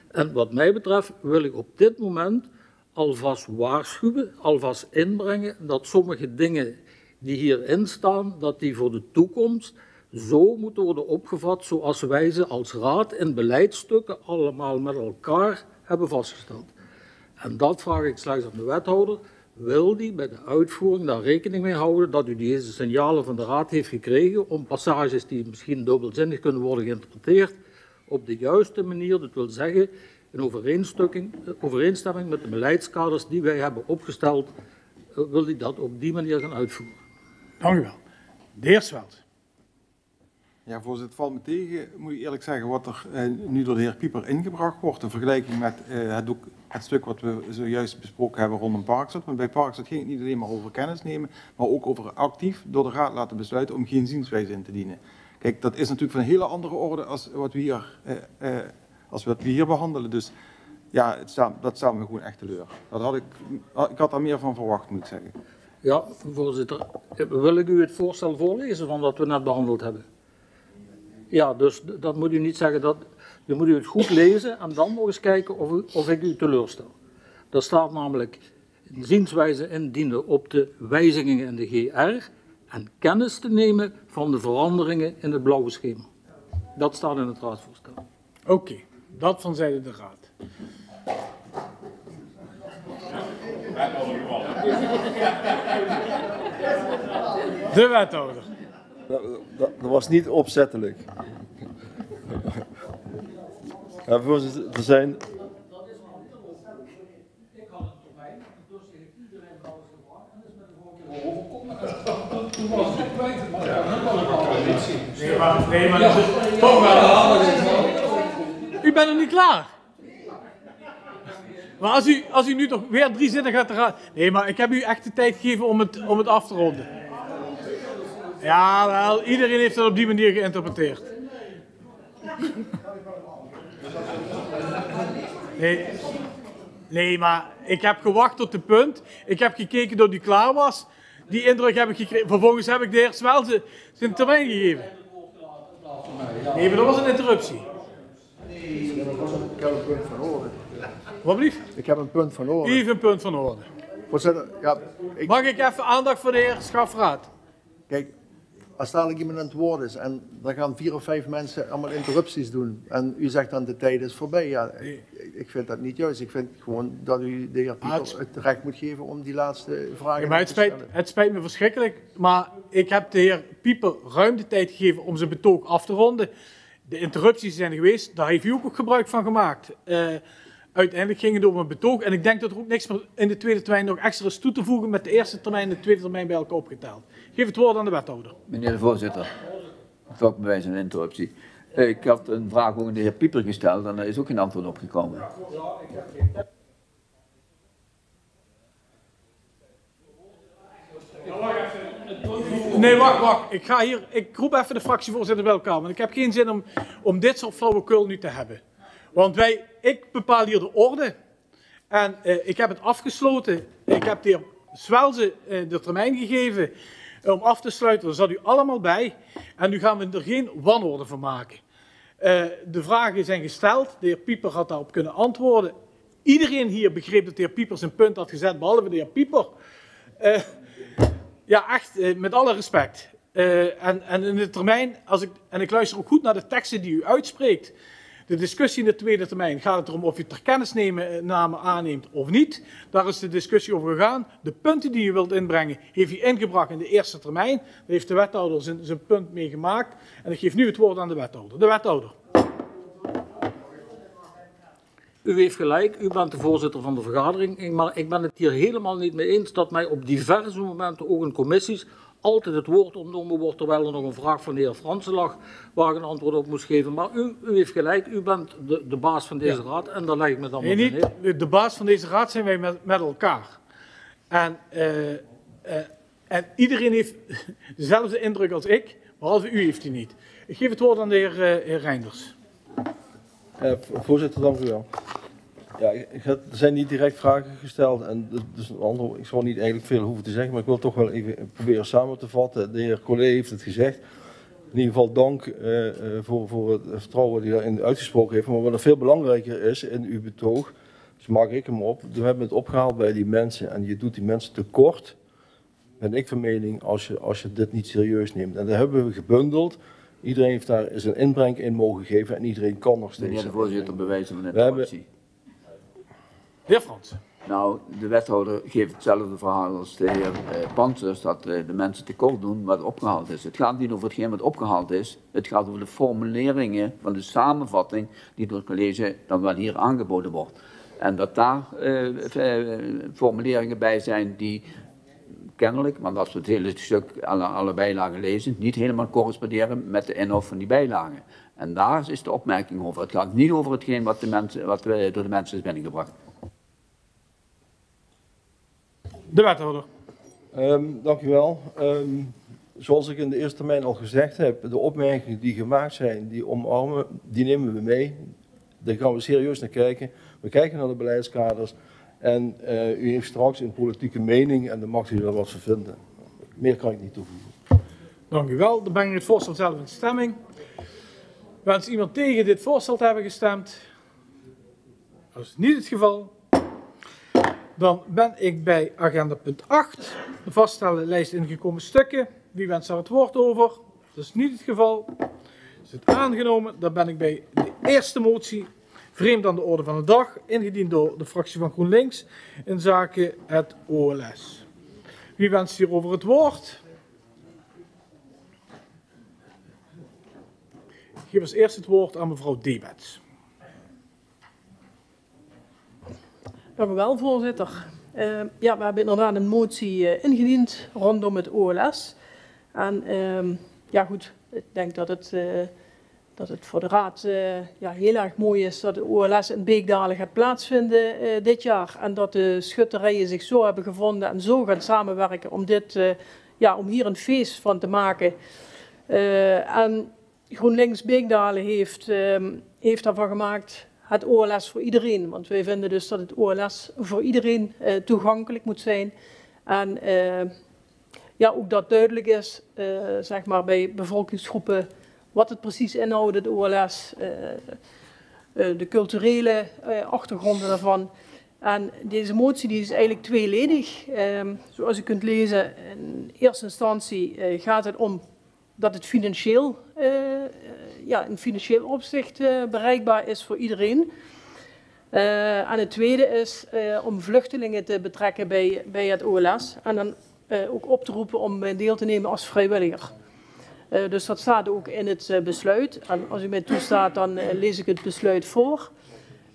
[SPEAKER 5] En wat mij betreft wil ik op dit moment alvast waarschuwen, alvast inbrengen dat sommige dingen die hierin staan, dat die voor de toekomst zo moeten worden opgevat zoals wij ze als raad in beleidsstukken allemaal met elkaar hebben vastgesteld. En dat vraag ik slechts aan de wethouder. Wil die bij de uitvoering daar rekening mee houden dat u deze signalen van de raad heeft gekregen om passages die misschien dubbelzinnig kunnen worden geïnterpreteerd op de juiste manier, dat wil zeggen in overeenstemming met de beleidskaders die wij hebben opgesteld, eh, wil hij dat op die manier gaan uitvoeren.
[SPEAKER 1] Dank u wel. De heer.
[SPEAKER 6] Ja, voorzitter, valt me tegen, moet ik eerlijk zeggen, wat er eh, nu door de heer Pieper ingebracht wordt in vergelijking met eh, het, stuk wat we zojuist besproken hebben rondom Parkstad. Want bij Parkstad ging het niet alleen maar over kennis nemen, maar ook over actief door de raad laten besluiten om geen zienswijze in te dienen. Kijk, dat is natuurlijk van een hele andere orde als wat we hier, eh, eh, als wat we hier behandelen. Dus ja, het dat staat me gewoon echt teleur. Dat had ik, ik had daar meer van verwacht, moet ik zeggen.
[SPEAKER 5] Ja, voorzitter. Wil ik u het voorstel voorlezen van wat we net behandeld hebben? Ja, dus dat moet u niet zeggen. Dat, dan moet u het goed lezen en dan nog eens kijken of, of ik u teleurstel. Daar staat namelijk zienswijze indienen op de wijzigingen in de GR en kennis te nemen van de veranderingen in het blauwe schema. Dat staat in het raadsvoorstel.
[SPEAKER 1] Oké, dat van zijde de raad. De wethouder.
[SPEAKER 18] Dat, dat, dat was niet opzettelijk. Ja, er zijn.
[SPEAKER 1] Nee, maar, nee, maar toch wel. U bent nog niet klaar. Maar als u, als u nu toch weer drie zinnen gaat eraan. Nee, maar ik heb u echt de tijd gegeven om het, om het af te ronden. Ja, wel, iedereen heeft het op die manier geïnterpreteerd. Nee, nee, maar ik heb gewacht tot de punt. Ik heb gekeken tot u klaar was. Die indruk heb ik gekregen. Vervolgens heb ik de heer wel zijn, termijn gegeven. Nee, maar dat was een interruptie.
[SPEAKER 17] Ik heb een punt van orde.
[SPEAKER 1] Wat blieft?
[SPEAKER 17] Ik heb een punt van orde.
[SPEAKER 1] Heeft een punt van orde.
[SPEAKER 17] Voorzitter, ja, ik,
[SPEAKER 1] Mag ik even aandacht voor de heer Schafraad?
[SPEAKER 17] kijk, als dadelijk iemand aan het woord is en dan gaan vier of vijf mensen allemaal interrupties doen en u zegt dan de tijd is voorbij, ja, ik, ik vind dat niet juist. Ik vind gewoon dat u de heer Pieper het recht moet geven om die laatste vragen
[SPEAKER 1] Ja, maar het,
[SPEAKER 17] te
[SPEAKER 1] spijt,
[SPEAKER 17] stellen.
[SPEAKER 1] het spijt me verschrikkelijk, maar ik heb de heer Pieper ruim de tijd gegeven om zijn betoog af te ronden. De interrupties zijn er geweest, daar heeft u ook gebruik van gemaakt. Eh, uiteindelijk ging het om een betoog en ik denk dat er ook niks meer in de tweede termijn nog extra is toe te voegen met de eerste termijn en de tweede termijn bij elkaar opgeteld. Geef het woord aan de wethouder.
[SPEAKER 14] Meneer de voorzitter, toch bij wijze van interruptie. Ik had een vraag ook aan de heer Pieper gesteld en daar is ook geen antwoord op gekomen.
[SPEAKER 1] Nee, wacht, wacht. Ik, ga hier, ik roep even de fractievoorzitter bij elkaar, want ik heb geen zin om, om dit soort flauwekul nu te hebben. Want wij, ik bepaal hier de orde en eh, ik heb het afgesloten. Ik heb de heer Zwelze eh, de termijn gegeven om af te sluiten. Daar zat u allemaal bij. En nu gaan we er geen wanorde van maken. Eh, de vragen zijn gesteld. De heer Pieper had daarop kunnen antwoorden. Iedereen hier begreep dat de heer Pieper zijn punt had gezet, behalve de heer Pieper. Eh, ja, echt, eh, met alle respect. Eh, en, en in de termijn, als ik, en ik luister ook goed naar de teksten die u uitspreekt. De discussie in de tweede termijn gaat het erom of u ter kennisname aanneemt of niet. Daar is de discussie over gegaan. De punten die u wilt inbrengen, heeft u ingebracht in de eerste termijn. Daar heeft de wethouder zijn, zijn punt mee gemaakt. En ik geef nu het woord aan de wethouder. De wethouder.
[SPEAKER 5] U heeft gelijk, u bent de voorzitter van de vergadering, maar ik ben het hier helemaal niet mee eens dat mij op diverse momenten, ook in commissies, altijd het woord ontnomen wordt, terwijl er nog een vraag van de heer Fransen lag, waar ik een antwoord op moest geven. Maar u, u heeft gelijk, u bent de, de baas van deze raad en daar leg ik me dan
[SPEAKER 1] Nee, niet, de- de baas van deze raad zijn wij met, met elkaar. En, eh, eh, en iedereen heeft dezelfde indruk als ik, behalve u heeft hij niet. Ik geef het woord aan de heer, eh, heer Reinders.
[SPEAKER 18] Eh, vo- voorzitter, dank u wel. Ja, ik- er zijn niet direct vragen gesteld en dus, een ander, ik zou niet eigenlijk veel hoeven te zeggen, maar ik wil toch wel even proberen samen te vatten. De heer Collet heeft het gezegd. In ieder geval dank eh, eh, voor, voor het vertrouwen hij daarin uitgesproken heeft. Maar wat er veel belangrijker is in uw betoog, dus maak ik hem op, we hebben het opgehaald bij die mensen en je doet die mensen tekort, ben ik van mening, als je, als je dit niet serieus neemt. En dat hebben we gebundeld. Iedereen heeft daar zijn inbreng in mogen geven en iedereen kan nog steeds.
[SPEAKER 14] Meneer de voorzitter, bij wijze van
[SPEAKER 18] We hebben,
[SPEAKER 14] interruptie.
[SPEAKER 1] Heer Frans.
[SPEAKER 14] Nou, de wethouder geeft hetzelfde verhaal als de heer eh, Pantsers, dat eh, de mensen tekort doen wat opgehaald is. Het gaat niet over hetgeen wat opgehaald is, het gaat over de formuleringen van de samenvatting die door het college dan wel hier aangeboden wordt. En dat daar eh, eh, formuleringen bij zijn die kennelijk, want als we het hele stuk, alle, alle bijlagen lezen, niet helemaal corresponderen met de inhoud van die bijlagen. En daar is de opmerking over. Het gaat niet over hetgeen wat, de mensen, wat eh, door de mensen is binnengebracht.
[SPEAKER 1] De wethouder.
[SPEAKER 18] Ehm, dank u wel. Ehm, zoals ik in de eerste termijn al gezegd heb, de opmerkingen die gemaakt zijn, die omarmen, die nemen we mee. Daar gaan we serieus naar kijken. We kijken naar de beleidskaders. En eh, u heeft straks een politieke mening en dan mag u er wat van vinden. Meer kan ik niet toevoegen.
[SPEAKER 1] Dank u wel. Dan breng ik het voorstel zelf in stemming. Wens iemand tegen dit voorstel te hebben gestemd? Dat is niet het geval. Dan ben ik bij agenda punt 8. De vaststellen lijst ingekomen stukken. Wie wenst daar het woord over? Dat is niet het geval. Is het aangenomen? Dan ben ik bij de eerste motie vreemd aan de orde van de dag, ingediend door de fractie van GroenLinks in zaken het OLS. Wie wenst hierover het woord? Ik geef als eerst het woord aan mevrouw Debets.
[SPEAKER 10] Dank u wel, voorzitter. Uh, ja, we hebben inderdaad een motie uh, ingediend rondom het OLS. En uh, ja, goed, ik denk dat het, uh, dat het voor de Raad ja, heel erg mooi is dat de OLS in Beekdalen gaat plaatsvinden dit jaar. En dat de schutterijen zich zo hebben gevonden en zo gaan samenwerken om, dit, ja, om hier een feest van te maken. en GroenLinks Beekdalen heeft, ehm, heeft daarvan gemaakt het OLS voor iedereen. Want wij vinden dus dat het OLS voor iedereen uh, toegankelijk moet zijn. En uh, ja, ook dat duidelijk is, uh, zeg maar bij bevolkingsgroepen, wat het precies inhoudt, het OLS, de culturele achtergronden daarvan. En deze motie die is eigenlijk tweeledig. Ehm, zoals u kunt lezen, in eerste instantie gaat het om dat het financieel ja, in financieel opzicht uh, bereikbaar is voor iedereen. Uh, en het tweede is uh, om vluchtelingen te betrekken bij, bij het OLS en dan ook op te roepen om deel te nemen als vrijwilliger. dus dat staat ook in het besluit. En als u mij toestaat, dan lees ik het besluit voor.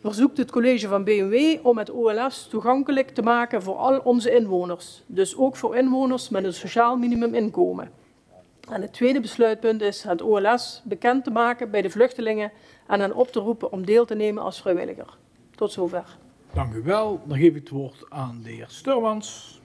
[SPEAKER 10] Verzoekt het college van BMW om het OLS toegankelijk te maken voor al onze inwoners. Dus ook voor inwoners met een sociaal minimuminkomen. En het tweede besluitpunt is het OLS bekend te maken bij de vluchtelingen en hen op te roepen om deel te nemen als vrijwilliger. Tot zover.
[SPEAKER 1] Dank u wel. Dan geef ik het woord aan de heer Sturmans.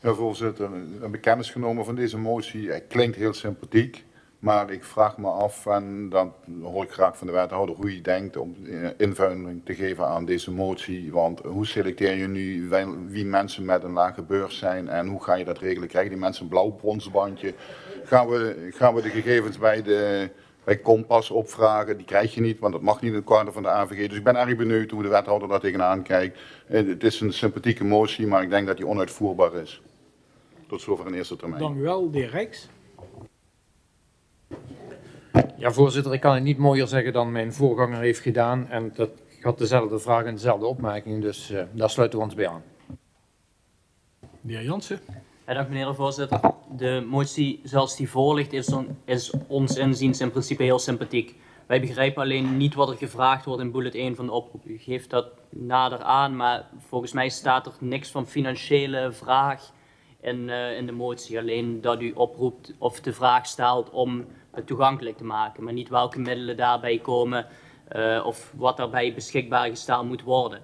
[SPEAKER 9] Ja, voorzitter, we hebben kennis genomen van deze motie. Het klinkt heel sympathiek. Maar ik vraag me af, en dan hoor ik graag van de wethouder hoe je denkt om eh, invulling te geven aan deze motie. Want hoe selecteer je nu wie mensen met een lage beurs zijn en hoe ga je dat regelen? Krijgen die mensen een blauw bronsbandje? Gaan we, gaan we de gegevens bij de bij Kompas opvragen? Die krijg je niet, want dat mag niet in het kader van de AVG. Dus ik ben erg benieuwd hoe de wethouder daar tegenaan kijkt. Eh, het is een sympathieke motie, maar ik denk dat die onuitvoerbaar is. Tot zover in eerste termijn.
[SPEAKER 1] Dank u wel, de Rijks.
[SPEAKER 8] Ja, voorzitter, ik kan het niet mooier zeggen dan mijn voorganger heeft gedaan. En dat had dezelfde vraag en dezelfde opmerking, dus uh, daar sluiten we ons bij aan.
[SPEAKER 1] De heer Jansen.
[SPEAKER 20] Ja, dank meneer de voorzitter. De motie zoals die voorligt is, on, is ons inziens in principe heel sympathiek. Wij begrijpen alleen niet wat er gevraagd wordt in bullet 1 van de oproep. U geeft dat nader aan, maar volgens mij staat er niks van financiële vraag in, uh, in de motie. Alleen dat u oproept of de vraag stelt om toegankelijk te maken, maar niet welke middelen daarbij komen uh, of wat daarbij beschikbaar gesteld moet worden.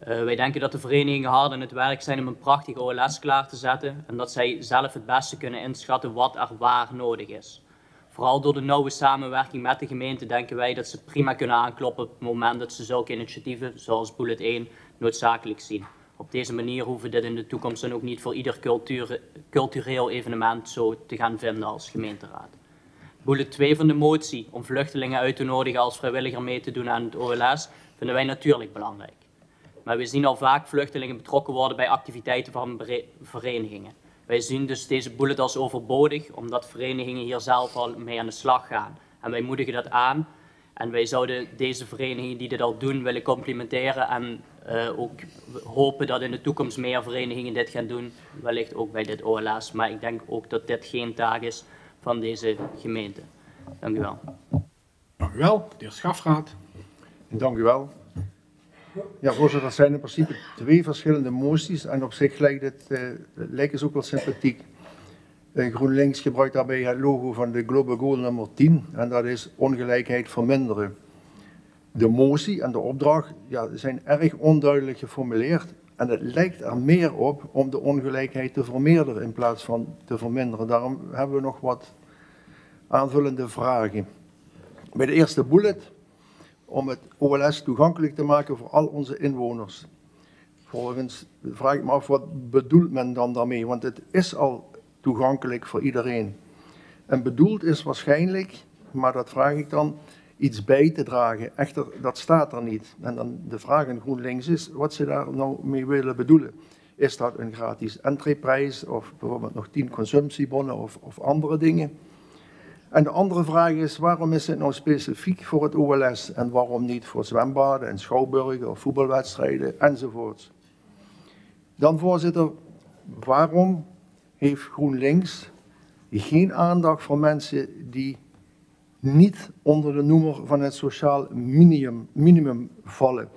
[SPEAKER 20] Uh, wij denken dat de verenigingen hard aan het werk zijn om een prachtig OLS klaar te zetten en dat zij zelf het beste kunnen inschatten wat er waar nodig is. Vooral door de nauwe samenwerking met de gemeente denken wij dat ze prima kunnen aankloppen op het moment dat ze zulke initiatieven, zoals Bullet 1, noodzakelijk zien. Op deze manier hoeven we dit in de toekomst dan ook niet voor ieder cultureel evenement zo te gaan vinden als gemeenteraad. Bullet 2 van de motie om vluchtelingen uit te nodigen als vrijwilliger mee te doen aan het OLS vinden wij natuurlijk belangrijk. Maar we zien al vaak vluchtelingen betrokken worden bij activiteiten van verenigingen. Wij zien dus deze bullet als overbodig, omdat verenigingen hier zelf al mee aan de slag gaan. En wij moedigen dat aan. En wij zouden deze verenigingen die dit al doen willen complimenteren en uh, ook hopen dat in de toekomst meer verenigingen dit gaan doen. Wellicht ook bij dit OLS. Maar ik denk ook dat dit geen taak is van deze gemeente. Dank u wel.
[SPEAKER 1] Dank u wel, de heer Schafraad.
[SPEAKER 21] Dank u wel. Ja, voorzitter, dat zijn in principe twee verschillende moties en op zich lijkt het, uh, lijkt het ook wel sympathiek. Uh, GroenLinks gebruikt daarbij het logo van de Global Goal nummer 10 en dat is ongelijkheid verminderen. De motie en de opdracht ja, zijn erg onduidelijk geformuleerd en het lijkt er meer op om de ongelijkheid te vermeerderen in plaats van te verminderen. Daarom hebben we nog wat aanvullende vragen. Bij de eerste bullet, om het OLS toegankelijk te maken voor al onze inwoners. Volgens vraag ik me af, wat bedoelt men dan daarmee? Want het is al toegankelijk voor iedereen. En bedoeld is waarschijnlijk, maar dat vraag ik dan, iets bij te dragen. Echter, dat staat er niet. En dan de vraag aan GroenLinks is wat ze daar nou mee willen bedoelen. Is dat een gratis entreeprijs of bijvoorbeeld nog tien consumptiebonnen of, of andere dingen? En de andere vraag is, waarom is het nou specifiek voor het OLS en waarom niet voor zwembaden en schouwburgen of voetbalwedstrijden enzovoort? Dan voorzitter, waarom heeft GroenLinks geen aandacht voor mensen die niet onder de noemer van het sociaal minimum, minimum vallen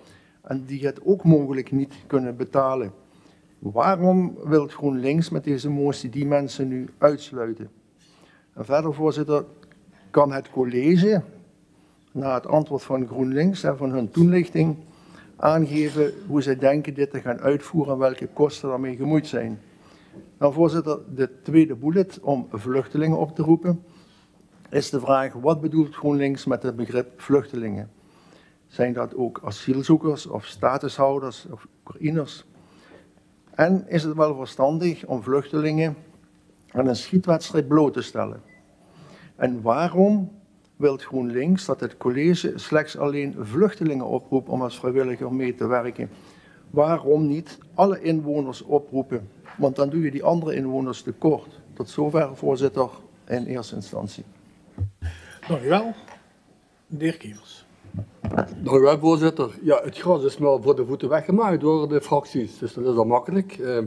[SPEAKER 21] en die het ook mogelijk niet kunnen betalen? Waarom wil GroenLinks met deze motie die mensen nu uitsluiten? En verder, voorzitter, kan het college, na het antwoord van GroenLinks en van hun toelichting, aangeven hoe zij denken dit te gaan uitvoeren en welke kosten daarmee gemoeid zijn. Nou, voorzitter, de tweede bullet om vluchtelingen op te roepen, is de vraag: wat bedoelt GroenLinks met het begrip vluchtelingen? Zijn dat ook asielzoekers of statushouders of Oekraïners? En is het wel verstandig om vluchtelingen aan een schietwedstrijd bloot te stellen? En waarom wil GroenLinks dat het college slechts alleen vluchtelingen oproept om als vrijwilliger mee te werken? Waarom niet alle inwoners oproepen? Want dan doe je die andere inwoners tekort. Tot zover, voorzitter, in eerste instantie.
[SPEAKER 1] Dank u wel. De heer Kievers.
[SPEAKER 18] Dank u wel, voorzitter. Ja, het gras is wel voor de voeten weggemaakt door de fracties, dus dat is al makkelijk. Eh,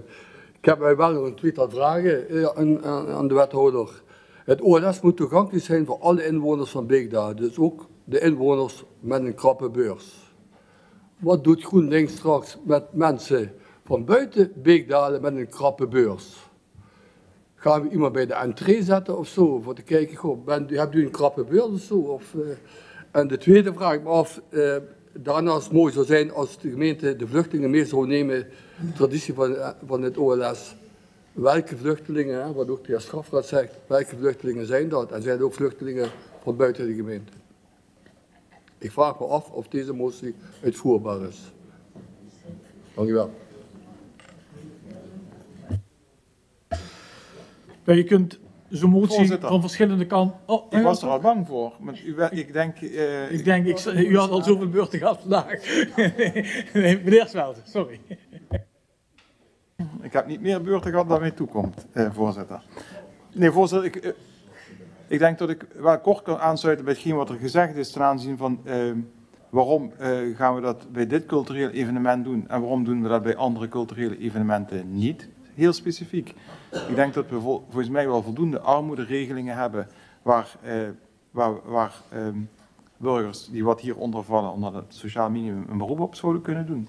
[SPEAKER 18] ik heb mij wel nog een tweetal vragen eh, aan, aan de wethouder. Het OLS moet toegankelijk zijn voor alle inwoners van Beekda, dus ook de inwoners met een krappe beurs. Wat doet GroenLinks straks met mensen van buiten Beekdalen met een krappe beurs? Gaan we iemand bij de entree zetten of zo, voor te kijken, goh, ben, hebt u een krappe beurs of zo? Of, uh, en de tweede vraag ik me af, uh, daarnaast mooi zou zijn als de gemeente de vluchtelingen mee zou nemen, de traditie van, van het OLS. Welke vluchtelingen, hè, wat ook de heer Strafraad zegt, welke vluchtelingen zijn dat? En zijn er ook vluchtelingen van buiten de gemeente? Ik vraag me af of deze motie uitvoerbaar is. Dank u wel.
[SPEAKER 1] Je kunt zo'n motie
[SPEAKER 6] Voorzitter.
[SPEAKER 1] van verschillende kanten... Oh,
[SPEAKER 6] Ik was er al bang voor. Maar u, ik denk... eh,
[SPEAKER 1] Ik denk, ik, u had al zoveel beurten gehad vandaag. nee, meneer Svelte, sorry.
[SPEAKER 6] Ik heb niet meer beurten gehad dan mij toekomt, eh, voorzitter. Nee, voorzitter, ik, eh, ik denk dat ik wel kort kan aansluiten bij hetgeen wat er gezegd is ten aanzien van eh, waarom eh, gaan we dat bij dit cultureel evenement doen en waarom doen we dat bij andere culturele evenementen niet. Heel specifiek. Ik denk dat we vol- volgens mij wel voldoende armoederegelingen hebben waar, eh, waar, waar ehm, burgers die wat hieronder vallen, onder het sociaal minimum, een beroep op zouden kunnen doen.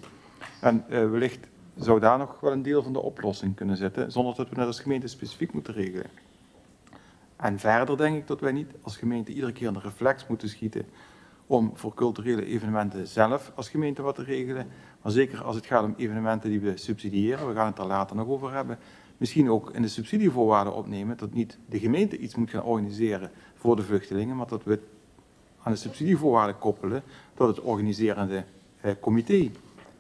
[SPEAKER 6] En eh, wellicht zou daar nog wel een deel van de oplossing kunnen zitten, zonder dat we dat als gemeente specifiek moeten regelen. En verder denk ik dat wij niet als gemeente iedere keer in de reflex moeten schieten om voor culturele evenementen zelf als gemeente wat te regelen. Maar zeker als het gaat om evenementen die we subsidiëren, we gaan het er later nog over hebben, misschien ook in de subsidievoorwaarden opnemen dat niet de gemeente iets moet gaan organiseren voor de vluchtelingen, maar dat we aan de subsidievoorwaarden koppelen dat het organiserende eh, comité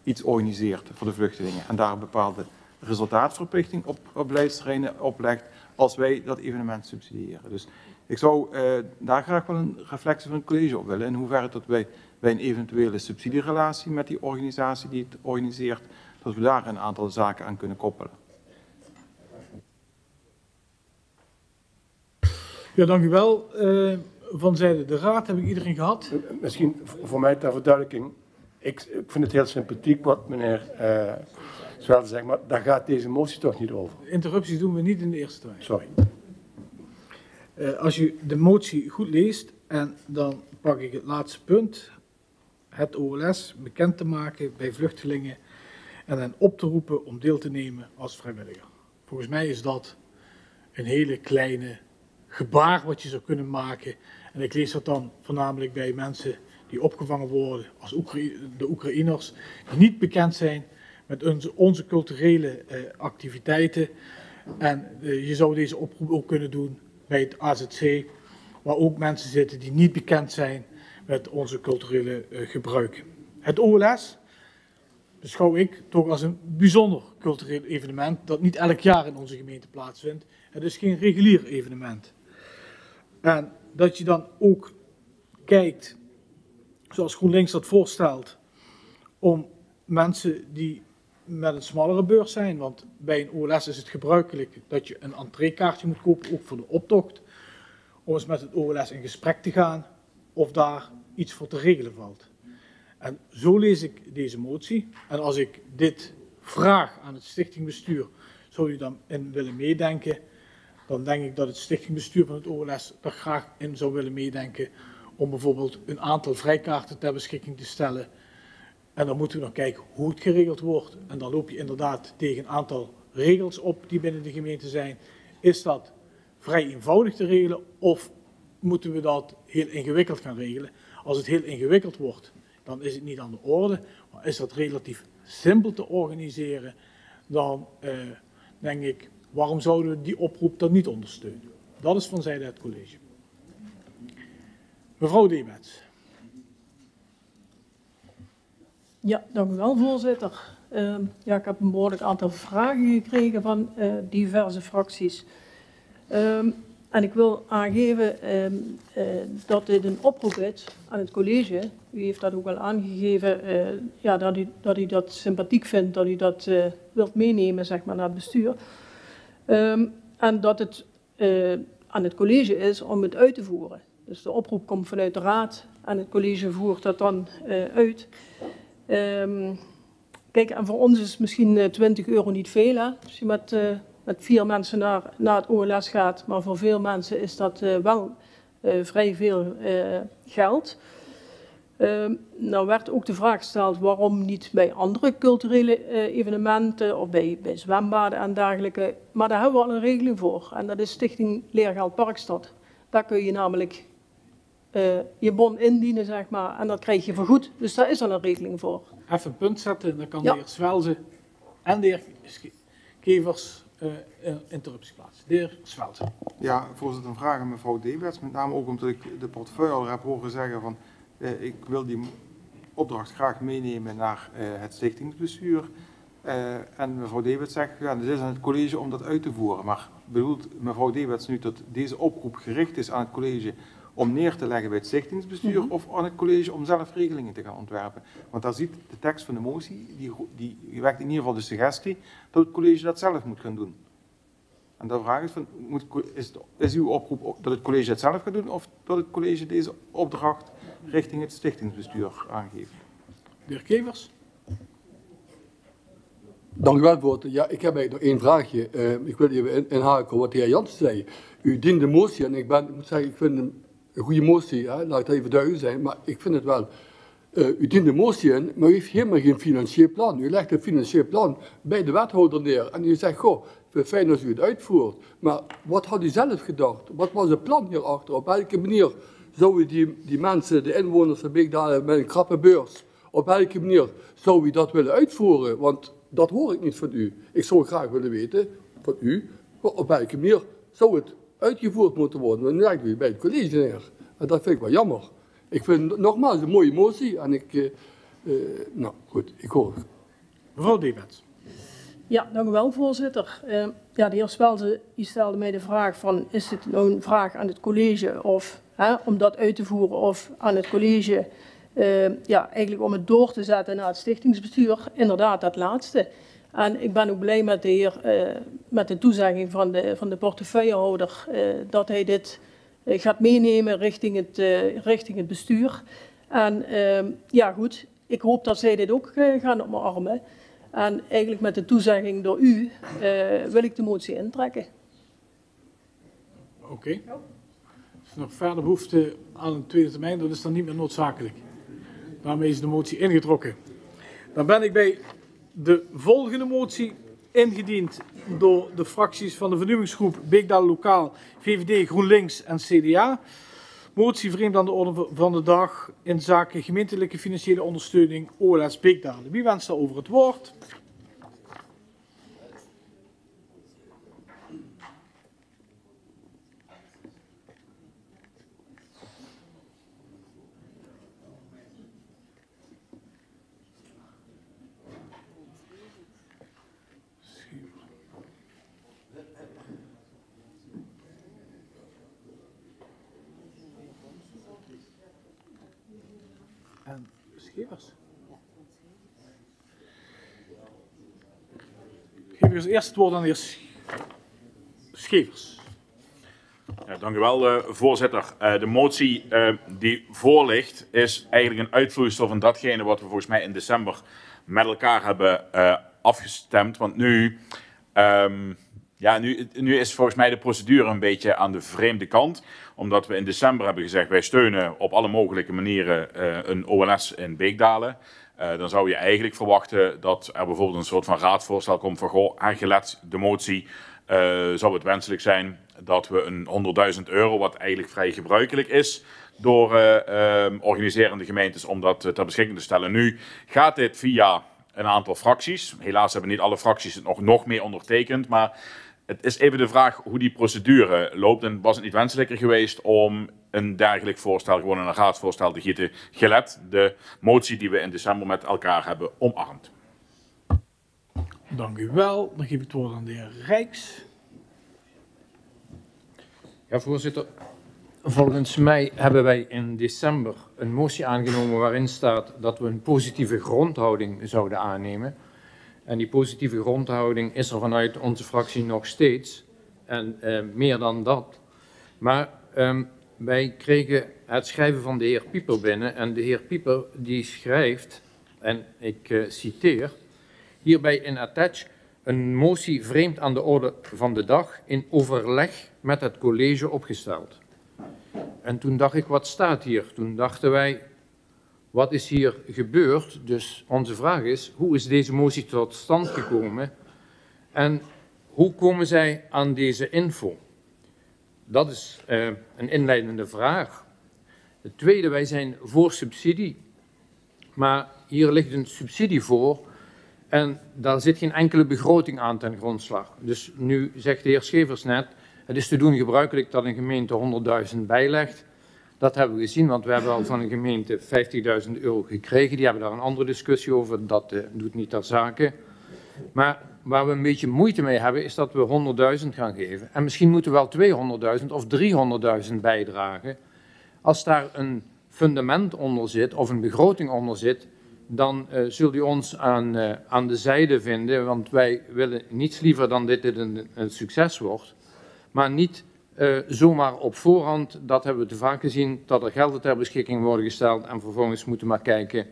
[SPEAKER 6] iets organiseert voor de vluchtelingen en daar een bepaalde resultaatverplichting op, op beleidsterreinen oplegt als wij dat evenement subsidiëren. Dus ik zou eh, daar graag wel een reflectie van het college op willen in hoeverre dat wij bij een eventuele subsidierelatie met die organisatie die het organiseert, dat we daar een aantal zaken aan kunnen koppelen.
[SPEAKER 1] Ja, dank u wel. Eh, van zijde de raad heb ik iedereen gehad.
[SPEAKER 16] Misschien v- voor mij ter verduidelijking. Ik, ik vind het heel sympathiek wat meneer uh, Zwelde zegt, maar daar gaat deze motie toch niet over.
[SPEAKER 1] Interrupties doen we niet in de eerste termijn.
[SPEAKER 16] Sorry.
[SPEAKER 1] Eh, als u de motie goed leest, en dan pak ik het laatste punt, het OLS bekend te maken bij vluchtelingen en hen op te roepen om deel te nemen als vrijwilliger. Volgens mij is dat een hele kleine gebaar wat je zou kunnen maken. En ik lees dat dan voornamelijk bij mensen die opgevangen worden als de Oekraïners, die niet bekend zijn met onze, onze culturele eh, activiteiten. En eh, je zou deze oproep ook kunnen doen bij het AZC, waar ook mensen zitten die niet bekend zijn met onze culturele eh, gebruiken. Het OLS beschouw ik toch als een bijzonder cultureel evenement dat niet elk jaar in onze gemeente plaatsvindt. Het is geen regulier evenement. En dat je dan ook kijkt, zoals GroenLinks dat voorstelt, om mensen die met een smallere beurs zijn, want bij een OLS is het gebruikelijk dat je een entreekaartje moet kopen, ook voor de optocht, om eens met het OLS in gesprek te gaan of daar iets voor te regelen valt. En zo lees ik deze motie. En als ik dit vraag aan het stichtingbestuur, zou u dan in willen meedenken, dan denk ik dat het stichtingbestuur van het OLS er graag in zou willen meedenken om bijvoorbeeld een aantal vrijkaarten ter beschikking te stellen. En dan moeten we nog kijken hoe het geregeld wordt. En dan loop je inderdaad tegen een aantal regels op die binnen de gemeente zijn. Is dat vrij eenvoudig te regelen of moeten we dat heel ingewikkeld gaan regelen? Als het heel ingewikkeld wordt, dan is het niet aan de orde. Maar is dat relatief simpel te organiseren, dan eh, denk ik, waarom zouden we die oproep dan niet ondersteunen? Dat is van zijde het college. Mevrouw Debets.
[SPEAKER 10] Ja, dank u wel, voorzitter. Uh, ja, ik heb een behoorlijk aantal vragen gekregen van uh, diverse fracties. Um, en ik wil aangeven um, uh, dat dit een oproep is aan het college. U heeft dat ook al aangegeven, uh, ja, dat, u, dat dat sympathiek vindt, dat u dat wilt meenemen zeg maar, naar het bestuur. Um, en dat het aan het college is om het uit te voeren. Dus de oproep komt vanuit de raad en het college voert dat dan uit. Um, kijk, en voor ons is misschien uh, 20 euro niet veel, hè? als je met, met vier mensen naar, naar het OLS gaat. Maar voor veel mensen is dat uh, wel vrij veel geld. Um, nou werd ook de vraag gesteld waarom niet bij andere culturele evenementen of bij, bij zwembaden en dergelijke. Maar daar hebben we al een regeling voor. En dat is Stichting Leergeld Parkstad. Daar kun je namelijk uh, je bon indienen, zeg maar, en dat krijg je vergoed. Dus daar is al een regeling voor.
[SPEAKER 1] Even een punt zetten, dan kan ja. de heer Swelze en de heer Kevers interruptie plaatsen. De heer Swelze.
[SPEAKER 6] Ja, voorzitter, een vraag aan mevrouw Dewets, met name ook omdat ik de portefeuille heb horen zeggen van uh, ik wil die opdracht graag meenemen naar het stichtingsbestuur. en mevrouw Dewets zegt, ja, het is aan het college om dat uit te voeren. Maar bedoelt mevrouw Dewets nu dat deze oproep gericht is aan het college om neer te leggen bij het stichtingsbestuur mm -hmm. of aan het college om zelf regelingen te gaan ontwerpen. Want daar ziet de tekst van de motie, die, die, die wekt in ieder geval de suggestie dat het college dat zelf moet gaan doen. En dan vraag ik van, moet, is, is uw oproep dat het college het zelf gaat doen of dat het college deze opdracht richting het stichtingsbestuur aangeeft?
[SPEAKER 1] De heer Kevers.
[SPEAKER 18] Dank u wel, voorzitter. Ja, ik heb eigenlijk nog één vraagje. Uh, ik wil even inhaken wat de heer Jansen zei. U dient de motie en ik, ben, ik moet zeggen, ik vind hem een goede motie, hè? laat het even duidelijk zijn, maar ik vind het wel. Uh, u dient de motie in, maar u heeft helemaal geen financieel plan. U legt een financieel plan bij de wethouder neer en u zegt, goh, fijn als u het uitvoert. Maar wat had u zelf gedacht? Wat was het plan hierachter? Op welke manier zou u die, die mensen, de inwoners van Beekdalen met een krappe beurs, op welke manier zou u dat willen uitvoeren? Want dat hoor ik niet van u. Ik zou graag willen weten van u, op welke manier zou het uitgevoerd moeten worden. En nu lijkt u bij het college neer. En dat vind ik wel jammer. Ik vind het nogmaals een mooie motie en ik, uh, uh, nou goed, ik hoor het.
[SPEAKER 1] Mevrouw Debets.
[SPEAKER 10] Ja, dank u wel, voorzitter. Uh, ja, de heer Spelze stelde mij de vraag van, is dit nou een vraag aan het college of, hè, om dat uit te voeren of aan het college, ja, eigenlijk om het door te zetten naar het stichtingsbestuur? Inderdaad, dat laatste. En ik ben ook blij met de, heer, uh, met de toezegging van de, van de portefeuillehouder uh, dat hij dit uh, gaat meenemen richting het, richting het bestuur. En ehm, ja, goed, ik hoop dat zij dit ook gaan omarmen. En eigenlijk met de toezegging door u wil ik de motie intrekken.
[SPEAKER 1] Oké. Okay. Als er nog verder behoefte aan een tweede termijn, dat is dan niet meer noodzakelijk. Daarmee is de motie ingetrokken. Dan ben ik bij de volgende motie ingediend door de fracties van de vernieuwingsgroep Beekdal Lokaal, VVD, GroenLinks en CDA. Motie vreemd aan de orde van de dag in zaken gemeentelijke financiële ondersteuning OLS Beekdalen. Wie wenst over het woord? Schevers. Geef eerst het woord aan de heer Schevers.
[SPEAKER 22] Ja, dank u wel, eh, voorzitter. Eh, de motie eh, die voor is eigenlijk een uitvloeisel van datgene wat we volgens mij in december met elkaar hebben afgestemd. Want nu, ehm, ja, nu, nu is volgens mij de procedure een beetje aan de vreemde kant. Omdat we in december hebben gezegd, wij steunen op alle mogelijke manieren een OLS in Beekdalen. Eh, dan zou je eigenlijk verwachten dat er bijvoorbeeld een soort van raadsvoorstel komt van, goh, aangelet de motie, eh, zou het wenselijk zijn dat we een 100.000 euro, wat eigenlijk vrij gebruikelijk is door eh, ehm, organiserende gemeentes, om dat ter beschikking te stellen. Nu gaat dit via een aantal fracties. Helaas hebben niet alle fracties het nog, nog meer ondertekend, maar het is even de vraag hoe die procedure loopt. En was het niet wenselijker geweest om een dergelijk voorstel gewoon in een raadsvoorstel te gieten, gelet de motie die we in december met elkaar hebben omarmd.
[SPEAKER 1] Dank u wel. Dan geef ik het woord aan de heer Rijks.
[SPEAKER 8] Ja, voorzitter. Volgens mij hebben wij in december een motie aangenomen waarin staat dat we een positieve grondhouding zouden aannemen. En die positieve grondhouding is er vanuit onze fractie nog steeds. En eh, meer dan dat. Maar ehm, wij kregen het schrijven van de heer Pieper binnen. En de heer Pieper die schrijft, en ik eh, citeer, hierbij in attach een motie vreemd aan de orde van de dag in overleg met het college opgesteld. En toen dacht ik, wat staat hier? Toen dachten wij, wat is hier gebeurd? Dus onze vraag is, hoe is deze motie tot stand gekomen? En hoe komen zij aan deze info? Dat is eh, een inleidende vraag. Het tweede, wij zijn voor subsidie, maar hier ligt een subsidie voor en daar zit geen enkele begroting aan ten grondslag. Dus nu zegt de heer Schevers net, het is te doen gebruikelijk dat een gemeente 100.000 bijlegt. Dat hebben we gezien, want we hebben al van een gemeente 50.000 euro gekregen. Die hebben daar een andere discussie over, dat eh, doet niet ter zake. Maar waar we een beetje moeite mee hebben, is dat we 100.000 gaan geven. En misschien moeten we wel 200.000 of 300.000 bijdragen. Als daar een fundament onder zit of een begroting onder zit, dan uh, zult u ons aan, uh, aan de zijde vinden, want wij willen niets liever dan dit dit een, een succes wordt. Maar niet uh, zomaar op voorhand, dat hebben we te vaak gezien, dat er gelden ter beschikking worden gesteld en vervolgens moeten maar kijken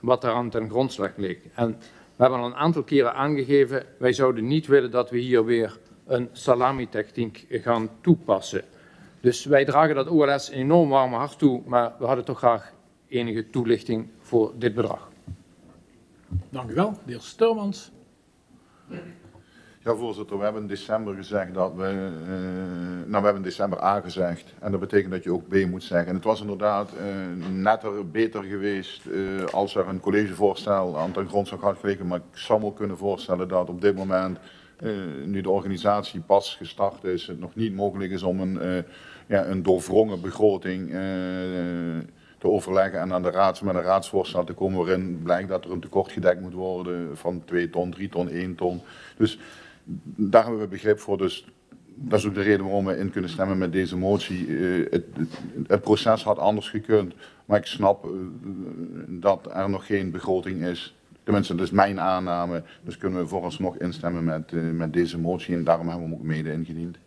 [SPEAKER 8] wat daaraan ten grondslag ligt. En we hebben al een aantal keren aangegeven, wij zouden niet willen dat we hier weer een salamitechniek gaan toepassen. Dus wij dragen dat OLS een enorm warme hart toe, maar we hadden toch graag enige toelichting voor dit bedrag.
[SPEAKER 1] Dank u wel, de heer Sturmans.
[SPEAKER 9] Ja, voorzitter, we hebben in december gezegd dat we. Uh, nou, we hebben in december A gezegd. En dat betekent dat je ook B moet zeggen. En het was inderdaad uh, netter, beter geweest uh, als er een collegevoorstel aan ten grondslag had gelegen. Maar ik zou me kunnen voorstellen dat op dit moment, nu de organisatie pas gestart is, het nog niet mogelijk is om een, ja, een doorwrongen begroting te overleggen en aan de raads, met een raadsvoorstel te komen waarin blijkt dat er een tekort gedekt moet worden van 2 ton, 3 ton, 1 ton. Dus daar hebben we begrip voor. Dus dat is ook de reden waarom we in kunnen stemmen met deze motie. Uh, het, het, proces had anders gekund, maar ik snap uh, dat er nog geen begroting is. Tenminste, dat is mijn aanname. Dus kunnen we vooralsnog instemmen met, uh, met deze motie en daarom hebben we hem ook mede ingediend.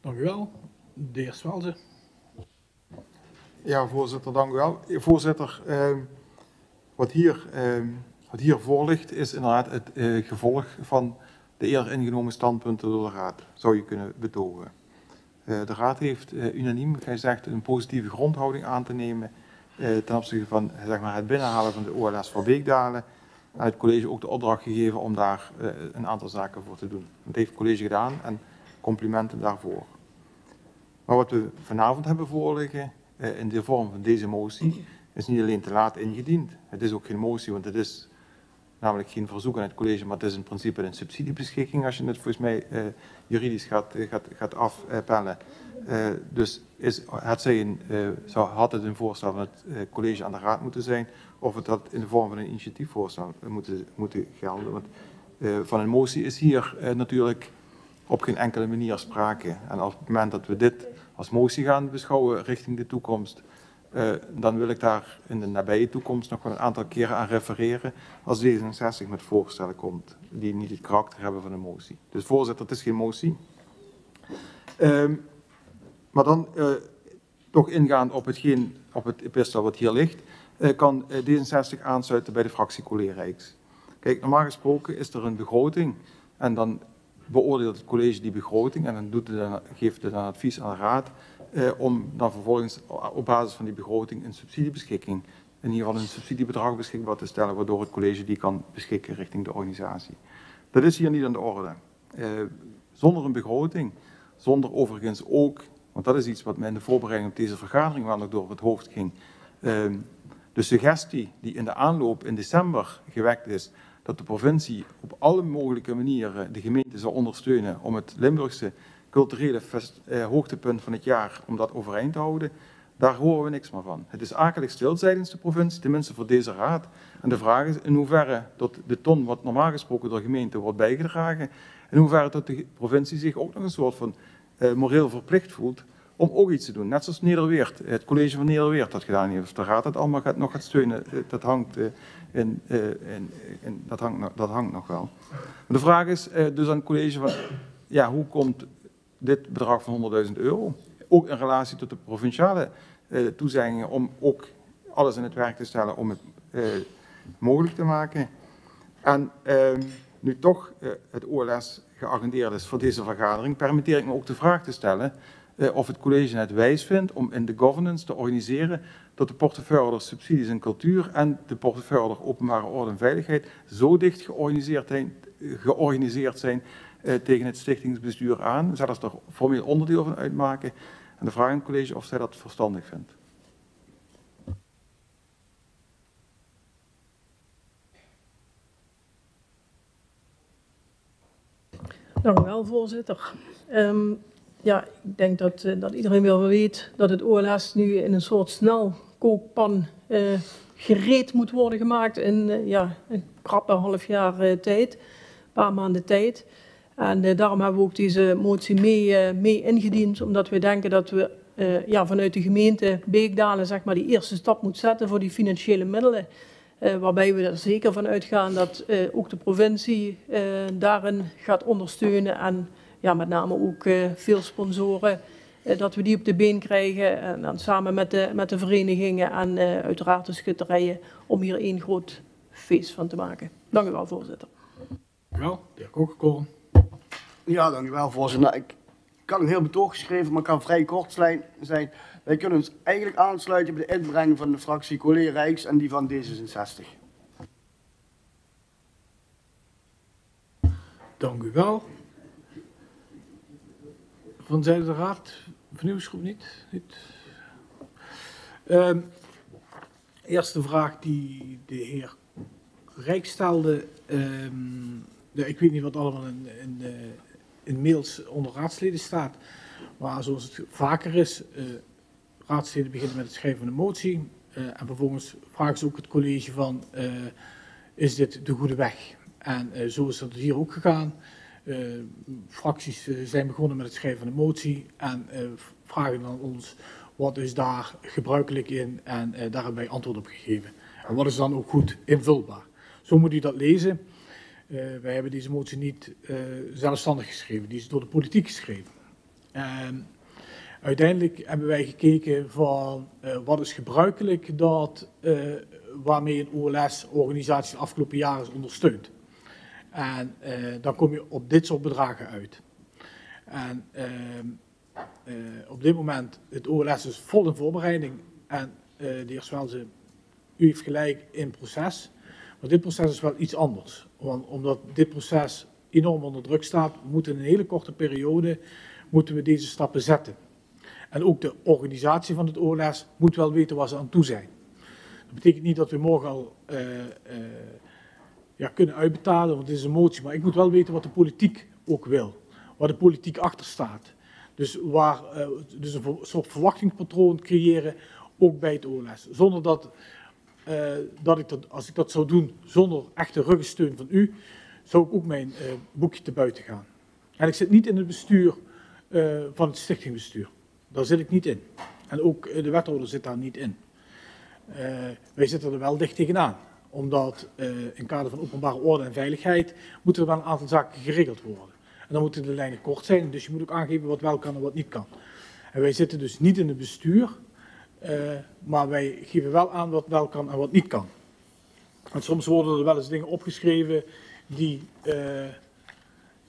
[SPEAKER 1] Dank u wel. De heer Swalze.
[SPEAKER 6] Ja, voorzitter, dank u wel. Voorzitter, eh, wat, hier, eh, wat hier voor ligt is inderdaad het eh, gevolg van de eerder ingenomen standpunten door de Raad, zou je kunnen betogen. de Raad heeft unaniem gezegd een positieve grondhouding aan te nemen ten opzichte van zeg maar, het binnenhalen van de OLS voor Beekdalen. En het college ook de opdracht gegeven om daar een aantal zaken voor te doen. Dat heeft het college gedaan en complimenten daarvoor. Maar wat we vanavond hebben voorliggen in de vorm van deze motie is niet alleen te laat ingediend. Het is ook geen motie, want het is namelijk geen verzoek aan het college, maar het is in principe een subsidiebeschikking als je het volgens mij uh, juridisch gaat, gaat, gaat afpellen. Uh, dus is, uh, zou, had het een voorstel van het college aan de raad moeten zijn, of het had in de vorm van een initiatiefvoorstel moeten, moeten gelden. Want van een motie is hier natuurlijk op geen enkele manier sprake. En op het moment dat we dit als motie gaan beschouwen richting de toekomst, uh, dan wil ik daar in de nabije toekomst nog wel een aantal keren aan refereren als D66 met voorstellen komt die niet het karakter hebben van een motie. Dus voorzitter, het is geen motie. Ehm, maar dan eh, toch ingaand op, hetgeen, op het epistel wat hier ligt, eh, kan eh, D66 aansluiten bij de fractie. Kijk, normaal gesproken is er een begroting en dan beoordeelt het college die begroting en dan doet het geeft het dan advies aan de raad eh, om dan vervolgens op basis van die begroting een subsidiebeschikking, in ieder geval een subsidiebedrag beschikbaar te stellen, waardoor het college die kan beschikken richting de organisatie. Dat is hier niet aan de orde. Eh, zonder een begroting, zonder overigens ook, want dat is iets wat mij in de voorbereiding op deze vergadering wel nog door het hoofd ging, eh, de suggestie die in de aanloop in december gewekt is, dat de provincie op alle mogelijke manieren de gemeente zal ondersteunen om het Limburgse culturele eh, hoogtepunt van het jaar, om dat overeind te houden, daar horen we niks meer van. Het is akelig stil tijdens de provincie, tenminste voor deze raad. En de vraag is in hoeverre tot de ton wat normaal gesproken door de gemeente wordt bijgedragen, in hoeverre tot de provincie zich ook nog een soort van uh, moreel verplicht voelt om ook iets te doen. Net zoals Nederweert, het college van Nederweert dat gedaan heeft. Of de raad dat allemaal gaat, nog gaat steunen, eh, dat hangt, uh, in, dat hangt, dat hangt nog wel. de vraag is dus aan het college van, ja, hoe komt dit bedrag van 100.000 euro, ook in relatie tot de provinciale toezeggingen om ook alles in het werk te stellen om het mogelijk te maken. En ehm, nu toch het OLS geagendeerd is voor deze vergadering, permitteer ik me ook de vraag te stellen eh, of het college het wijs vindt om in de governance te organiseren dat de portefeuille subsidies en cultuur en de portefeuille openbare orde en veiligheid zo dicht georganiseerd zijn, georganiseerd zijn eh, tegen het stichtingsbestuur aan, zelfs er formeel onderdeel van uitmaken. En de vraag aan het college of zij dat verstandig vindt.
[SPEAKER 10] Dank u wel, voorzitter. Um, ja, ik denk dat, uh, dat iedereen wel weet dat het OLS nu in een soort snelkookpan uh, gereed moet worden gemaakt in ja, een krappe half jaar tijd, een paar maanden tijd. En daarom hebben we ook deze motie mee, mee ingediend, omdat we denken dat we ja, vanuit de gemeente Beekdalen zeg maar, die eerste stap moet zetten voor die financiële middelen. waarbij we er zeker van uitgaan dat ook de provincie daarin gaat ondersteunen en ja, met name ook veel sponsoren, dat we die op de been krijgen. En dan samen met de, met de verenigingen en uiteraard de schutterijen om hier één groot feest van te maken. Dank u wel, voorzitter.
[SPEAKER 1] Dank u wel, de heer.
[SPEAKER 4] Ja, dank u wel, voorzitter. Nou, ik, had een heel betoog geschreven, maar kan vrij kort zijn. Wij kunnen ons eigenlijk aansluiten bij de inbreng van de fractie Collé Rijks en die van D66.
[SPEAKER 1] Dank u wel. Van zijde de Raad, vernieuwingsgroep niet? niet. Um, eerste vraag die de heer Rijk stelde. Um, ja, ik weet niet wat allemaal in, in, uh, in, mails onder raadsleden staat. Maar zoals het vaker is, uh, raadsleden beginnen met het schrijven van een motie. Uh, en vervolgens vragen ze ook het college van, is dit de goede weg? En zo is dat hier ook gegaan. Fracties zijn begonnen met het schrijven van een motie en vragen dan ons wat is daar gebruikelijk in en daar hebben wij antwoord op gegeven. En wat is dan ook goed invulbaar. Zo moet u dat lezen. Wij hebben deze motie niet zelfstandig geschreven, die is door de politiek geschreven. En uiteindelijk hebben wij gekeken van wat is gebruikelijk dat, waarmee een OLS-organisatie de afgelopen jaren is ondersteund. En uh, dan kom je op dit soort bedragen uit. En uh, uh, op dit moment, het OLS is vol in voorbereiding. En de heer Swelze, u heeft gelijk in proces. Maar dit proces is wel iets anders. Omdat dit proces enorm onder druk staat, moeten in een hele korte periode moeten we deze stappen zetten. En ook de organisatie van het OLS moet wel weten waar ze aan toe zijn. Dat betekent niet dat we morgen al ja, kunnen uitbetalen, want het is een motie. Maar ik moet wel weten wat de politiek ook wil. Waar de politiek achter staat. Dus, waar, uh, dus een soort verwachtingspatroon creëren, ook bij het OLS. Zonder dat, uh, dat ik dat, als ik dat zou doen, zonder echte ruggensteun van u, zou ik ook mijn uh, boekje te buiten gaan. En ik zit niet in het bestuur van het stichtingbestuur. Daar zit ik niet in. En ook de wethouder zit daar niet in. wij zitten er wel dicht tegenaan omdat in kader van openbare orde en veiligheid moeten er wel een aantal zaken geregeld worden. En dan moeten de lijnen kort zijn. Dus je moet ook aangeven wat wel kan en wat niet kan. En wij zitten dus niet in het bestuur, eh, maar wij geven wel aan wat wel kan en wat niet kan. En soms worden er wel eens dingen opgeschreven die, eh,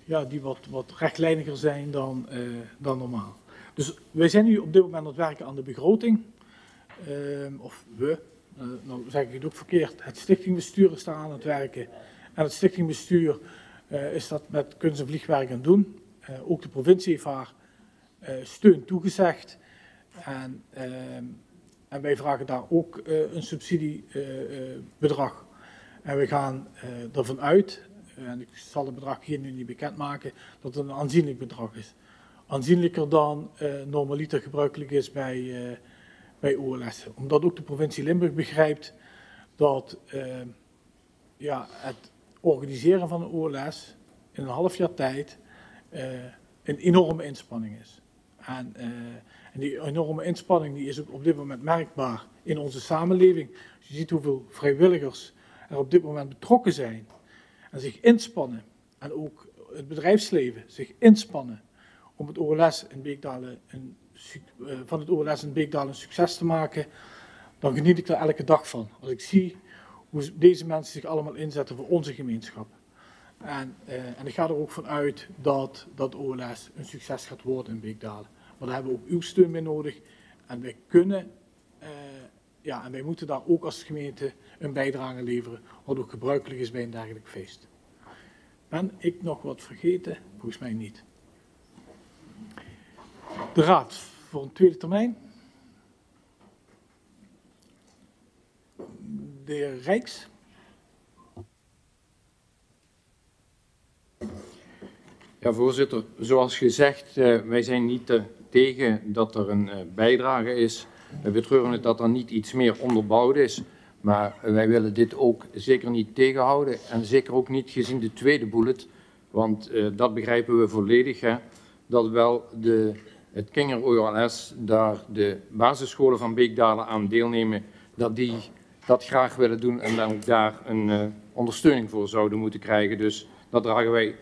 [SPEAKER 1] ja, die wat, wat rechtlijniger zijn dan, eh, dan normaal. Dus wij zijn nu op dit moment aan het werken aan de begroting. Of we, uh, nou zeg ik het ook verkeerd, het stichtingbestuur is daar aan het werken. En het stichtingbestuur is dat met kunst en vliegwerk aan doen. Ook de provincie heeft haar steun toegezegd. En, ehm, en, wij vragen daar ook een subsidiebedrag. en we gaan ervan uit, en ik zal het bedrag hier nu niet bekendmaken, dat het een aanzienlijk bedrag is. Aanzienlijker dan normaliter gebruikelijk is bij bij OLS. Omdat ook de provincie Limburg begrijpt dat uh, ja, het organiseren van een OLS in een half jaar tijd een enorme inspanning is. En, en, die enorme inspanning die is ook op dit moment merkbaar in onze samenleving. Als je ziet hoeveel vrijwilligers er op dit moment betrokken zijn en zich inspannen. En ook het bedrijfsleven zich inspannen om het OLS in Beekdalen een eh, van het OLS in Beekdal een succes te maken, dan geniet ik er elke dag van. Als ik zie hoe deze mensen zich allemaal inzetten voor onze gemeenschap. En, uh, en ik ga er ook van uit dat dat OLS een succes gaat worden in Beekdalen. Maar daar hebben we ook uw steun mee nodig. En wij kunnen, uh, ja, en wij moeten daar ook als gemeente een bijdrage leveren, wat ook gebruikelijk is bij een dergelijk feest. Ben ik nog wat vergeten? Volgens mij niet. De raad voor een tweede termijn. De heer Rijks.
[SPEAKER 8] Ja, voorzitter. Zoals gezegd, uh, wij zijn niet uh, tegen dat er een uh, bijdrage is. We betreuren het dat er niet iets meer onderbouwd is. Maar wij willen dit ook zeker niet tegenhouden. En zeker ook niet gezien de tweede bullet. Want dat begrijpen we volledig. Hè, dat wel de het Kinger OLS, daar de basisscholen van Beekdalen aan deelnemen, dat die dat graag willen doen en dan ook daar een uh, ondersteuning voor zouden moeten krijgen. Dus dat dragen wij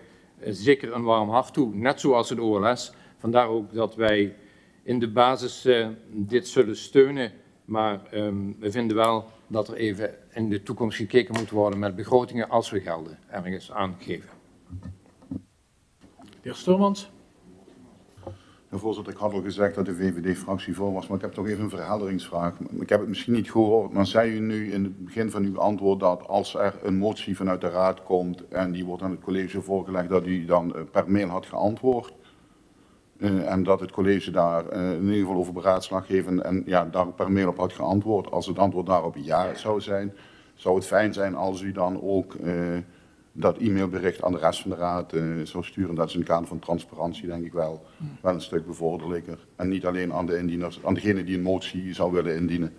[SPEAKER 8] zeker een warm hart toe, net zoals het OLS. Vandaar ook dat wij in de basis uh, dit zullen steunen, maar um, we vinden wel dat er even in de toekomst gekeken moet worden met begrotingen als we gelden ergens aangeven.
[SPEAKER 1] De heer Sturmans.
[SPEAKER 9] Ja, voorzitter, ik had al gezegd dat de VVD-fractie voor was, maar ik heb toch even een verhelderingsvraag. Ik heb het misschien niet gehoord, maar zei u nu in het begin van uw antwoord dat als er een motie vanuit de Raad komt en die wordt aan het college voorgelegd, dat u dan eh, per mail had geantwoord? Uh, en dat het college daar uh, in ieder geval over beraadslag geven en ja, daar per mail op had geantwoord. Als het antwoord daarop ja zou zijn, zou het fijn zijn als u dan ook dat e-mailbericht aan de rest van de raad uh, zou sturen. Dat is in het kader van transparantie denk ik wel, wel een stuk bevorderlijker. En niet alleen aan de indieners, aan degene die een motie zou willen indienen.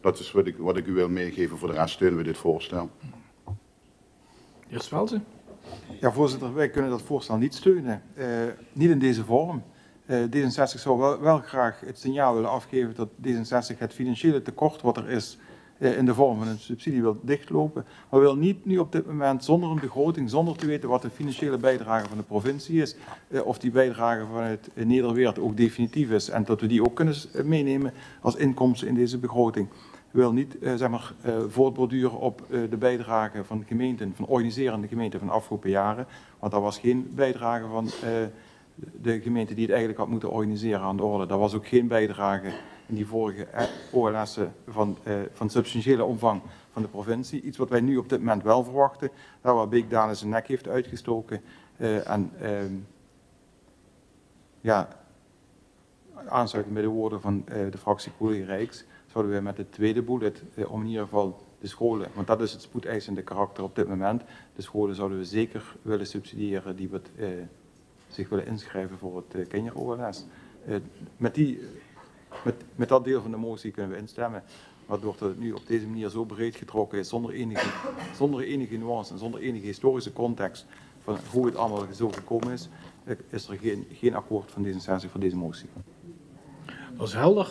[SPEAKER 9] Dat is wat ik, wat ik u wil meegeven. Voor de rest steunen we dit voorstel.
[SPEAKER 1] Heer Swelten.
[SPEAKER 6] Ja, voorzitter, wij kunnen dat voorstel niet steunen. Uh, niet in deze vorm. Uh, D66 zou wel, graag het signaal willen afgeven dat D66 het financiële tekort wat er is in de vorm van een subsidie wil dichtlopen. Maar wil niet nu op dit moment zonder een begroting, zonder te weten wat de financiële bijdrage van de provincie is, of die bijdrage vanuit Nederweert ook definitief is en dat we die ook kunnen meenemen als inkomsten in deze begroting. Wil niet zeg maar, voortborduren op de bijdrage van gemeenten, van organiserende gemeenten van de afgelopen jaren. Want dat was geen bijdrage van de gemeente die het eigenlijk had moeten organiseren aan de orde. Dat was ook geen bijdrage in die vorige OLS'en van, uh, van substantiële omvang van de provincie. Iets wat wij nu op dit moment wel verwachten, daar waar Beekdalen zijn nek heeft uitgestoken. Uh, en uh, ja, aansluitend bij de woorden van de fractie Koelie Rijks, zouden we met de tweede bullet om in ieder geval de scholen, want dat is het spoedeisende karakter op dit moment, de scholen zouden we zeker willen subsidiëren die wat, zich willen inschrijven voor het uh, kinder-OLS. met die met, met dat deel van de motie kunnen we instemmen. Waardoor het nu op deze manier zo breed getrokken is, zonder enige, zonder enige nuance en zonder enige historische context van hoe het allemaal zo gekomen is, is er geen, geen akkoord van D66 voor deze motie.
[SPEAKER 1] Dat is helder.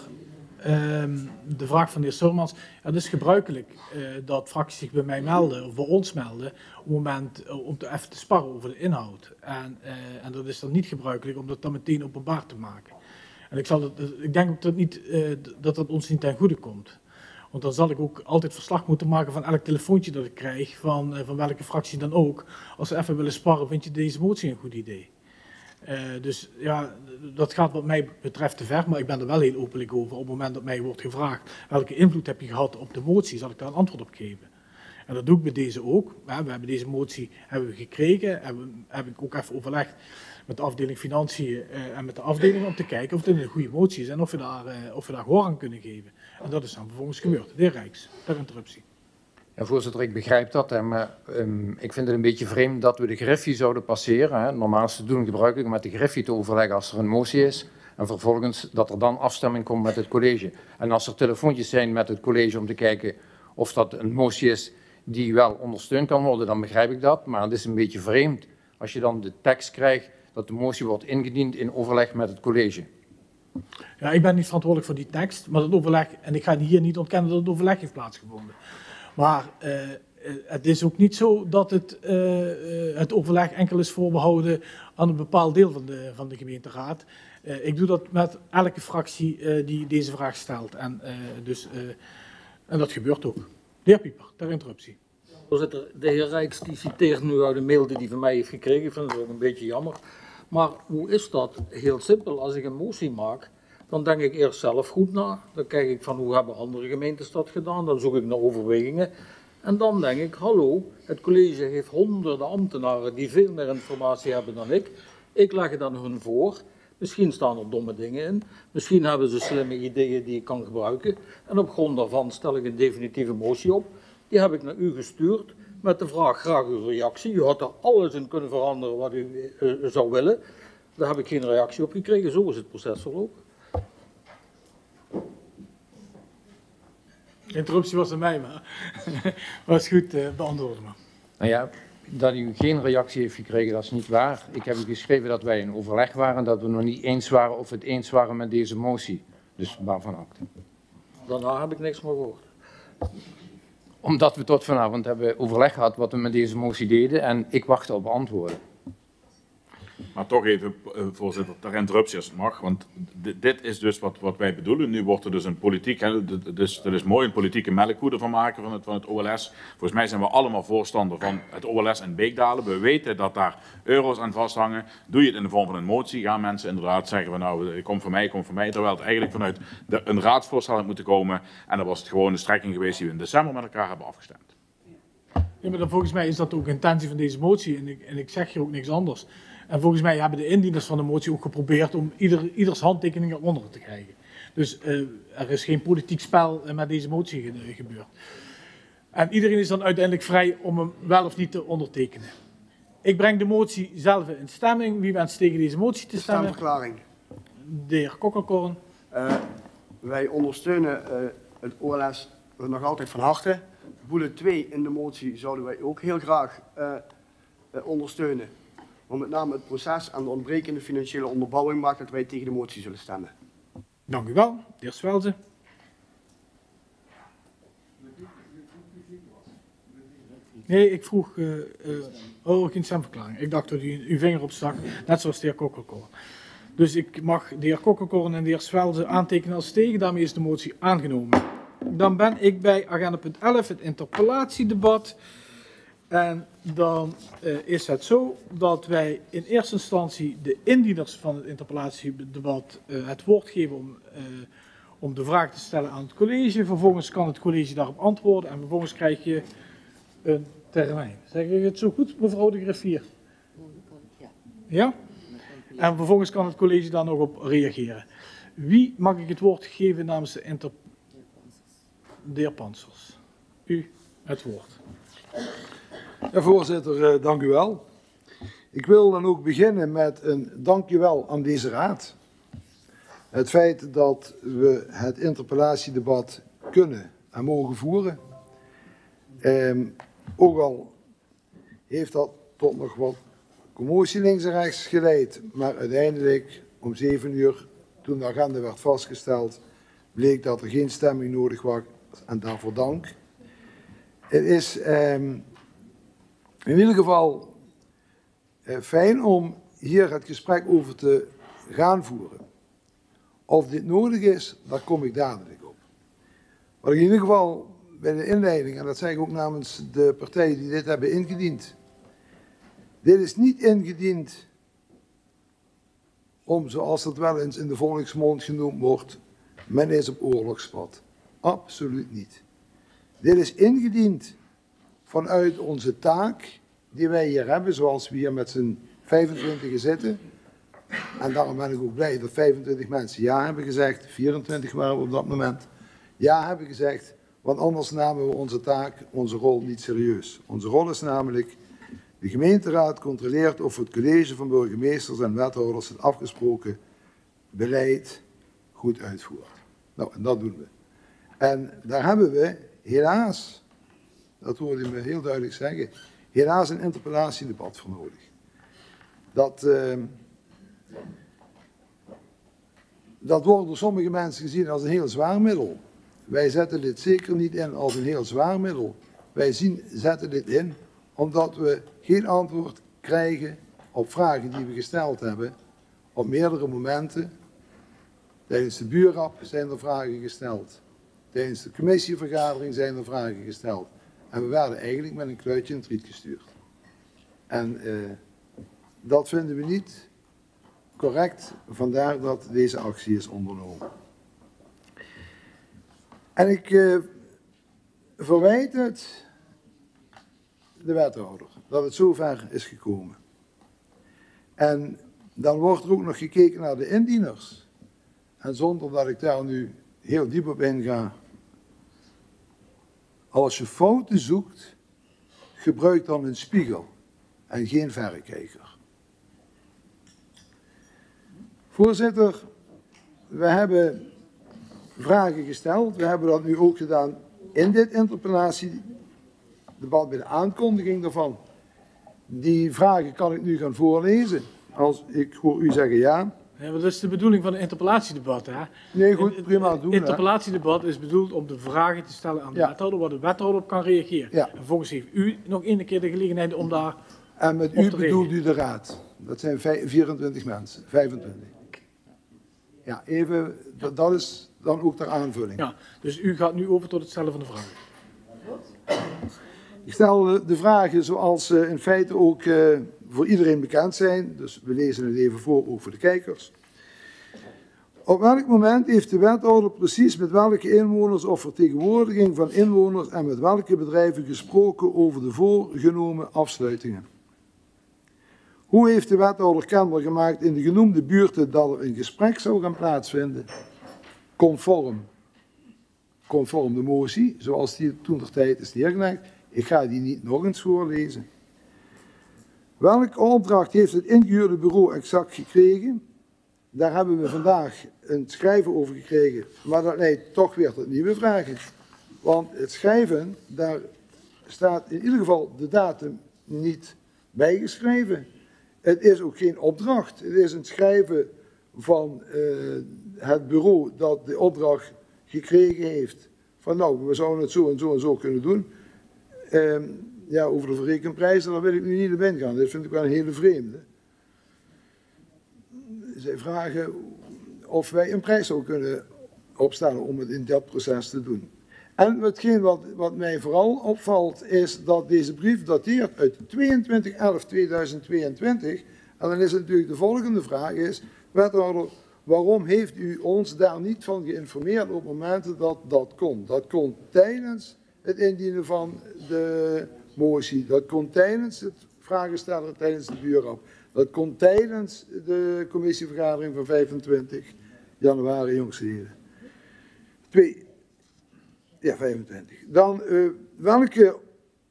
[SPEAKER 1] Ehm, de vraag van de heer Surmans. Ja, het is gebruikelijk eh, dat fracties zich bij mij melden, of bij ons melden, op moment eh, om te, even te sparren over de inhoud. En, eh, en dat is dan niet gebruikelijk om dat dan meteen openbaar te maken. En ik, zal ik denk dat, niet, dat dat ons niet ten goede komt. Want dan zal ik ook altijd verslag moeten maken van elk telefoontje dat ik krijg, van, van welke fractie dan ook. Als ze even willen sparren, vind je deze motie een goed idee? Eh, dus ja, dat gaat wat mij betreft te ver, maar ik ben er wel heel openlijk over. Op het moment dat mij wordt gevraagd welke invloed heb je gehad op de motie, zal ik daar een antwoord op geven. En dat doe ik bij deze ook. We hebben deze motie hebben we gekregen, hebben, heb ik ook even overlegd met de afdeling financiën eh, en met de afdeling om te kijken of het een goede motie is en of we daar, eh, of we daar gehoor aan kunnen geven. En dat is dan vervolgens gebeurd. De Rijks, ter interruptie.
[SPEAKER 8] Voorzitter, ik begrijp dat, hè, maar ehm, ik vind het een beetje vreemd dat we de griffie zouden passeren. Hè. Normaal is het doen gebruikelijk om met de griffie te overleggen als er een motie is. En vervolgens dat er dan afstemming komt met het college. En als er telefoontjes zijn met het college om te kijken of dat een motie is die wel ondersteund kan worden, dan begrijp ik dat. Maar het is een beetje vreemd als je dan de tekst krijgt dat de motie wordt ingediend in overleg met het college.
[SPEAKER 1] Ja, ik ben niet verantwoordelijk voor die tekst, maar dat overleg, en ik ga hier niet ontkennen dat het overleg heeft plaatsgevonden. Maar eh, eh, het is ook niet zo dat het, eh, het overleg enkel is voorbehouden aan een bepaald deel van de, van de gemeenteraad. Eh, ik doe dat met elke fractie die deze vraag stelt. En, dus, en dat gebeurt ook. De heer Pieper, ter interruptie.
[SPEAKER 5] Voorzitter, de heer Rijks die citeert nu uit een mail die hij van mij heeft gekregen. Ik vind het ook een beetje jammer. Maar hoe is dat? Heel simpel. Als ik een motie maak, dan denk ik eerst zelf goed na. Dan kijk ik van hoe hebben andere gemeentes dat gedaan. Dan zoek ik naar overwegingen. En dan denk ik, hallo, het college heeft honderden ambtenaren die veel meer informatie hebben dan ik. Ik leg het aan hun voor. Misschien staan er domme dingen in. Misschien hebben ze slimme ideeën die ik kan gebruiken. En op grond daarvan stel ik een definitieve motie op. Die heb ik naar u gestuurd met de vraag graag uw reactie. U had er alles in kunnen veranderen wat u eh, zou willen. Daar heb ik geen reactie op gekregen. Zo is het proces verlopen.
[SPEAKER 1] Interruptie was aan mij, maar was goed eh, beantwoorden. Maar.
[SPEAKER 8] Nou ja, dat u geen reactie heeft gekregen, dat is niet waar. Ik heb u geschreven dat wij in overleg waren, dat we nog niet eens waren of het eens waren met deze motie. Dus waarvan acte.
[SPEAKER 5] Daarna heb ik niks meer gehoord.
[SPEAKER 8] Omdat we tot vanavond hebben overleg gehad wat we met deze motie deden en ik wachtte op antwoorden.
[SPEAKER 22] Maar toch even, eh, voorzitter, ter interruptie als het mag. Want di- dit is dus wat, wat wij bedoelen. Nu wordt er dus een politiek, hè, dus er is mooi een politieke melkkoe ervan maken van het, van het OLS. Volgens mij zijn we allemaal voorstander van het OLS en Beekdalen. We weten dat daar euro's aan vasthangen. Doe je het in de vorm van een motie, gaan mensen inderdaad zeggen van nou, eh, kom voor mij, kom voor mij. Terwijl het eigenlijk vanuit de, een raadsvoorstel had moeten komen. En dat was het gewoon de strekking geweest die we in december met elkaar hebben afgestemd.
[SPEAKER 1] Ja, maar dan volgens mij is dat ook intentie van deze motie en ik, en ik zeg hier ook niks anders. En volgens mij hebben de indieners van de motie ook geprobeerd om ieder, ieders handtekening eronder te krijgen. Dus eh, er is geen politiek spel eh, met deze motie ge- gebeurd. En iedereen is dan uiteindelijk vrij om hem wel of niet te ondertekenen. Ik breng de motie zelf in stemming. Wie wenst tegen deze motie te stemmen?
[SPEAKER 4] Stemverklaring.
[SPEAKER 1] De heer Kokkelkorn.
[SPEAKER 4] Eh, wij ondersteunen eh, het OLS nog altijd van harte. Bullet 2 in de motie zouden wij ook heel graag ondersteunen. Maar met name het proces en de ontbrekende financiële onderbouwing maakt dat wij tegen de motie zullen stemmen.
[SPEAKER 1] Dank u wel. De heer Swelze. Nee, ik vroeg. eh eh, oh, geen stemverklaring. Ik dacht dat u uw vinger opstak, net zoals de heer Kokkelkorn. Dus ik mag de heer Kokkelkorn en de heer Swelze aantekenen als tegen. Daarmee is de motie aangenomen. Dan ben ik bij agenda punt 11, het interpellatiedebat. En dan eh, is het zo dat wij in eerste instantie de indieners van het interpellatiedebat eh, het woord geven om, eh, om de vraag te stellen aan het college. Vervolgens kan het college daarop antwoorden en vervolgens krijg je een termijn. Zeg ik het zo goed, mevrouw de griffier? Ja? En vervolgens kan het college daar nog op reageren. Wie mag ik het woord geven namens de inter... De heer Pansers. U het woord.
[SPEAKER 17] Ja, voorzitter, eh, dank u wel. Ik wil dan ook beginnen met een dankjewel aan deze raad. Het feit dat we het interpellatiedebat kunnen en mogen voeren. Ehm, ook al heeft dat tot nog wat commotie links en rechts geleid, maar uiteindelijk om zeven uur, toen de agenda werd vastgesteld, bleek dat er geen stemming nodig was en daarvoor dank. Het is ehm, in ieder geval eh, fijn om hier het gesprek over te gaan voeren. Of dit nodig is, daar kom ik dadelijk op. Wat ik in ieder geval bij de inleiding, en dat zeg ik ook namens de partijen die dit hebben ingediend. Dit is niet ingediend om, zoals dat wel eens in de volksmond genoemd wordt, men is op oorlogspad. Absoluut niet. Dit is ingediend vanuit onze taak die wij hier hebben, zoals we hier met z'n 25 zitten. En daarom ben ik ook blij dat 25 mensen ja hebben gezegd, 24 waren we op dat moment, ja hebben gezegd, want anders namen we onze taak, onze rol niet serieus. Onze rol is namelijk, de gemeenteraad controleert of het college van burgemeesters en wethouders het afgesproken beleid goed uitvoert. Nou, en dat doen we. En daar hebben we helaas, dat hoorde je me heel duidelijk zeggen, helaas een interpellatiedebat voor nodig. Dat, uh, dat wordt door sommige mensen gezien als een heel zwaar middel. Wij zetten dit zeker niet in als een heel zwaar middel. Wij zien, zetten dit in omdat we geen antwoord krijgen op vragen die we gesteld hebben op meerdere momenten. Tijdens de buurrap zijn er vragen gesteld. Tijdens de commissievergadering zijn er vragen gesteld. En we werden eigenlijk met een kluitje in het riet gestuurd. En eh, dat vinden we niet correct, vandaar dat deze actie is ondernomen. En ik uh, verwijt het de wethouder dat het zover is gekomen. En dan wordt er ook nog gekeken naar de indieners. En zonder dat ik daar nu heel diep op inga. Als je fouten zoekt, gebruik dan een spiegel en geen verrekijker. Voorzitter, we hebben vragen gesteld. We hebben dat nu ook gedaan in dit interpellatiedebat bij de aankondiging daarvan. Die vragen kan ik nu gaan voorlezen. Als ik hoor u zeggen ja.
[SPEAKER 1] Ja, dat is de bedoeling van een interpellatiedebat. Hè?
[SPEAKER 17] Nee, goed, prima.
[SPEAKER 1] Het interpellatiedebat is bedoeld om de vragen te stellen aan de ja. wethouder, waar de wethouder op kan reageren.
[SPEAKER 17] Ja.
[SPEAKER 1] En volgens heeft u nog een keer de gelegenheid om daar.
[SPEAKER 17] En met u bedoelt u de raad. Dat zijn 24 mensen, 25. Ja, even, dat, dat is dan ook ter aanvulling.
[SPEAKER 1] Ja, dus u gaat nu over tot het stellen van de vragen.
[SPEAKER 17] Ik stel de vragen zoals uh, in feite ook uh, voor iedereen bekend zijn. Dus we lezen het even voor, ook voor de kijkers. Op welk moment heeft de wethouder precies met welke inwoners of vertegenwoordiging van inwoners en met welke bedrijven gesproken over de voorgenomen afsluitingen? Hoe heeft de wethouder kenbaar gemaakt in de genoemde buurten dat er een gesprek zou gaan plaatsvinden? Conform, conform de motie, zoals die toen ter tijd is neergelegd. Ik ga die niet nog eens voorlezen. Welke opdracht heeft het ingehuurde bureau exact gekregen? Daar hebben we vandaag een schrijven over gekregen, maar dat leidt toch weer tot nieuwe vragen. Want het schrijven, daar staat in ieder geval de datum niet bijgeschreven. Het is ook geen opdracht. Het is een schrijven van uh, het bureau dat de opdracht gekregen heeft. Van nou, we zouden het zo en zo en zo kunnen doen. Uh, ja, over de verrekenprijzen, daar wil ik nu niet op ingaan. Dat vind ik wel een hele vreemde. Zij vragen of wij een prijs zouden kunnen opstellen om het in dat proces te doen. En hetgeen wat, wat mij vooral opvalt is dat deze brief dateert uit 22-11-2022. En dan is natuurlijk de volgende vraag is, wethouder, waarom heeft u ons daar niet van geïnformeerd op momenten dat dat kon? Dat kon tijdens het indienen van de motie, dat kon tijdens het vragen stellen tijdens de buurrap, dat kon tijdens de commissievergadering van 25 januari jongsleden. Twee, ja, 25. Dan, uh, welke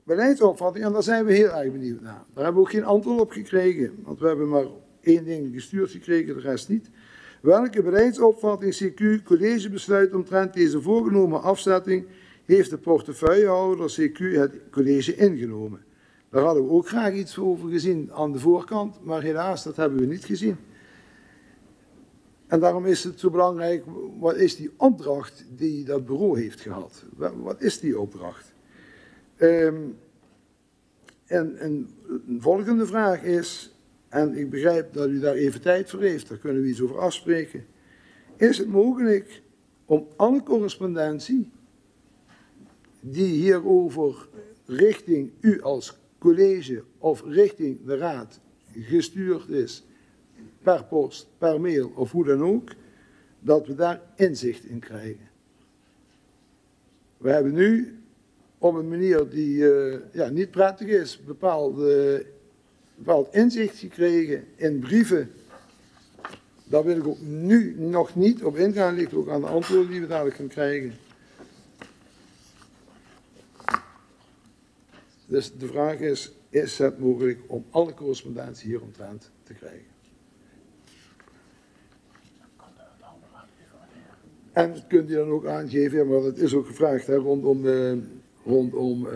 [SPEAKER 17] beleidsopvatting, en daar zijn we heel erg benieuwd naar. Daar hebben we ook geen antwoord op gekregen, want we hebben maar één ding gestuurd gekregen, de rest niet. Welke beleidsopvatting CQ college besluit omtrent deze voorgenomen afzetting heeft de portefeuillehouder CQ het college ingenomen? Daar hadden we ook graag iets over gezien aan de voorkant, maar helaas, dat hebben we niet gezien. En daarom is het zo belangrijk, wat is die opdracht die dat bureau heeft gehad? Wa- Wat is die opdracht? Ehm, en een volgende vraag is, en ik begrijp dat u daar even tijd voor heeft, daar kunnen we iets over afspreken. Is het mogelijk om alle correspondentie die hierover richting u als college of richting de raad gestuurd is, per post, per mail of hoe dan ook, dat we daar inzicht in krijgen. We hebben nu op een manier die eh, ja, niet prettig is, bepaalde, bepaald inzicht gekregen in brieven. Daar wil ik ook nu nog niet op ingaan, ligt ook aan de antwoorden die we dadelijk gaan krijgen. Dus de vraag is, is het mogelijk om alle correspondentie hieromtrent te krijgen? En dat kunt u dan ook aangeven, ja, maar is ook gevraagd hè, rondom, de, rondom eh,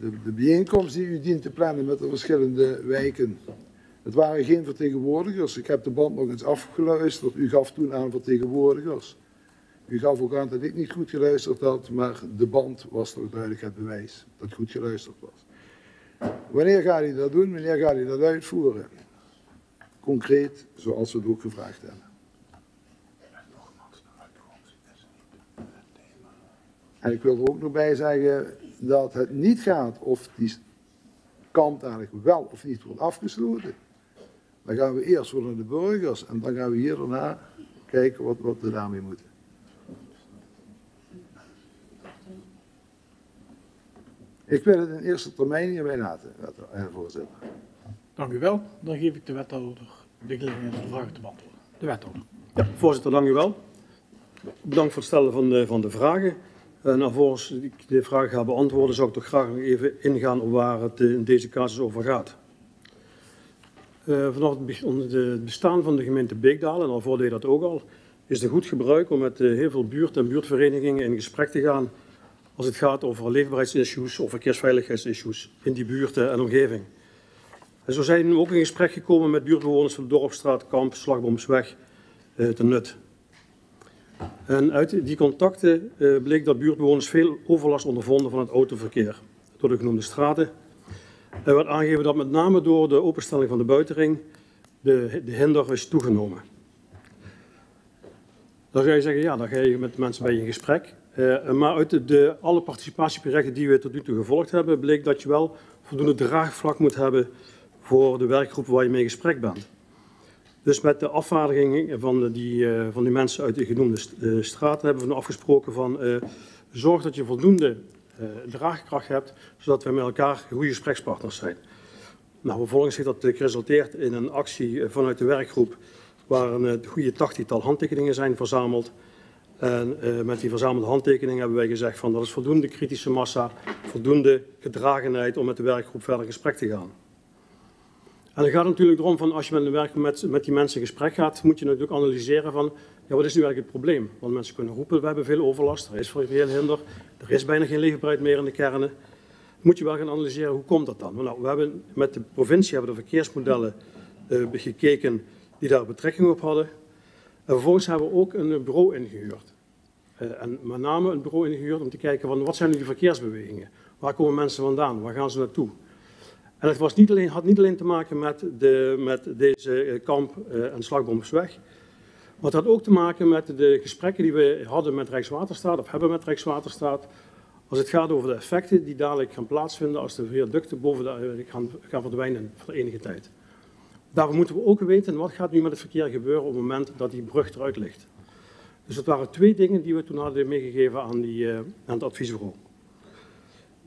[SPEAKER 17] de, de bijeenkomst die u dient te plannen met de verschillende wijken. Het waren geen vertegenwoordigers. Ik heb de band nog eens afgeluisterd. U gaf toen aan vertegenwoordigers. U gaf ook aan dat ik niet goed geluisterd had, maar de band was toch duidelijk het bewijs dat goed geluisterd was. Wanneer gaat u dat doen? Wanneer gaat u dat uitvoeren? Concreet, zoals we het ook gevraagd hebben. En ik wil er ook nog bij zeggen dat het niet gaat of die kamp eigenlijk wel of niet wordt afgesloten. Dan gaan we eerst voor naar de burgers en dan gaan we hier daarna kijken wat, wat we daarmee moeten. Ik wil het in eerste termijn hierbij laten, eh, voorzitter.
[SPEAKER 1] Dank u wel. Dan geef ik de wethouder de gelegenheid om de vragen te beantwoorden. De wethouder.
[SPEAKER 23] Ja, voorzitter, dank u wel. Bedankt voor het stellen van de, van de vragen. En alvorens ik de vraag ga beantwoorden, zou ik toch graag nog even ingaan op waar het eh, in deze casus over gaat. Eh, vanaf het bestaan van de gemeente Beekdalen, en daarvoor deed dat ook al, is het een goed gebruik om met eh, heel veel buurt- en buurtverenigingen in gesprek te gaan als het gaat over leefbaarheidsissues of verkeersveiligheidsissues in die buurten en omgeving. En zo zijn we ook in gesprek gekomen met buurtbewoners van Dorpstraat, Kamp, Slagboomsweg, eh, ten Nut. En uit die contacten eh, bleek dat buurtbewoners veel overlast ondervonden van het autoverkeer door de genoemde straten. Er werd aangegeven dat met name door de openstelling van de buitenring de, de hinder is toegenomen. Dan ga je zeggen, ja, dan ga je met mensen bij je in gesprek. Eh, maar uit de, alle participatieprojecten die we tot nu toe gevolgd hebben, bleek dat je wel voldoende draagvlak moet hebben voor de werkgroepen waar je mee in gesprek bent. Dus met de afvaardiging van, die, eh, van die mensen uit de genoemde st- eh, straten hebben we afgesproken van zorg dat je voldoende draagkracht hebt, zodat we met elkaar goede gesprekspartners zijn. Nou, vervolgens heeft dat geresulteerd in een actie vanuit de werkgroep waar een goede tachtigtal handtekeningen zijn verzameld. En eh, met die verzamelde handtekeningen hebben wij gezegd van dat is voldoende kritische massa, voldoende gedragenheid om met de werkgroep verder in gesprek te gaan. En het gaat natuurlijk erom van als je met, werk, met, met die mensen in gesprek gaat, moet je natuurlijk analyseren van ja, wat is nu eigenlijk het probleem? Want mensen kunnen roepen, we hebben veel overlast, er is veel hinder, er is bijna geen leefbaarheid meer in de kernen. Moet je wel gaan analyseren, hoe komt dat dan? Nou, we hebben met de provincie hebben de verkeersmodellen eh, gekeken die daar betrekking op hadden. En vervolgens hebben we ook een bureau ingehuurd. Eh, en met name een bureau ingehuurd om te kijken van wat zijn nu die verkeersbewegingen? Waar komen mensen vandaan? Waar gaan ze naartoe? En het was niet alleen, had niet alleen te maken met, de, met deze eh, kamp eh, en slagboomsweg. Maar het had ook te maken met de gesprekken die we hadden met Rijkswaterstaat, of hebben met Rijkswaterstaat. Als het gaat over de effecten die dadelijk gaan plaatsvinden als de viaducten boven de, gaan, gaan verdwijnen voor enige tijd. Daarvoor moeten we ook weten wat gaat nu met het verkeer gebeuren op het moment dat die brug eruit ligt. Dus dat waren twee dingen die we toen hadden meegegeven aan, die, eh, aan het adviesbureau.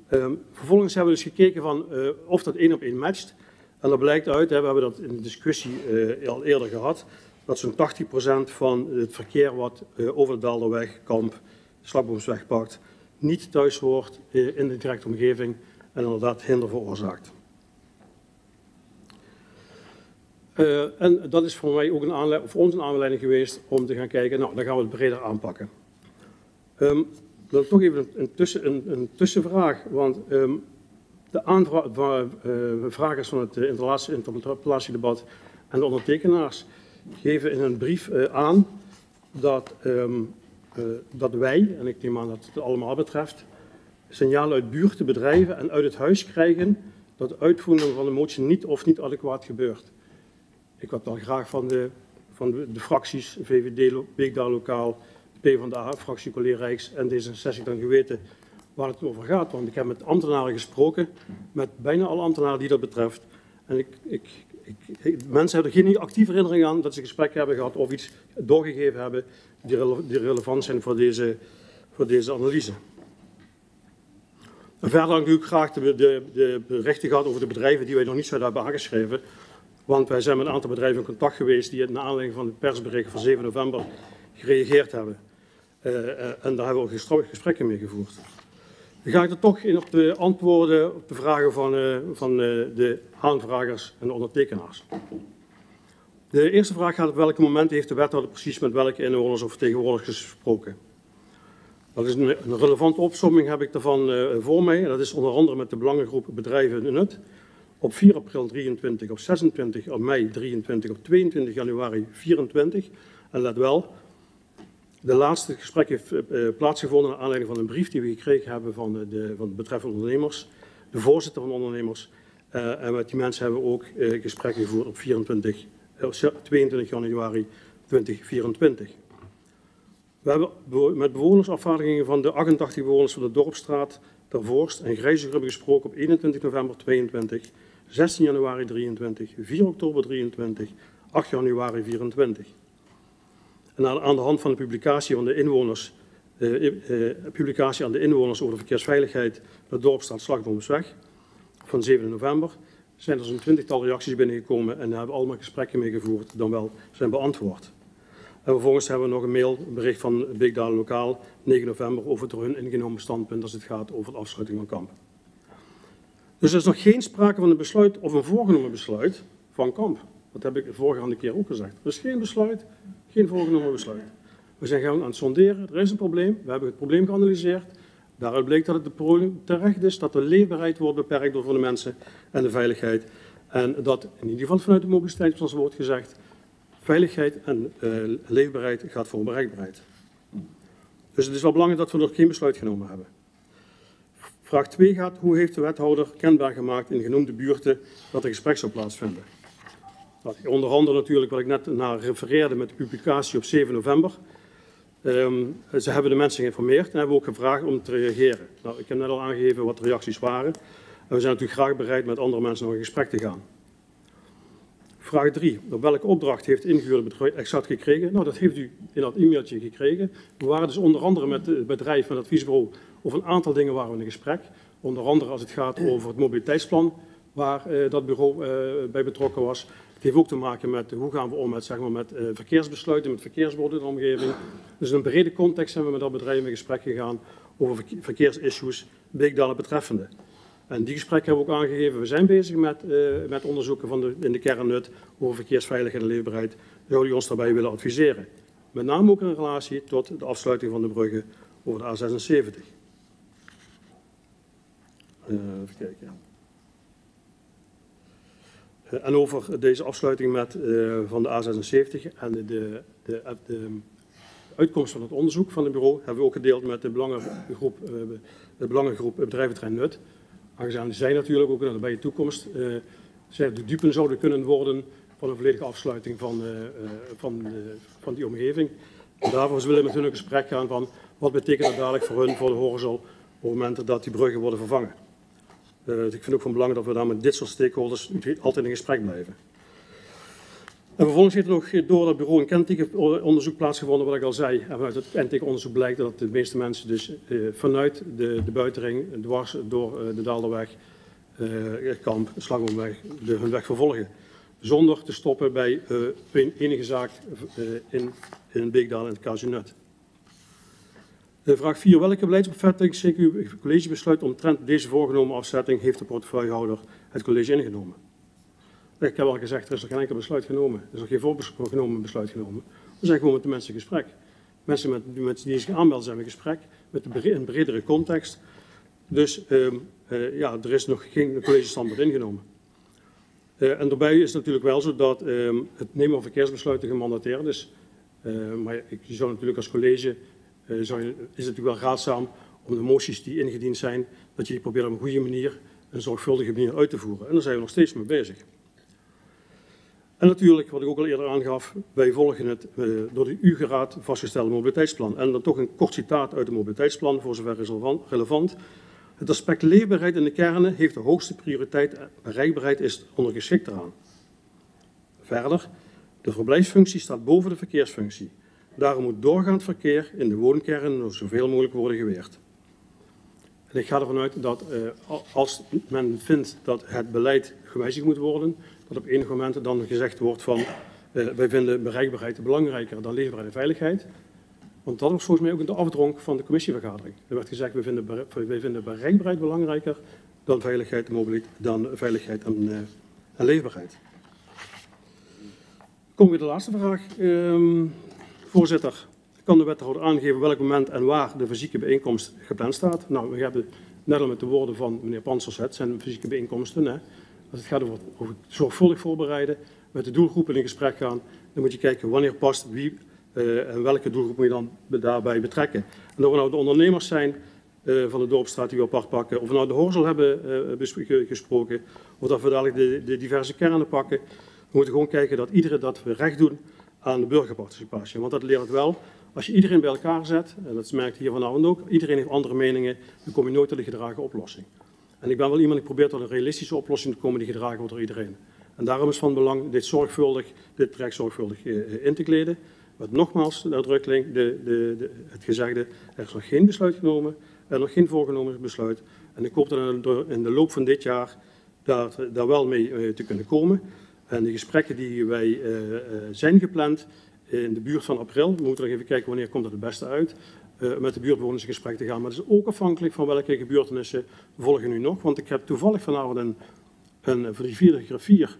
[SPEAKER 23] Ehm, vervolgens hebben we dus gekeken van, eh, of dat één op één matcht. En dat blijkt uit, hè, we hebben dat in de discussie eh, al eerder gehad, dat zo'n 80% van het verkeer wat over de Daalderweg, Kamp, Slagboomsweg pakt, niet thuis eh, in de directe omgeving en inderdaad hinder veroorzaakt. Eh, en dat is voor mij ook een aanleiding, voor ons een aanleiding geweest om te gaan kijken, nou, dan gaan we het breder aanpakken. Ehm, dan toch even een, tussen, een, een tussenvraag, want ehm, de aanvragers van het eh, interrelatie- interpellatiedebat en de ondertekenaars, geven in een brief eh, aan dat, ehm, eh, dat wij, en ik neem aan dat het allemaal betreft, signalen uit buurten, bedrijven en uit het huis krijgen dat de uitvoering van de motie niet of niet adequaat gebeurt. Ik had dan graag van de, van de, de fracties, VVD, Beekdaal Lokaal, PvdA, fractie Collega Rijks en D66 dan geweten waar het over gaat. Want ik heb met ambtenaren gesproken, met bijna alle ambtenaren die dat betreft. En ik, ik, ik, mensen hebben er geen actieve herinnering aan dat ze gesprekken hebben gehad of iets doorgegeven hebben die, rele- die relevant zijn voor deze, voor deze analyse. Verder had ik graag de, de, de berichten gehad over de bedrijven die wij nog niet zouden hebben aangeschreven. Want wij zijn met een aantal bedrijven in contact geweest die naar aanleiding van het persbericht van 7 november gereageerd hebben. Eh, eh, en daar hebben we ook gesprekken mee gevoerd. Dan ga ik er toch in op de antwoorden op de vragen van, eh, van de aanvragers en de ondertekenaars. De eerste vraag gaat op welke moment heeft de wethouder precies met welke inwoners of vertegenwoordigers gesproken. Dat is een, relevante opsomming heb ik daarvan voor mij. En dat is onder andere met de belangengroep bedrijven in Nut. Op 4 april 23, op 26 op mei 23, op 22 januari 24. En let wel, de laatste gesprek heeft eh, eh, plaatsgevonden naar aanleiding van een brief die we gekregen hebben van de, van de betreffende ondernemers, de voorzitter van de ondernemers. Eh, en met die mensen hebben we ook eh, gesprekken gevoerd op 24, eh, 22 januari 2024. We hebben met bewonersafvaardigingen van de 88 bewoners van de Dorpstraat, Ter Voorst en Grijzegrubbe gesproken op 21 november 22, 16 januari 23, 4 oktober 23, 8 januari 24. En aan, aan de hand van de publicatie van de inwoners, eh, eh, publicatie aan de inwoners over de verkeersveiligheid de Dorpstraat Slagboomsweg van 7 november, zijn er zo'n twintigtal reacties binnengekomen en daar hebben we allemaal gesprekken mee gevoerd, dan wel zijn beantwoord. En vervolgens hebben we nog een mailbericht van Beekdalen Lokaal, 9 november, over het door hun ingenomen standpunt als het gaat over de afsluiting van kamp. Dus er is nog geen sprake van een besluit of een voorgenomen besluit van kamp. Dat heb ik de vorige keer ook gezegd. Er is geen besluit, geen voorgenomen besluit. We zijn gewoon aan het sonderen, er is een probleem, we hebben het probleem geanalyseerd. Daaruit bleek dat het probleem terecht is dat de leefbaarheid wordt beperkt door de mensen en de veiligheid. En dat, in ieder geval vanuit de mobiliteitsplan wordt gezegd, veiligheid en eh, leefbaarheid gaat voor bereikbaarheid. Dus het is wel belangrijk dat we nog geen besluit genomen hebben. Vraag 2 gaat, hoe heeft de wethouder kenbaar gemaakt in genoemde buurten dat er gesprek zou plaatsvinden? Onder andere natuurlijk wat ik net naar refereerde met de publicatie op 7 november. Ehm, ze hebben de mensen geïnformeerd en hebben ook gevraagd om te reageren. Nou, ik heb net al aangegeven wat de reacties waren. En we zijn natuurlijk graag bereid met andere mensen nog in gesprek te gaan. Vraag 3. Op welke opdracht heeft de ingehuurde exact gekregen? Nou, dat heeft u in dat e-mailtje gekregen. We waren dus onder andere met het bedrijf, met het adviesbureau, over een aantal dingen waren we in gesprek. Onder andere als het gaat over het mobiliteitsplan, waar eh, dat bureau eh, bij betrokken was. Het heeft ook te maken met hoe gaan we om met, zeg maar, met eh, verkeersbesluiten, met verkeersborden in de omgeving. Dus in een brede context zijn we met dat bedrijf in gesprek gegaan over verke- verkeersissues, Beekdalen betreffende. En die gesprekken hebben we ook aangegeven. We zijn bezig met, met onderzoeken van de, in de kernnut over verkeersveiligheid en leefbaarheid. Zou die ons daarbij willen adviseren? Met name ook in relatie tot de afsluiting van de bruggen over de A76. Eh, even kijken. Eh, en over deze afsluiting met, eh, van de A76 en de, de, de, uitkomst van het onderzoek van het bureau hebben we ook gedeeld met de belangengroep, eh, de belangengroep Bedrijventerrein Nut. Aangezien zij natuurlijk ook in de nabije toekomst eh, zij de dupe zouden kunnen worden van een volledige afsluiting van, van, van die omgeving. En daarvoor willen we met hun in gesprek gaan van wat betekent dat dadelijk voor hun, voor de horizon, op het moment dat die bruggen worden vervangen. Eh, ik vind ook van belang dat we daar met dit soort stakeholders altijd in gesprek blijven. En vervolgens heeft er nog door dat bureau een kentekenonderzoek plaatsgevonden, wat ik al zei. En vanuit het kentekenonderzoek blijkt dat de meeste mensen dus eh, vanuit de, de buitenring, dwars door eh, de Daalderweg, Kamp, Slagboomweg, de, hun weg vervolgen. Zonder te stoppen bij enige zaak in, in Beekdal en het Kazunet. Vraag 4. Welke beleidsopvatting CQ college besluit omtrent deze voorgenomen afzetting heeft de portefeuillehouder het college ingenomen? Ik heb al gezegd, er is nog geen enkel besluit genomen. Er is nog geen voorgenomen besluit genomen. We zijn gewoon met de mensen in gesprek. Mensen met, die mensen die zich aanmelden zijn in gesprek, met een bre- een bredere context. Dus ehm, eh, ja, er is nog geen college ingenomen. Eh, en daarbij is het natuurlijk wel zo dat ehm, het nemen van verkeersbesluiten gemandateerd is. Eh, maar je zou natuurlijk als college, zou je, is het natuurlijk wel raadzaam om de moties die ingediend zijn, dat je die probeert op een goede manier, een zorgvuldige manier uit te voeren. En daar zijn we nog steeds mee bezig. En natuurlijk, wat ik ook al eerder aangaf, wij volgen het eh, door de UGE-raad vastgestelde mobiliteitsplan. En dan toch een kort citaat uit het mobiliteitsplan, voor zover is relevant. Het aspect leefbaarheid in de kernen heeft de hoogste prioriteit. Bereikbaarheid is ondergeschikt eraan. Verder, de verblijfsfunctie staat boven de verkeersfunctie. Daarom moet doorgaand verkeer in de woonkernen zoveel mogelijk worden geweerd. Ik ga ervan uit dat uh, als men vindt dat het beleid gewijzigd moet worden, dat op enig moment dan gezegd wordt van uh, wij vinden bereikbaarheid belangrijker dan leefbaarheid en veiligheid. Want dat was volgens mij ook in de afdronk van de commissievergadering. Er werd gezegd, wij vinden, wij vinden bereikbaarheid belangrijker dan veiligheid, dan veiligheid en, uh, en leefbaarheid. Kom weer de laatste vraag. Um, voorzitter, kan de wethouder aangeven welk moment en waar de fysieke bijeenkomst gepland staat? Nou, we hebben net al met de woorden van meneer Pansers, het zijn fysieke bijeenkomsten. Hè. Als het gaat over, over zorgvuldig voorbereiden, met de doelgroepen in gesprek gaan, dan moet je kijken wanneer past wie uh, en welke doelgroep moet je dan daarbij betrekken. En of we nou de ondernemers zijn uh, van de dorpstraat die we apart pakken, of we nou de Horzel hebben uh, gesproken, of dat we dadelijk de, de diverse kernen pakken. We moeten gewoon kijken dat iedereen dat we recht doen aan de burgerparticipatie. Want dat leert wel. Als je iedereen bij elkaar zet, en dat merkt hier vanavond ook, iedereen heeft andere meningen, dan kom je nooit tot een gedragen oplossing. En ik ben wel iemand die probeert tot een realistische oplossing te komen die gedragen wordt door iedereen. En daarom is van belang dit zorgvuldig, dit traject zorgvuldig uh, in te kleden. Met nogmaals de uitdrukking, de, de, de, het gezegde, er is nog geen besluit genomen, er is nog geen voorgenomen besluit. En ik hoop dat in de loop van dit jaar daar, daar wel mee uh, te kunnen komen. En de gesprekken die wij uh, zijn gepland in de buurt van april, we moeten nog even kijken wanneer komt dat het beste uit, met de buurtbewoners in gesprek te gaan. Maar het is ook afhankelijk van welke gebeurtenissen volgen nu nog. Want ik heb toevallig vanavond een, een, grafier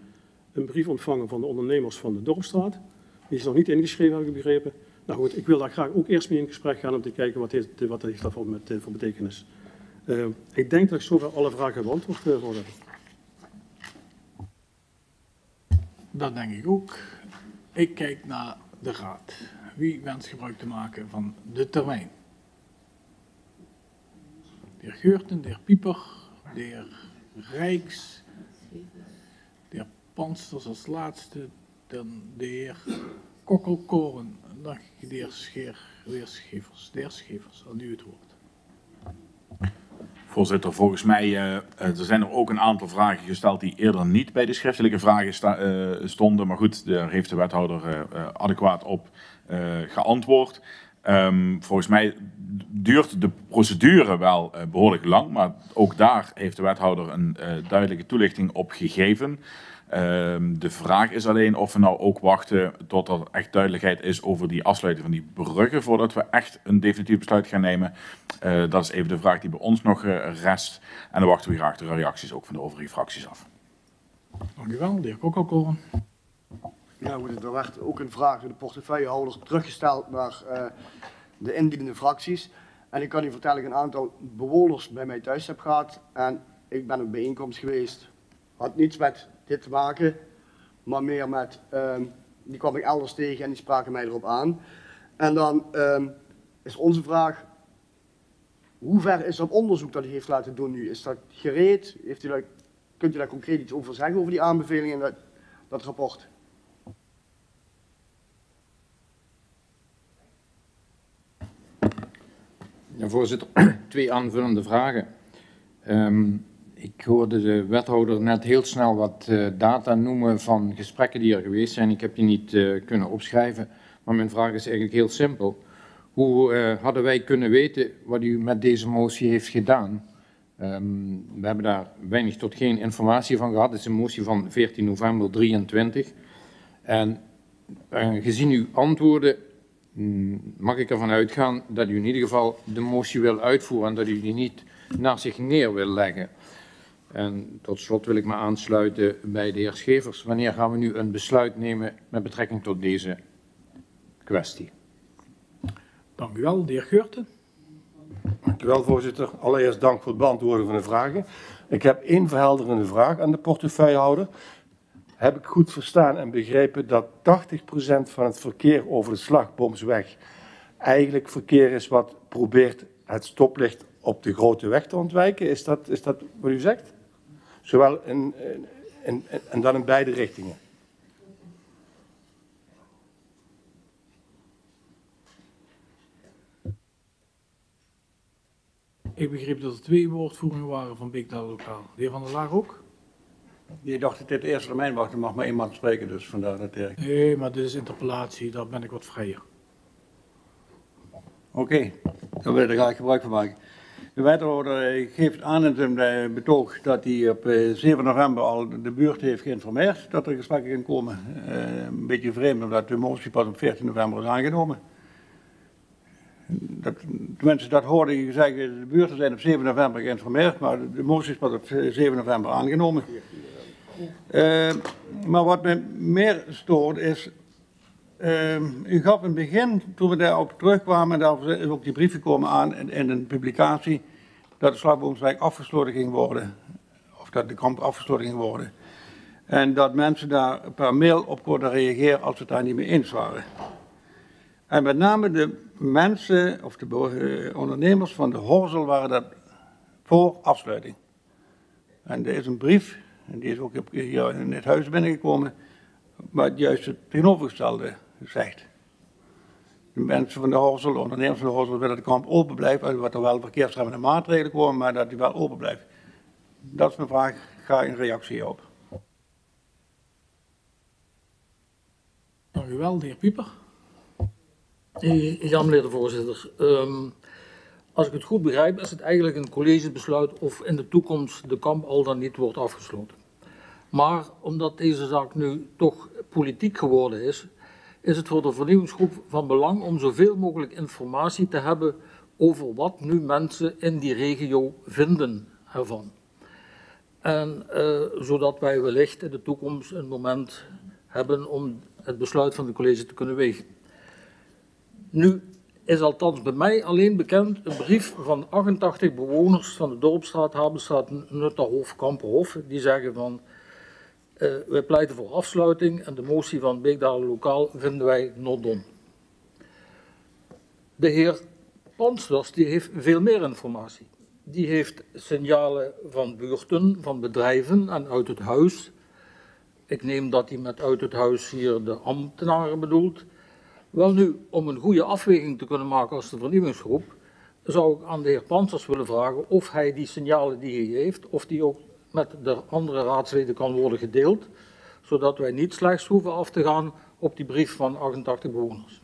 [SPEAKER 23] een brief ontvangen van de ondernemers van de Dorpstraat. Die is nog niet ingeschreven, heb ik begrepen. Nou goed, ik wil daar graag ook eerst mee in gesprek gaan om te kijken wat heeft, wat heeft dat voor, voor betekenis. Uh, ik denk dat ik zover alle vragen beantwoord, uh, voorzitter.
[SPEAKER 1] Dat denk ik ook. Ik kijk naar de raad. Wie wenst gebruik te maken van de termijn? De heer Geurten, de heer Pieper, de heer Rijks, de heer Pansters als laatste, dan de heer Kokkelkoren, dan de heer Scheer, de heer Schevers. De heer Schevers, aan u het woord.
[SPEAKER 22] Voorzitter, volgens mij uh, er zijn er ook een aantal vragen gesteld die eerder niet bij de schriftelijke vragen sta, uh, stonden. Maar goed, daar heeft de wethouder uh, adequaat op geantwoord. Um, volgens mij duurt de procedure wel behoorlijk lang, maar ook daar heeft de wethouder een duidelijke toelichting op gegeven. Um, de vraag is alleen of we nou ook wachten tot er echt duidelijkheid is over die afsluiting van die bruggen voordat we echt een definitief besluit gaan nemen. Uh, dat is even de vraag die bij ons nog uh, rest. En dan wachten we graag de reacties ook van de overige fracties af.
[SPEAKER 1] Dank u wel, de heer Kokkelkoren.
[SPEAKER 4] Ja, er werd ook een vraag door de portefeuillehouder teruggesteld naar uh, de indienende fracties. En ik kan u vertellen, ik een aantal bewoners bij mij thuis heb gehad. En ik ben op bijeenkomst geweest. Had niets met dit te maken, maar meer met, um, die kwam ik elders tegen en die spraken mij erop aan. En dan um, is onze vraag, hoe ver is dat onderzoek dat u heeft laten doen nu? Is dat gereed? Heeft u daar, kunt u daar concreet iets over zeggen, over die aanbevelingen in dat, dat rapport?
[SPEAKER 8] Ja, voorzitter, twee aanvullende vragen. Um, ik hoorde de wethouder net heel snel wat uh, data noemen van gesprekken die er geweest zijn. Ik heb die niet uh, kunnen opschrijven, maar mijn vraag is eigenlijk heel simpel. Hoe uh, hadden wij kunnen weten wat u met deze motie heeft gedaan? Um, we hebben daar weinig tot geen informatie van gehad. Het is een motie van 14 november 23. En gezien uw antwoorden mm, mag ik ervan uitgaan dat u in ieder geval de motie wil uitvoeren en dat u die niet naar zich neer wil leggen. En tot slot wil ik me aansluiten bij de heer Schevers. Wanneer gaan we nu een besluit nemen met betrekking tot deze kwestie?
[SPEAKER 1] Dank u wel, de heer Geurten.
[SPEAKER 16] Dank u wel, voorzitter. Allereerst dank voor het beantwoorden van de vragen. Ik heb één verhelderende vraag aan de portefeuillehouder. heb ik goed verstaan en begrepen dat 80% van het verkeer over de Slagboomsweg eigenlijk verkeer is wat probeert het stoplicht op de grote weg te ontwijken? Is dat, is dat wat u zegt? Zowel in, in, in, en dan in beide richtingen.
[SPEAKER 1] Ik begreep dat er twee woordvoeringen waren van Data Lokaal. De heer Van der Laar ook?
[SPEAKER 24] Je dacht dat dit de eerste termijn was, er mag maar één man spreken, dus vandaar dat ik...
[SPEAKER 1] Nee, maar dit is interpellatie, daar ben ik wat vrijer.
[SPEAKER 24] Oké, dan wil ik er graag gebruik van maken. De wethouder eh, geeft aan in zijn eh, betoog dat hij op eh, 7 november al de buurt heeft geïnformeerd dat er gesprekken gaan komen. Eh, een beetje vreemd omdat de motie pas op 14 november is aangenomen. Dat, tenminste, dat hoorde je zeggen, de buurten zijn op 7 november geïnformeerd, maar de motie is pas op 7 november aangenomen. Eh, maar wat me meer stoort is, eh, u gaf in het begin, toen we daarop terugkwamen, daar is ook die brief gekomen aan in, een publicatie, dat de Slagboomswijk afgesloten ging worden. Of dat de kamp afgesloten ging worden. En dat mensen daar per mail op konden reageren als ze het daar niet mee eens waren. En met name de mensen, of de eh, ondernemers van de Horzel waren dat voor afsluiting. En er is een brief, en die is ook hier in het huis binnengekomen, maar juist het tegenovergestelde zegt. De mensen van de Horzel, de ondernemers van de Horzel, willen dat de kamp open blijft, en wat er wel verkeersremmende maatregelen komen, maar dat die wel open blijft. Dat is mijn vraag, ga een reactie hierop.
[SPEAKER 1] Dank u wel, de heer Pieper.
[SPEAKER 5] Ja, meneer de voorzitter. Ehm, als ik het goed begrijp, is het eigenlijk een collegebesluit of in de toekomst de kamp al dan niet wordt afgesloten. Maar omdat deze zaak nu toch politiek geworden is, is het voor de vernieuwingsgroep van belang om zoveel mogelijk informatie te hebben over wat nu mensen in die regio vinden ervan. En eh, zodat wij wellicht in de toekomst een moment hebben om het besluit van de college te kunnen wegen. Nu is althans bij mij alleen bekend een brief van 88 bewoners van de Dorpstraat, Habenstraat, Nutterhof, Kampenhof. Die zeggen van, eh, wij pleiten voor afsluiting en de motie van Beekdalen Lokaal vinden wij not done. De heer Pansters die heeft veel meer informatie. Die heeft signalen van buurten, van bedrijven en uit het huis. Ik neem dat hij met uit het huis hier de ambtenaren bedoelt. Wel nu, om een goede afweging te kunnen maken als de vernieuwingsgroep, zou ik aan de heer Pansers willen vragen of hij die signalen die hij heeft, of die ook met de andere raadsleden kan worden gedeeld, zodat wij niet slechts hoeven af te gaan op die brief van 88 bewoners.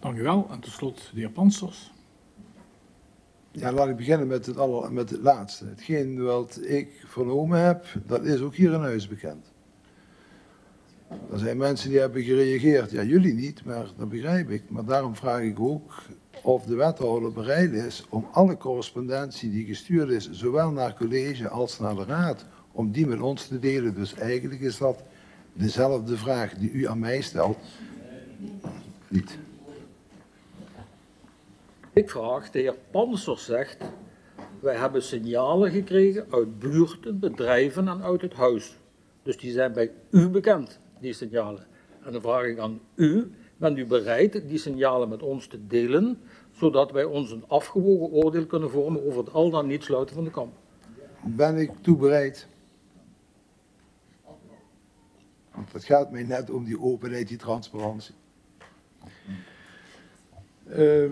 [SPEAKER 1] Dank u wel. En tot slot de heer Pansters.
[SPEAKER 17] Ja, laat ik beginnen met het, aller, met het laatste. Hetgeen wat ik vernomen heb, dat is ook hier in huis bekend. Er zijn mensen die hebben gereageerd. Ja, jullie niet, maar dat begrijp ik. Maar daarom vraag ik ook of de wethouder bereid is om alle correspondentie die gestuurd is, zowel naar college als naar de raad, om die met ons te delen. Dus eigenlijk is dat dezelfde vraag die u aan mij stelt. Niet.
[SPEAKER 5] Ik vraag, de heer Pansers zegt, wij hebben signalen gekregen uit buurten, bedrijven en uit het huis. Dus die zijn bij u bekend, die signalen. En dan vraag ik aan u, bent u bereid die signalen met ons te delen, zodat wij ons een afgewogen oordeel kunnen vormen over het al dan niet sluiten van de kamp?
[SPEAKER 17] Ben ik toe bereid? Want het gaat mij net om die openheid, die transparantie. Uh,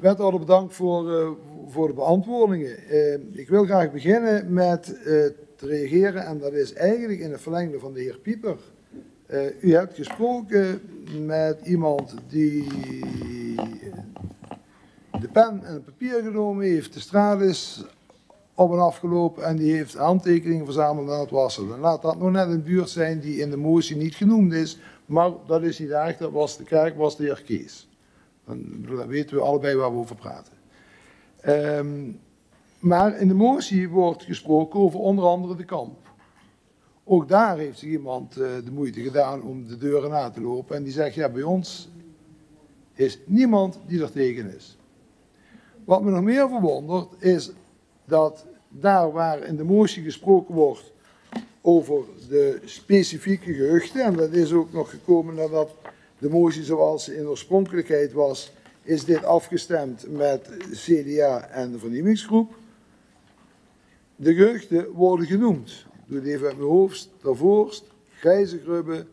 [SPEAKER 17] wethouder, bedankt voor, uh, voor de beantwoordingen. Uh, ik wil graag beginnen met uh, te reageren, en dat is eigenlijk in het verlengde van de heer Pieper. U hebt gesproken met iemand die de pen en het papier genomen heeft, de straat is op en afgelopen en die heeft handtekeningen verzameld aan het wassen. Laat dat nog net een buurt zijn die in de motie niet genoemd is, maar dat is niet erg, dat was de kerk, was de heer Kees. Dan, weten we allebei waar we over praten. Um, maar in de motie wordt gesproken over onder andere de kamp. Ook daar heeft zich iemand uh, de moeite gedaan om de deuren na te lopen en die zegt, ja bij ons is niemand die er tegen is. Wat me nog meer verwondert is dat daar waar in de motie gesproken wordt over de specifieke gehuchten, en dat is ook nog gekomen nadat de motie zoals ze in oorspronkelijkheid was, is dit afgestemd met CDA en de vernieuwingsgroep. De gehuchten worden genoemd. Doe het even uit mijn hoofd. Tervoorst, Grijze Grubbe,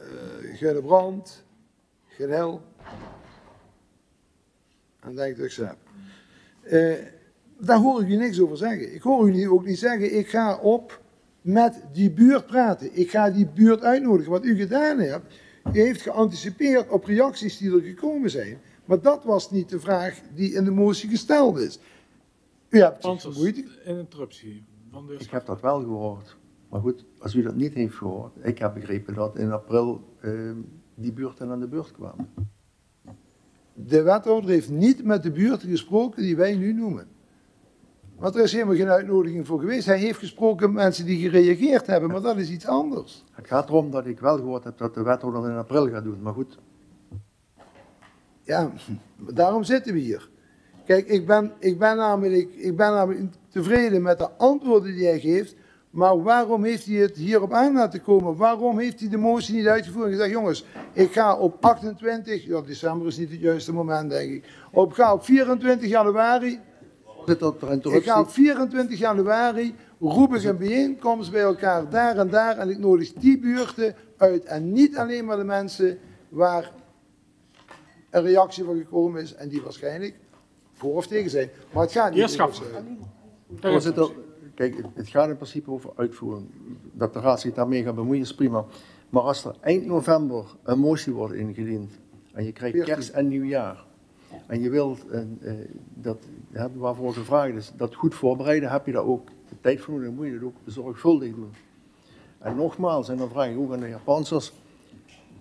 [SPEAKER 17] uh, Gunnebrand, Genel. En denk dat ik ze heb. Uh, daar hoor ik u niks over zeggen. Ik hoor u ook niet zeggen, ik ga op met die buurt praten. Ik ga die buurt uitnodigen. Wat u gedaan hebt, u heeft geanticipeerd op reacties die er gekomen zijn. Maar dat was niet de vraag die in de motie gesteld is. U hebt zich.
[SPEAKER 1] Een interruptie.
[SPEAKER 21] Ik heb dat wel gehoord. Maar goed, als u dat niet heeft gehoord, ik heb begrepen dat in april uh, die buurten aan de beurt kwamen.
[SPEAKER 17] De wethouder heeft niet met de buurten gesproken die wij nu noemen. Want er is helemaal geen uitnodiging voor geweest. Hij heeft gesproken met mensen die gereageerd hebben, maar dat is iets anders.
[SPEAKER 21] Het gaat erom dat ik wel gehoord heb dat de wethouder in april gaat doen, maar goed.
[SPEAKER 17] Ja, daarom zitten we hier. Kijk, ik ben, ik ben, namelijk, ik ben namelijk tevreden met de antwoorden die hij geeft, maar waarom heeft hij het hierop aan laten komen? Waarom heeft hij de motie niet uitgevoerd en gezegd, jongens, ik ga op 28, ja, december is niet het juiste moment, denk ik. Op, ga op 24 januari ik ga op 24 januari roep ik een bijeenkomst bij elkaar daar en daar en ik nodig die buurten uit. En niet alleen maar de mensen waar een reactie van gekomen is en die waarschijnlijk voor of tegen zijn. Maar het gaat niet
[SPEAKER 1] over
[SPEAKER 21] Voorzitter, kijk, het gaat in principe over uitvoering. Dat de raad zich daarmee gaat bemoeien is prima. Maar als er eind november een motie wordt ingediend en je krijgt kerst en nieuwjaar en je wilt uh, dat, waarvoor gevraagd is, dat goed voorbereiden, heb je daar ook de tijd voor nodig. Moet je dat ook zorgvuldig doen. En nogmaals, en dan vraag ik ook aan de Japanners,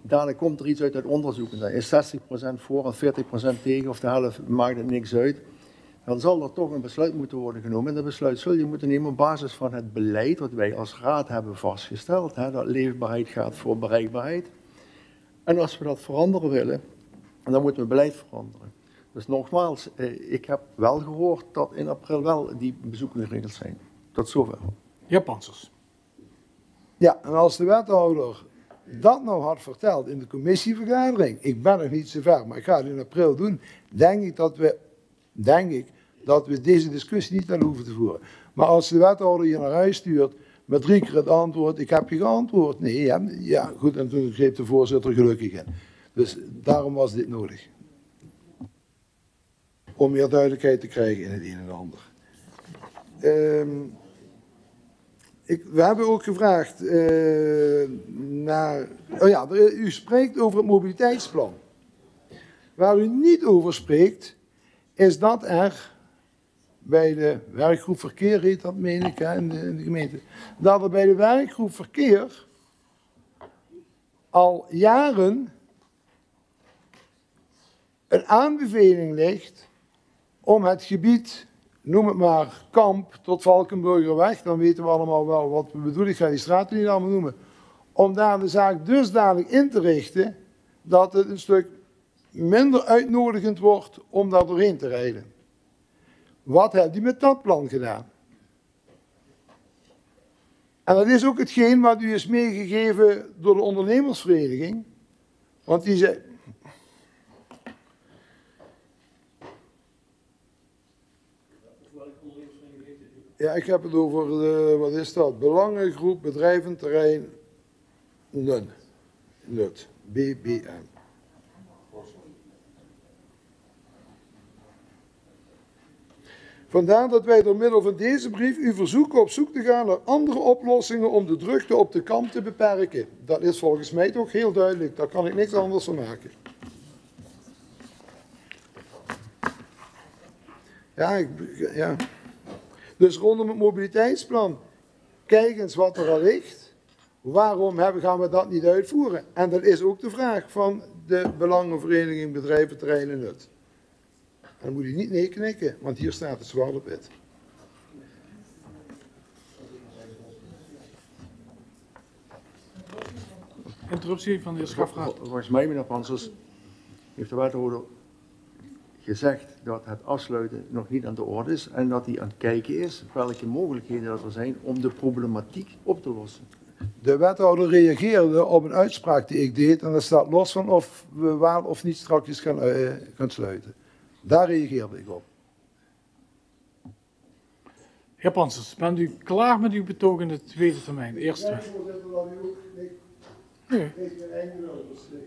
[SPEAKER 21] dadelijk komt er iets uit het onderzoek en dan is 60% voor en 40% tegen of de helft maakt het niks uit. Dan zal er toch een besluit moeten worden genomen. En dat besluit zul je moeten nemen op basis van het beleid wat wij als raad hebben vastgesteld. Hè, dat leefbaarheid gaat voor bereikbaarheid. En als we dat veranderen willen, dan moeten we beleid veranderen. Dus nogmaals, eh, ik heb wel gehoord dat in april wel die bezoeken geregeld zijn. Tot zover.
[SPEAKER 1] Ja, Pansers.
[SPEAKER 17] Ja, en als de wethouder dat nou had verteld in de commissievergadering, ik ben nog niet zo ver, maar ik ga het in april doen, denk ik dat we, denk ik, dat we deze discussie niet hadden hoeven te voeren. Maar als de wethouder je naar huis stuurt met drie keer het antwoord, ik heb je geantwoord. Nee, ja, goed, en toen greep de voorzitter gelukkig in. Dus daarom was dit nodig om meer duidelijkheid te krijgen in het een en ander. Um, ik, we hebben ook gevraagd uh, naar. Oh ja, u spreekt over het mobiliteitsplan. Waar u niet over spreekt, is dat er bij de werkgroep verkeer, heet dat meen ik hè, in, de, in de gemeente, dat er bij de werkgroep verkeer al jaren een aanbeveling ligt om het gebied, noem het maar, Kamp tot Valkenburgerweg, dan weten we allemaal wel wat we bedoelen, ik ga die straten niet allemaal noemen, om daar de zaak dusdanig in te richten dat het een stuk minder uitnodigend wordt om daar doorheen te rijden. Wat heeft hij met dat plan gedaan? En dat is ook hetgeen wat u is meegegeven door de ondernemersvereniging. Want die zei, Ja, ik heb het over, de, wat is dat? Belangengroep Bedrijventerrein NUN. NUT. BBM. Vandaar dat wij door middel van deze brief u verzoeken op zoek te gaan naar andere oplossingen om de drukte op de kamp te beperken. Dat is volgens mij toch heel duidelijk, daar kan ik niks anders van maken. Ja, ik, ja. Dus rondom het mobiliteitsplan, kijk eens wat er al ligt. Waarom hebben, gaan we dat niet uitvoeren? En dat is ook de vraag van de Belangenvereniging Bedrijven Terrein en Nut. En dan moet je niet nee knikken, want hier staat het zwart op wit.
[SPEAKER 1] Interruptie van de heer Schafraad.
[SPEAKER 21] Volgens mij, meneer Pansers, heeft de wethouder gezegd dat het afsluiten nog niet aan de orde is en dat hij aan het kijken is welke mogelijkheden er zijn om de problematiek op te lossen.
[SPEAKER 17] De wethouder reageerde op een uitspraak die ik deed en dat staat los van of we wel of niet strakjes gaan, eh, gaan sluiten. Daar reageerde ik op.
[SPEAKER 1] Heer Pansers, bent u klaar met uw betoog in de tweede termijn? Eerste. Nee.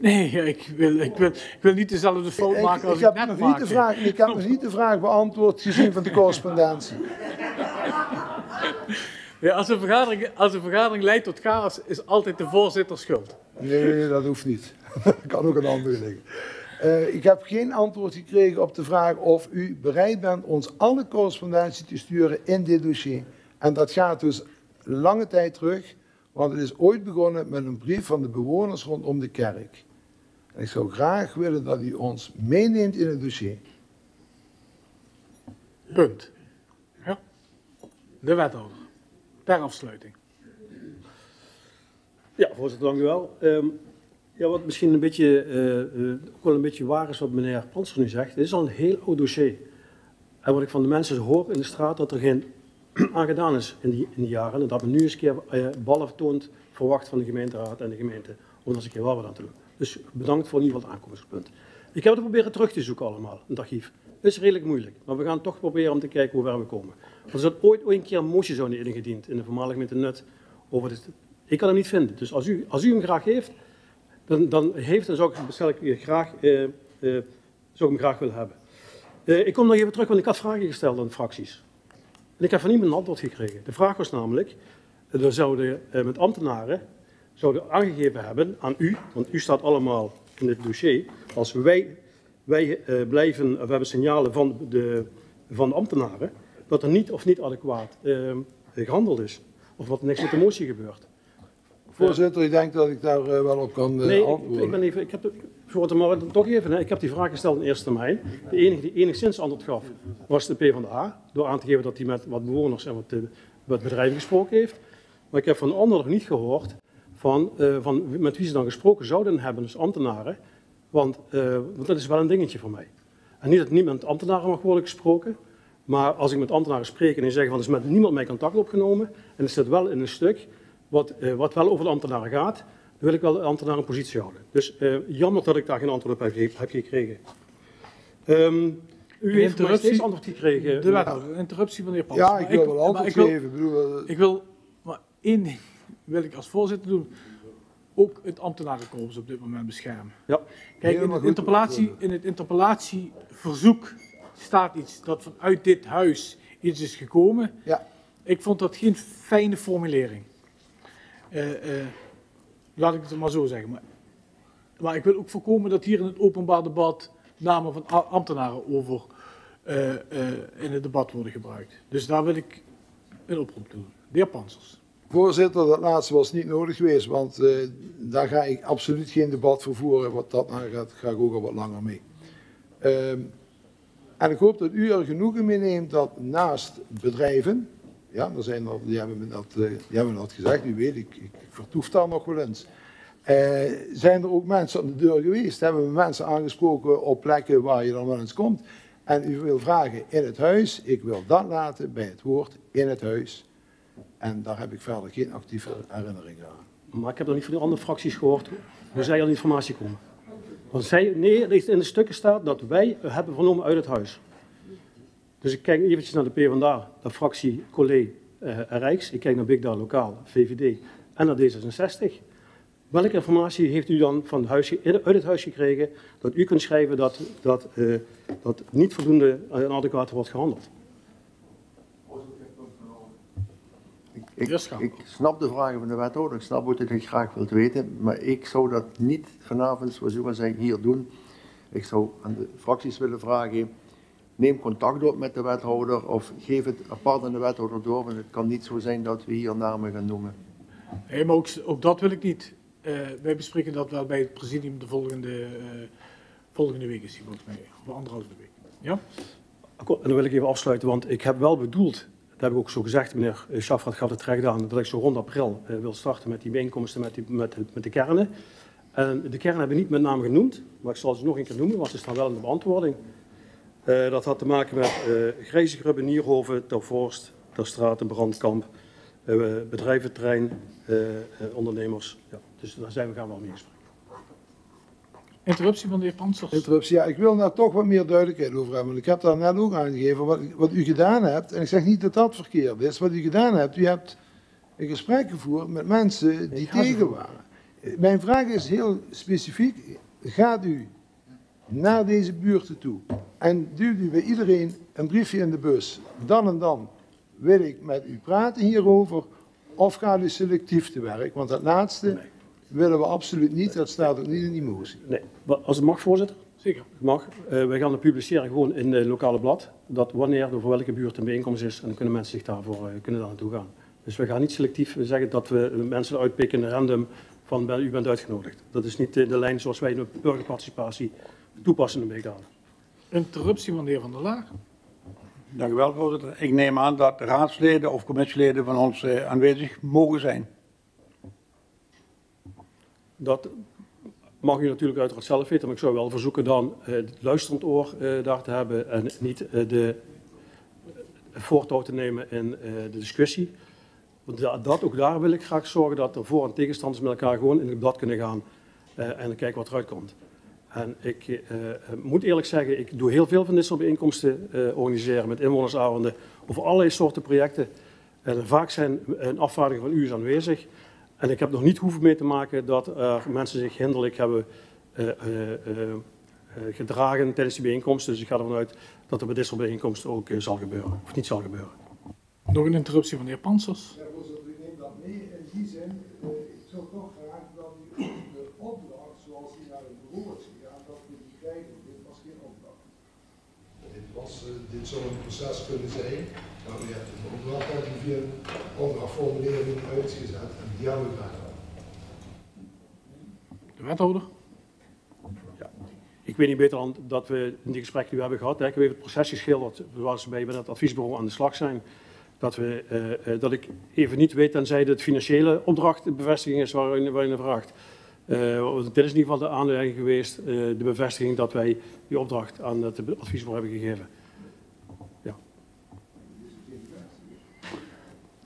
[SPEAKER 1] Nee, ik wil, ik, wil, ik wil niet dezelfde fout maken als
[SPEAKER 17] ik,
[SPEAKER 1] ik,
[SPEAKER 17] heb
[SPEAKER 1] net
[SPEAKER 17] nog niet de
[SPEAKER 1] maakte.
[SPEAKER 17] vraag, ik heb nog niet de vraag beantwoord gezien van de correspondentie.
[SPEAKER 1] Ja, als, een vergadering, als een vergadering leidt tot chaos, is altijd de voorzitter schuld.
[SPEAKER 17] Nee, dat hoeft niet. Dat kan ook een andere liggen. Eh, ik heb geen antwoord gekregen op de vraag of u bereid bent ons alle correspondentie te sturen in dit dossier. En dat gaat dus lange tijd terug, want het is ooit begonnen met een brief van de bewoners rondom de kerk. En ik zou graag willen dat u ons meeneemt in het dossier.
[SPEAKER 1] Punt. Ja. De wethouder. Ter afsluiting.
[SPEAKER 23] Ja, voorzitter, dank u wel. Ehm, ja, wat misschien een beetje, eh, eh, ook wel een beetje waar is wat meneer Panser nu zegt. Dit is al een heel oud dossier. En wat ik van de mensen hoor in de straat, dat er geen aan gedaan is in die, in die jaren. En dat men nu eens een keer eh, ballen toont verwacht van de gemeenteraad en de gemeente om er eens een keer wel wat aan te doen. Dus bedankt voor in ieder geval het aankomstpunt. Ik heb het proberen terug te zoeken allemaal, het archief. Het is redelijk moeilijk, maar we gaan toch proberen om te kijken hoe ver we komen. Er is dat ooit ooit een keer een motie zo ingediend in de voormalige gemeente Nut over dit. Ik kan hem niet vinden. Dus als u, als u hem graag heeft, dan, dan heeft, graag, eh, eh, zou ik hem graag willen hebben. Eh, ik kom nog even terug, want ik had vragen gesteld aan fracties. En ik heb van niemand een antwoord gekregen. De vraag was namelijk, er zouden met ambtenaren zouden aangegeven hebben aan u, want u staat allemaal in het dossier, als wij, wij blijven, we hebben signalen van de, van de ambtenaren, dat er niet of niet adequaat eh, gehandeld is. Of wat niks met de motie gebeurt.
[SPEAKER 17] Voorzitter, ik denk dat ik daar eh, wel op kan eh,
[SPEAKER 23] Nee, ik,
[SPEAKER 17] antwoorden.
[SPEAKER 23] ik ben even, ik heb de, voorzitter, maar toch even, hè, ik heb die vraag gesteld in eerste termijn. De enige die enigszins antwoord gaf, was de PvdA, door aan te geven dat hij met wat bewoners en wat, eh, wat bedrijven gesproken heeft. Maar ik heb van de anderen nog niet gehoord van, eh, van met wie ze dan gesproken zouden hebben, dus ambtenaren. Want, eh, want dat is wel een dingetje voor mij. En niet dat niet met ambtenaren mag worden gesproken, maar als ik met ambtenaren spreek en die zeggen van er is met niemand mij contact opgenomen, en er zit wel in een stuk wat, eh, wat wel over de ambtenaren gaat, dan wil ik wel de ambtenaren een positie houden. Dus eh, jammer dat ik daar geen antwoord op heb, ge- heb gekregen. Ehm, u heeft steeds antwoord gekregen.
[SPEAKER 1] De wethouder, een interruptie van de heer Pansers.
[SPEAKER 17] Ja, ik wil wel antwoord
[SPEAKER 1] ik wil-
[SPEAKER 17] geven. Bedoel, eh,
[SPEAKER 1] Ik wil, maar één ding wil ik als voorzitter doen. Ook het ambtenarenkorps op dit moment beschermen.
[SPEAKER 23] Ja.
[SPEAKER 1] Kijk, in het, interpellatie, in het interpellatieverzoek staat iets dat vanuit dit huis iets is gekomen.
[SPEAKER 17] Ja.
[SPEAKER 1] Ik vond dat geen fijne formulering. Eh, laat ik het maar zo zeggen. Maar, maar ik wil ook voorkomen dat hier in het openbaar debat namen van ambtenaren over eh, in het debat worden gebruikt. Dus daar wil ik een oproep doen. De heer Pansers.
[SPEAKER 17] Voorzitter, dat laatste was niet nodig geweest, want daar ga ik absoluut geen debat voor voeren. Wat dat aangaat, ga ik ook al wat langer mee. Ehm, en ik hoop dat u er genoegen mee neemt dat naast bedrijven, ja, er zijn er, die, hebben me dat, eh, die hebben me dat gezegd, u weet, ik, ik vertoef daar nog wel eens. Eh, zijn er ook mensen aan de deur geweest? Hebben we mensen aangesproken op plekken waar je dan wel eens komt? En u wil vragen in het huis, ik wil dat laten bij het woord in het huis. En daar heb ik verder geen actieve herinneringen aan.
[SPEAKER 23] Maar ik heb nog niet van de andere fracties gehoord hoe zij aan die informatie komen. Want zij, nee, in de stukken staat dat wij hebben vernomen uit het huis. Dus ik kijk eventjes naar de PvdA, de fractie Collé eh, Rijks. Ik kijk naar Big Daar Lokaal, VVD en naar D66. Welke informatie heeft u dan van het huis, uit het huis gekregen dat u kunt schrijven dat, dat, eh, dat niet voldoende en adequaat wordt gehandeld?
[SPEAKER 21] Ik, ik snap de vragen van de wethouder, ik snap dat u graag wilt weten, maar ik zou dat niet vanavond, zoals u al zei, hier doen. Ik zou aan de fracties willen vragen, neem contact op met de wethouder of geef het apart aan de wethouder door, want het kan niet zo zijn dat we hier namen gaan noemen.
[SPEAKER 1] Nee, maar ook, ook dat wil ik niet. Eh, wij bespreken dat wel bij het presidium de volgende, eh, volgende week is die volgens mij. Of anderhalve week. Ja?
[SPEAKER 23] Akkoord, En dan wil ik even afsluiten, want ik heb wel bedoeld, dat heb ik ook zo gezegd, meneer Schaffrat gaf het terecht aan, dat ik zo rond april eh, wil starten met die bijeenkomsten met, die, met, met de kernen. En de kernen hebben we niet met name genoemd, maar ik zal ze nog een keer noemen, want ze staan wel in de beantwoording. Eh, dat had te maken met uh, Grijzegrubbe, Nierhoven, Tervorst, Terstraat en Brandkamp, uh, bedrijventerrein, ondernemers. Ja, dus daar zijn we gaan wel mee gesprek.
[SPEAKER 1] Interruptie van de heer Pansers.
[SPEAKER 17] Interruptie, ja. Ik wil daar toch wat meer duidelijkheid over hebben. Want ik heb daar net ook aangegeven wat, wat u gedaan hebt. En ik zeg niet dat dat verkeerd is. Wat u gedaan hebt, u hebt een gesprek gevoerd met mensen die tegen waren. Mijn vraag is heel specifiek. Gaat u naar deze buurten toe en duwt u bij iedereen een briefje in de bus. Dan en dan wil ik met u praten hierover. Of gaat u selectief te werk? Want dat laatste willen we absoluut niet. Dat staat ook niet in die motie.
[SPEAKER 23] Nee, als het mag, voorzitter.
[SPEAKER 1] Zeker.
[SPEAKER 23] Mag. Uh, wij gaan het publiceren gewoon in het lokale blad. Dat wanneer er voor welke buurt een bijeenkomst is. En dan kunnen mensen zich daarvoor uh, kunnen daar naartoe gaan. Dus we gaan niet selectief zeggen dat we mensen uitpikken random van u bent uitgenodigd. Dat is niet de, de lijn zoals wij de burgerparticipatie toepassen in Beekdalen.
[SPEAKER 1] Interruptie van de heer Van der Laag.
[SPEAKER 24] Dank u wel, voorzitter. Ik neem aan dat raadsleden of commissieleden van ons eh, aanwezig mogen zijn.
[SPEAKER 23] Dat mag u natuurlijk uiteraard zelf weten, maar ik zou wel verzoeken dan uh, het luisterend oor uh, daar te hebben en niet de voortouw te nemen in de discussie. Want dat, ook daar wil ik graag zorgen dat de voor- en tegenstanders met elkaar gewoon in het blad kunnen gaan en kijken wat eruit komt. En ik uh, moet eerlijk zeggen, ik doe heel veel van dit soort bijeenkomsten uh, organiseren met inwonersavonden over allerlei soorten projecten. En vaak zijn een afvaardiging van u aanwezig. En ik heb nog niet hoeven mee te maken dat er mensen zich hinderlijk hebben gedragen tijdens die bijeenkomsten. Dus ik ga ervan uit dat er bij dit soort bijeenkomsten ook zal gebeuren, of niet zal gebeuren.
[SPEAKER 1] Nog een interruptie van de heer Pansers.
[SPEAKER 17] Ja, voorzitter, u neemt dat mee in die zin. ik zou toch graag dat u de opdracht zoals die naar het bureau is gegaan, dat we die krijgen. Dit was geen opdracht.
[SPEAKER 25] Dit, was, uh, dit zou een proces kunnen zijn, maar u opdracht dat u via een opdrachtformulering uitgezet en die hebben we gedaan.
[SPEAKER 1] De wethouder.
[SPEAKER 23] Ik weet niet beter dan dat we in die gesprekken die we hebben gehad, hè, ik even het proces geschilderd zoals we bij het adviesbureau aan de slag zijn. Dat, we, uh, dat ik even niet weet, tenzij de financiële opdracht de bevestiging is waarin, waarin er vraagt. Uh, dit is in ieder geval de aanleiding geweest, de bevestiging dat wij die opdracht aan het adviesbureau hebben gegeven.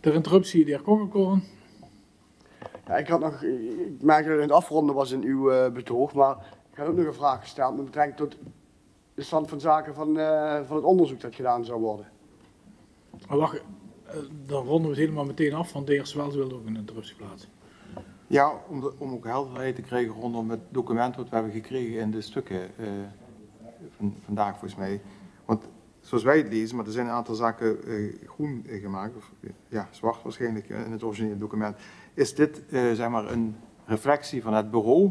[SPEAKER 1] Ter interruptie, de heer Kongenkoren.
[SPEAKER 4] Ja, ik had nog, ik merkte dat het afronden was in uw uh, betoog, maar ik had ook nog een vraag gesteld met betrekking tot de stand van zaken van, uh, van het onderzoek dat gedaan zou worden.
[SPEAKER 1] Maar wacht, uh, dan ronden we het helemaal meteen af, want de heer Swels wilde ook een interruptie plaatsen.
[SPEAKER 6] Ja, om, de, om ook helderheid te krijgen rondom het document wat we hebben gekregen in de stukken uh, van, vandaag volgens mij. Zoals wij het lezen, maar er zijn een aantal zaken uh, groen uh, gemaakt, of ja, zwart waarschijnlijk in het originele document. Is dit zeg maar een reflectie van het bureau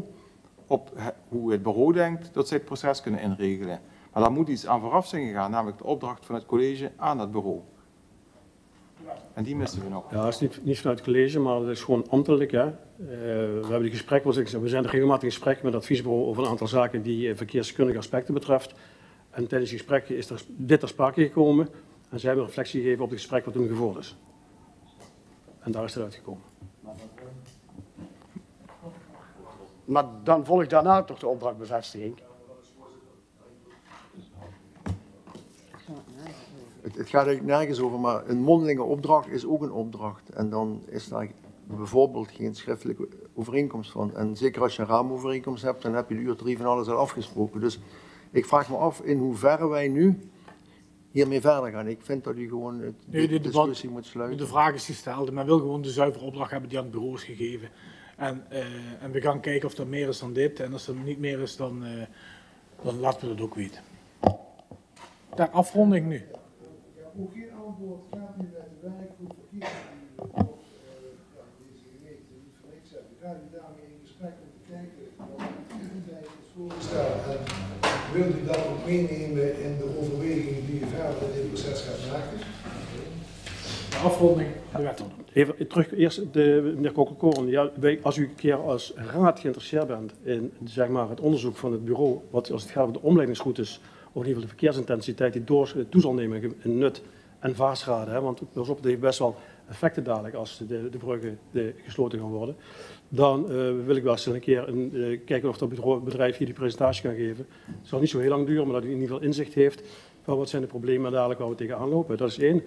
[SPEAKER 6] op hoe het bureau denkt dat zij het proces kunnen inregelen? Maar daar moet iets aan vooraf zijn gegaan, namelijk de opdracht van het college aan het bureau. En die missen we nog.
[SPEAKER 23] Ja, dat is niet, vanuit het college, maar dat is gewoon ambtelijk. Hè. We hebben die gesprekken, we zijn regelmatig in gesprek met het adviesbureau over een aantal zaken die verkeerskundige aspecten betreft. En tijdens die gesprekken is er, dit ter sprake gekomen en zij hebben een reflectie gegeven op het gesprek wat toen gevoerd is. En daar is het uitgekomen.
[SPEAKER 4] Maar dan volgt daarna toch de opdrachtbevestiging?
[SPEAKER 21] Het, het, gaat eigenlijk nergens over, maar een mondelinge opdracht is ook een opdracht. En dan is daar bijvoorbeeld geen schriftelijke overeenkomst van. En zeker als je een raamovereenkomst hebt, dan heb je de uur drie van alles al afgesproken. Dus ik vraag me af in hoeverre wij nu hiermee verder gaan. Ik vind dat u gewoon de,
[SPEAKER 1] nee, de
[SPEAKER 21] discussie
[SPEAKER 1] debat,
[SPEAKER 21] moet sluiten.
[SPEAKER 1] De vraag is gesteld. Men wil gewoon de zuivere opdracht hebben die aan het bureau is gegeven. En, uh, en we gaan kijken of er meer is dan dit. En als er niet meer is, dan, uh, dan laten we dat ook weten. Ter afronding nu.
[SPEAKER 17] Hoe geen antwoord gaat u met de werkgroep verkeersbestuur of ja, deze gemeente niet voor niks hebben? Gaat u daarmee in gesprek om te kijken wat u voorgesteld? Wilt u dat ook meenemen in de overwegingen die u verder in dit proces gaat maken?
[SPEAKER 1] De afronding.
[SPEAKER 23] Even terug, eerst de, meneer Kokkelkoorn. Ja, wij, als u een keer als raad geïnteresseerd bent in zeg maar, het onderzoek van het bureau, wat als het gaat om de omleidingsroutes, of in ieder geval de verkeersintensiteit die door, toe zal nemen in Nut en Vaasraden. Hè, want pas op, het heeft best wel effecten dadelijk als de, de bruggen de, gesloten gaan worden. Dan uh, wil ik wel eens een keer een, uh, kijken of dat bedrijf hier die presentatie kan geven. Het zal niet zo heel lang duren, maar dat u in ieder geval inzicht heeft Maar wat zijn de problemen dadelijk waar we tegenaan lopen? Dat is één.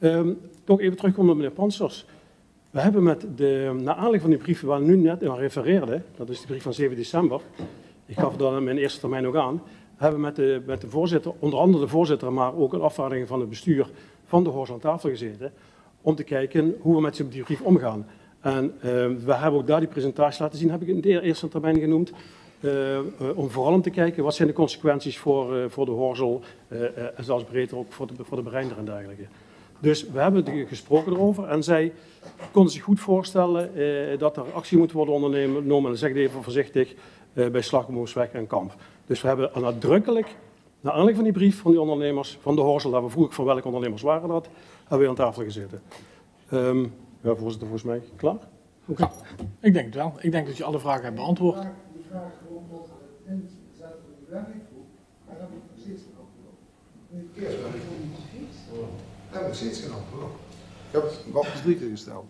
[SPEAKER 23] Um, toch even terugkomen op meneer Pansers. We hebben met de, naar aanleiding van die brief waar nu net aan refereerde, dat is de brief van 7 december, ik gaf dat in mijn eerste termijn ook aan, hebben met de, met de voorzitter, onder andere de voorzitter, maar ook een afvaardiging van het bestuur van de Horst aan tafel gezeten, om te kijken hoe we met die brief omgaan. En uh, we hebben ook daar die presentatie laten zien, heb ik in de eerste termijn genoemd, uh, om vooral om te kijken wat zijn de consequenties voor, uh, voor de Horzel en zelfs breder ook voor de, voor de bereinder en dergelijke. Dus we hebben gesproken erover en zij konden zich goed voorstellen eh, dat er actie moet worden ondernomen, en zeg even voorzichtig, eh, bij Slagboomsweg en Kamp. Dus we hebben nadrukkelijk, naar aanleiding van die brief van die ondernemers, van de Horsel, daar vroeg ik van welke ondernemers waren dat, hebben we aan tafel gezeten. Um, ja, voorzitter, volgens mij klaar?
[SPEAKER 1] Oké, okay. ik denk het wel. Ik denk dat je alle vragen hebt beantwoord.
[SPEAKER 17] De vraag rond het inzetten van die werkgroep, daar heb ik nog steeds een antwoord op. Daar heb ik steeds geen antwoord op. Ik heb het nog drie keer gesteld.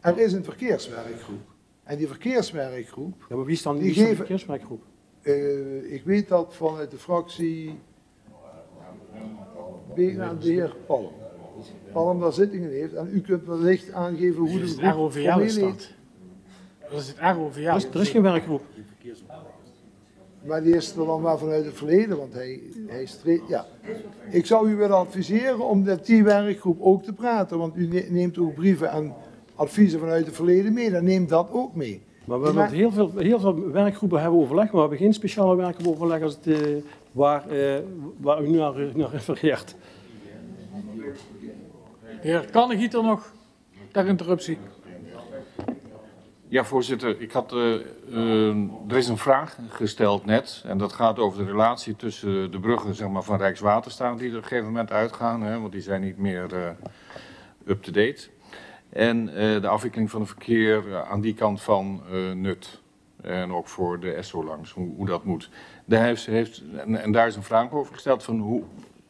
[SPEAKER 17] Er is een verkeerswerkgroep. En die verkeerswerkgroep...
[SPEAKER 23] Ja, maar wie is dan die geven, verkeerswerkgroep?
[SPEAKER 17] Uh, ik weet dat vanuit de fractie... de heer Palm. Palm daar zittingen heeft. En u kunt wellicht aangeven hoe de groep
[SPEAKER 1] ROVL is dat. Dat is het ROVL.
[SPEAKER 23] Er is, er is geen werkgroep.
[SPEAKER 17] Maar die is er dan maar vanuit het verleden, want hij, hij streed, ja. Ik zou u willen adviseren om met die werkgroep ook te praten, want u neemt ook brieven en adviezen vanuit het verleden mee, dan neemt dat ook mee.
[SPEAKER 23] Maar we hebben heel veel, heel veel werkgroepen hebben overleg, maar we hebben geen speciale werkgroep overleg als het, uh, waar, uh, waar u nu naar, naar refereert.
[SPEAKER 1] Heer Kannegieter nog ter interruptie.
[SPEAKER 26] Ja, voorzitter. Ik had, uh, uh, er is een vraag gesteld net. En dat gaat over de relatie tussen de bruggen zeg maar, van Rijkswaterstaat die er op een gegeven moment uitgaan. Hè, want die zijn niet meer uh, up-to-date. En de afwikkeling van het verkeer aan die kant van Nut. En ook voor de SO langs, hoe, dat moet. Daar heeft, heeft, en, daar is een vraag over gesteld van hoe,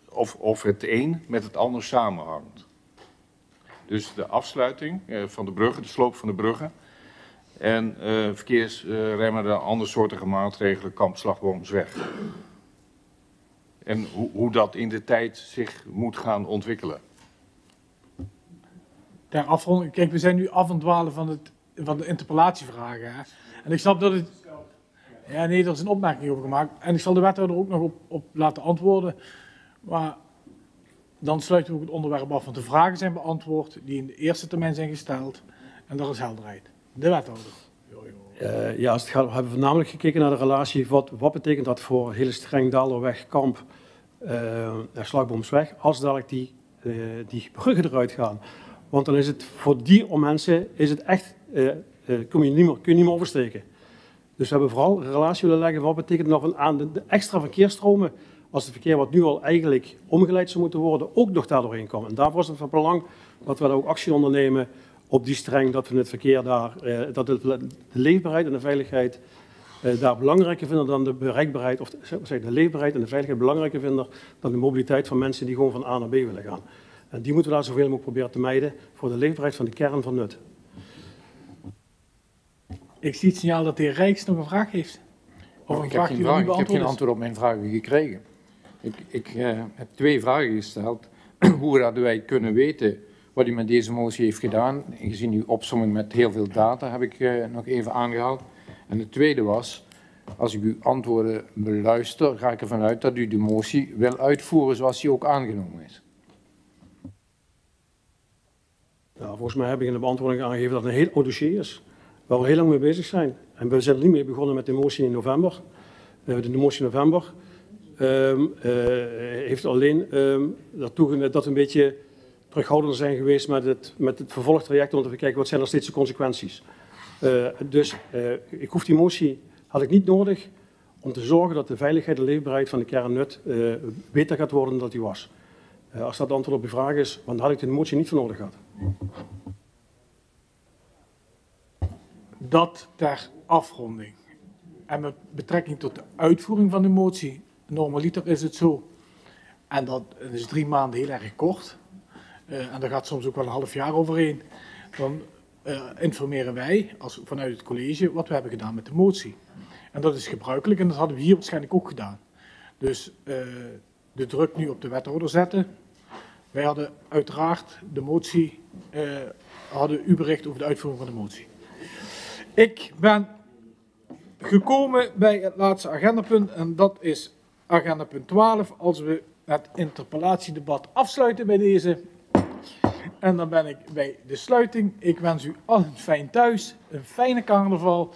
[SPEAKER 26] of, of het een met het ander samenhangt. Dus de afsluiting van de bruggen, de sloop van de bruggen en uh, verkeersremmende andere soortige maatregelen, kamp, weg. En hoe dat in de tijd zich moet gaan ontwikkelen.
[SPEAKER 1] Ter afronding, kijk, we zijn nu af en dwalen van, het, van de interpellatievragen. Hè? En ik snap dat het. Ja, nee, er is een opmerking over gemaakt. En ik zal de wethouder ook nog op, op laten antwoorden. Maar dan sluiten we ook het onderwerp af, want de vragen zijn beantwoord die in de eerste termijn zijn gesteld. En dat is helderheid. De wethouder.
[SPEAKER 23] Uh, ja, het we hebben voornamelijk gekeken naar de relatie. Wat, wat betekent dat voor hele streng Dalerweg, Kamp uh, Slagboomsweg, als dadelijk die, uh, die bruggen eruit gaan? Want dan is het voor die mensen is het echt, kun, je niet meer, kun je niet meer oversteken. Dus we hebben vooral een relatie willen leggen. Wat betekent nog aan de, extra verkeersstromen als het verkeer wat nu al eigenlijk omgeleid zou moeten worden, ook nog daardoorheen komt. En daarvoor is het van belang dat we daar ook actie ondernemen op die streng dat we het verkeer daar, eh, dat de, leefbaarheid en de veiligheid eh, daar belangrijker vinden dan de bereikbaarheid, of zeg, de leefbaarheid en de veiligheid belangrijker vinden dan de mobiliteit van mensen die gewoon van A naar B willen gaan. En die moeten we daar zoveel mogelijk proberen te mijden voor de leefbaarheid van de kern van nut.
[SPEAKER 1] Ik zie het signaal dat de heer Rijks nog een vraag heeft.
[SPEAKER 8] Of een ik, vraag heb vraag, ik heb geen antwoord op mijn vragen gekregen. Ik, ik uh, heb twee vragen gesteld. Hoe hadden wij kunnen weten wat u met deze motie heeft gedaan. Gezien uw opsomming met heel veel data heb ik uh, nog even aangehaald. En de tweede was, als ik uw antwoorden beluister, ga ik ervan uit dat u de motie wil uitvoeren zoals die ook aangenomen is.
[SPEAKER 23] Nou, volgens mij heb ik in de beantwoording aangegeven dat het een heel oud dossier is, waar we heel lang mee bezig zijn. En we zijn niet mee begonnen met de motie in november. Uh, de motie in november um, uh, heeft alleen um, dat we een beetje terughoudender zijn geweest met het, met het vervolgtraject om te kijken wat zijn er steeds de consequenties. Uh, dus ik hoef die motie, had ik niet nodig om te zorgen dat de veiligheid en leefbaarheid van de kernnut uh, beter gaat worden dan dat die was. als dat antwoord op uw vraag is, dan had ik de motie niet voor nodig gehad.
[SPEAKER 1] Dat ter afronding. En met betrekking tot de uitvoering van de motie, normaliter is het zo, en dat is drie maanden heel erg kort, uh, en daar gaat soms ook wel een half jaar overheen, dan uh, informeren wij als, vanuit het college wat we hebben gedaan met de motie. En dat is gebruikelijk en dat hadden we hier waarschijnlijk ook gedaan. Dus uh, de druk nu op de wethouder zetten. Wij hadden uiteraard de motie, eh, hadden u bericht over de uitvoering van de motie. Ik ben gekomen bij het laatste agendapunt en dat is agendapunt 12. Als we het interpellatiedebat afsluiten bij deze. En dan ben ik bij de sluiting. Ik wens u allen fijn thuis, een fijne carnaval.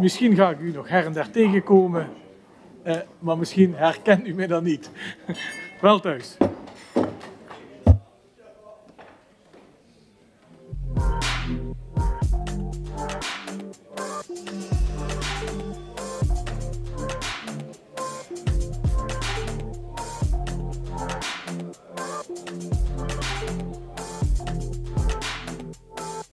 [SPEAKER 1] Misschien ga ik u nog her en der tegenkomen, eh, maar misschien herkent u mij dan niet. Wel thuis.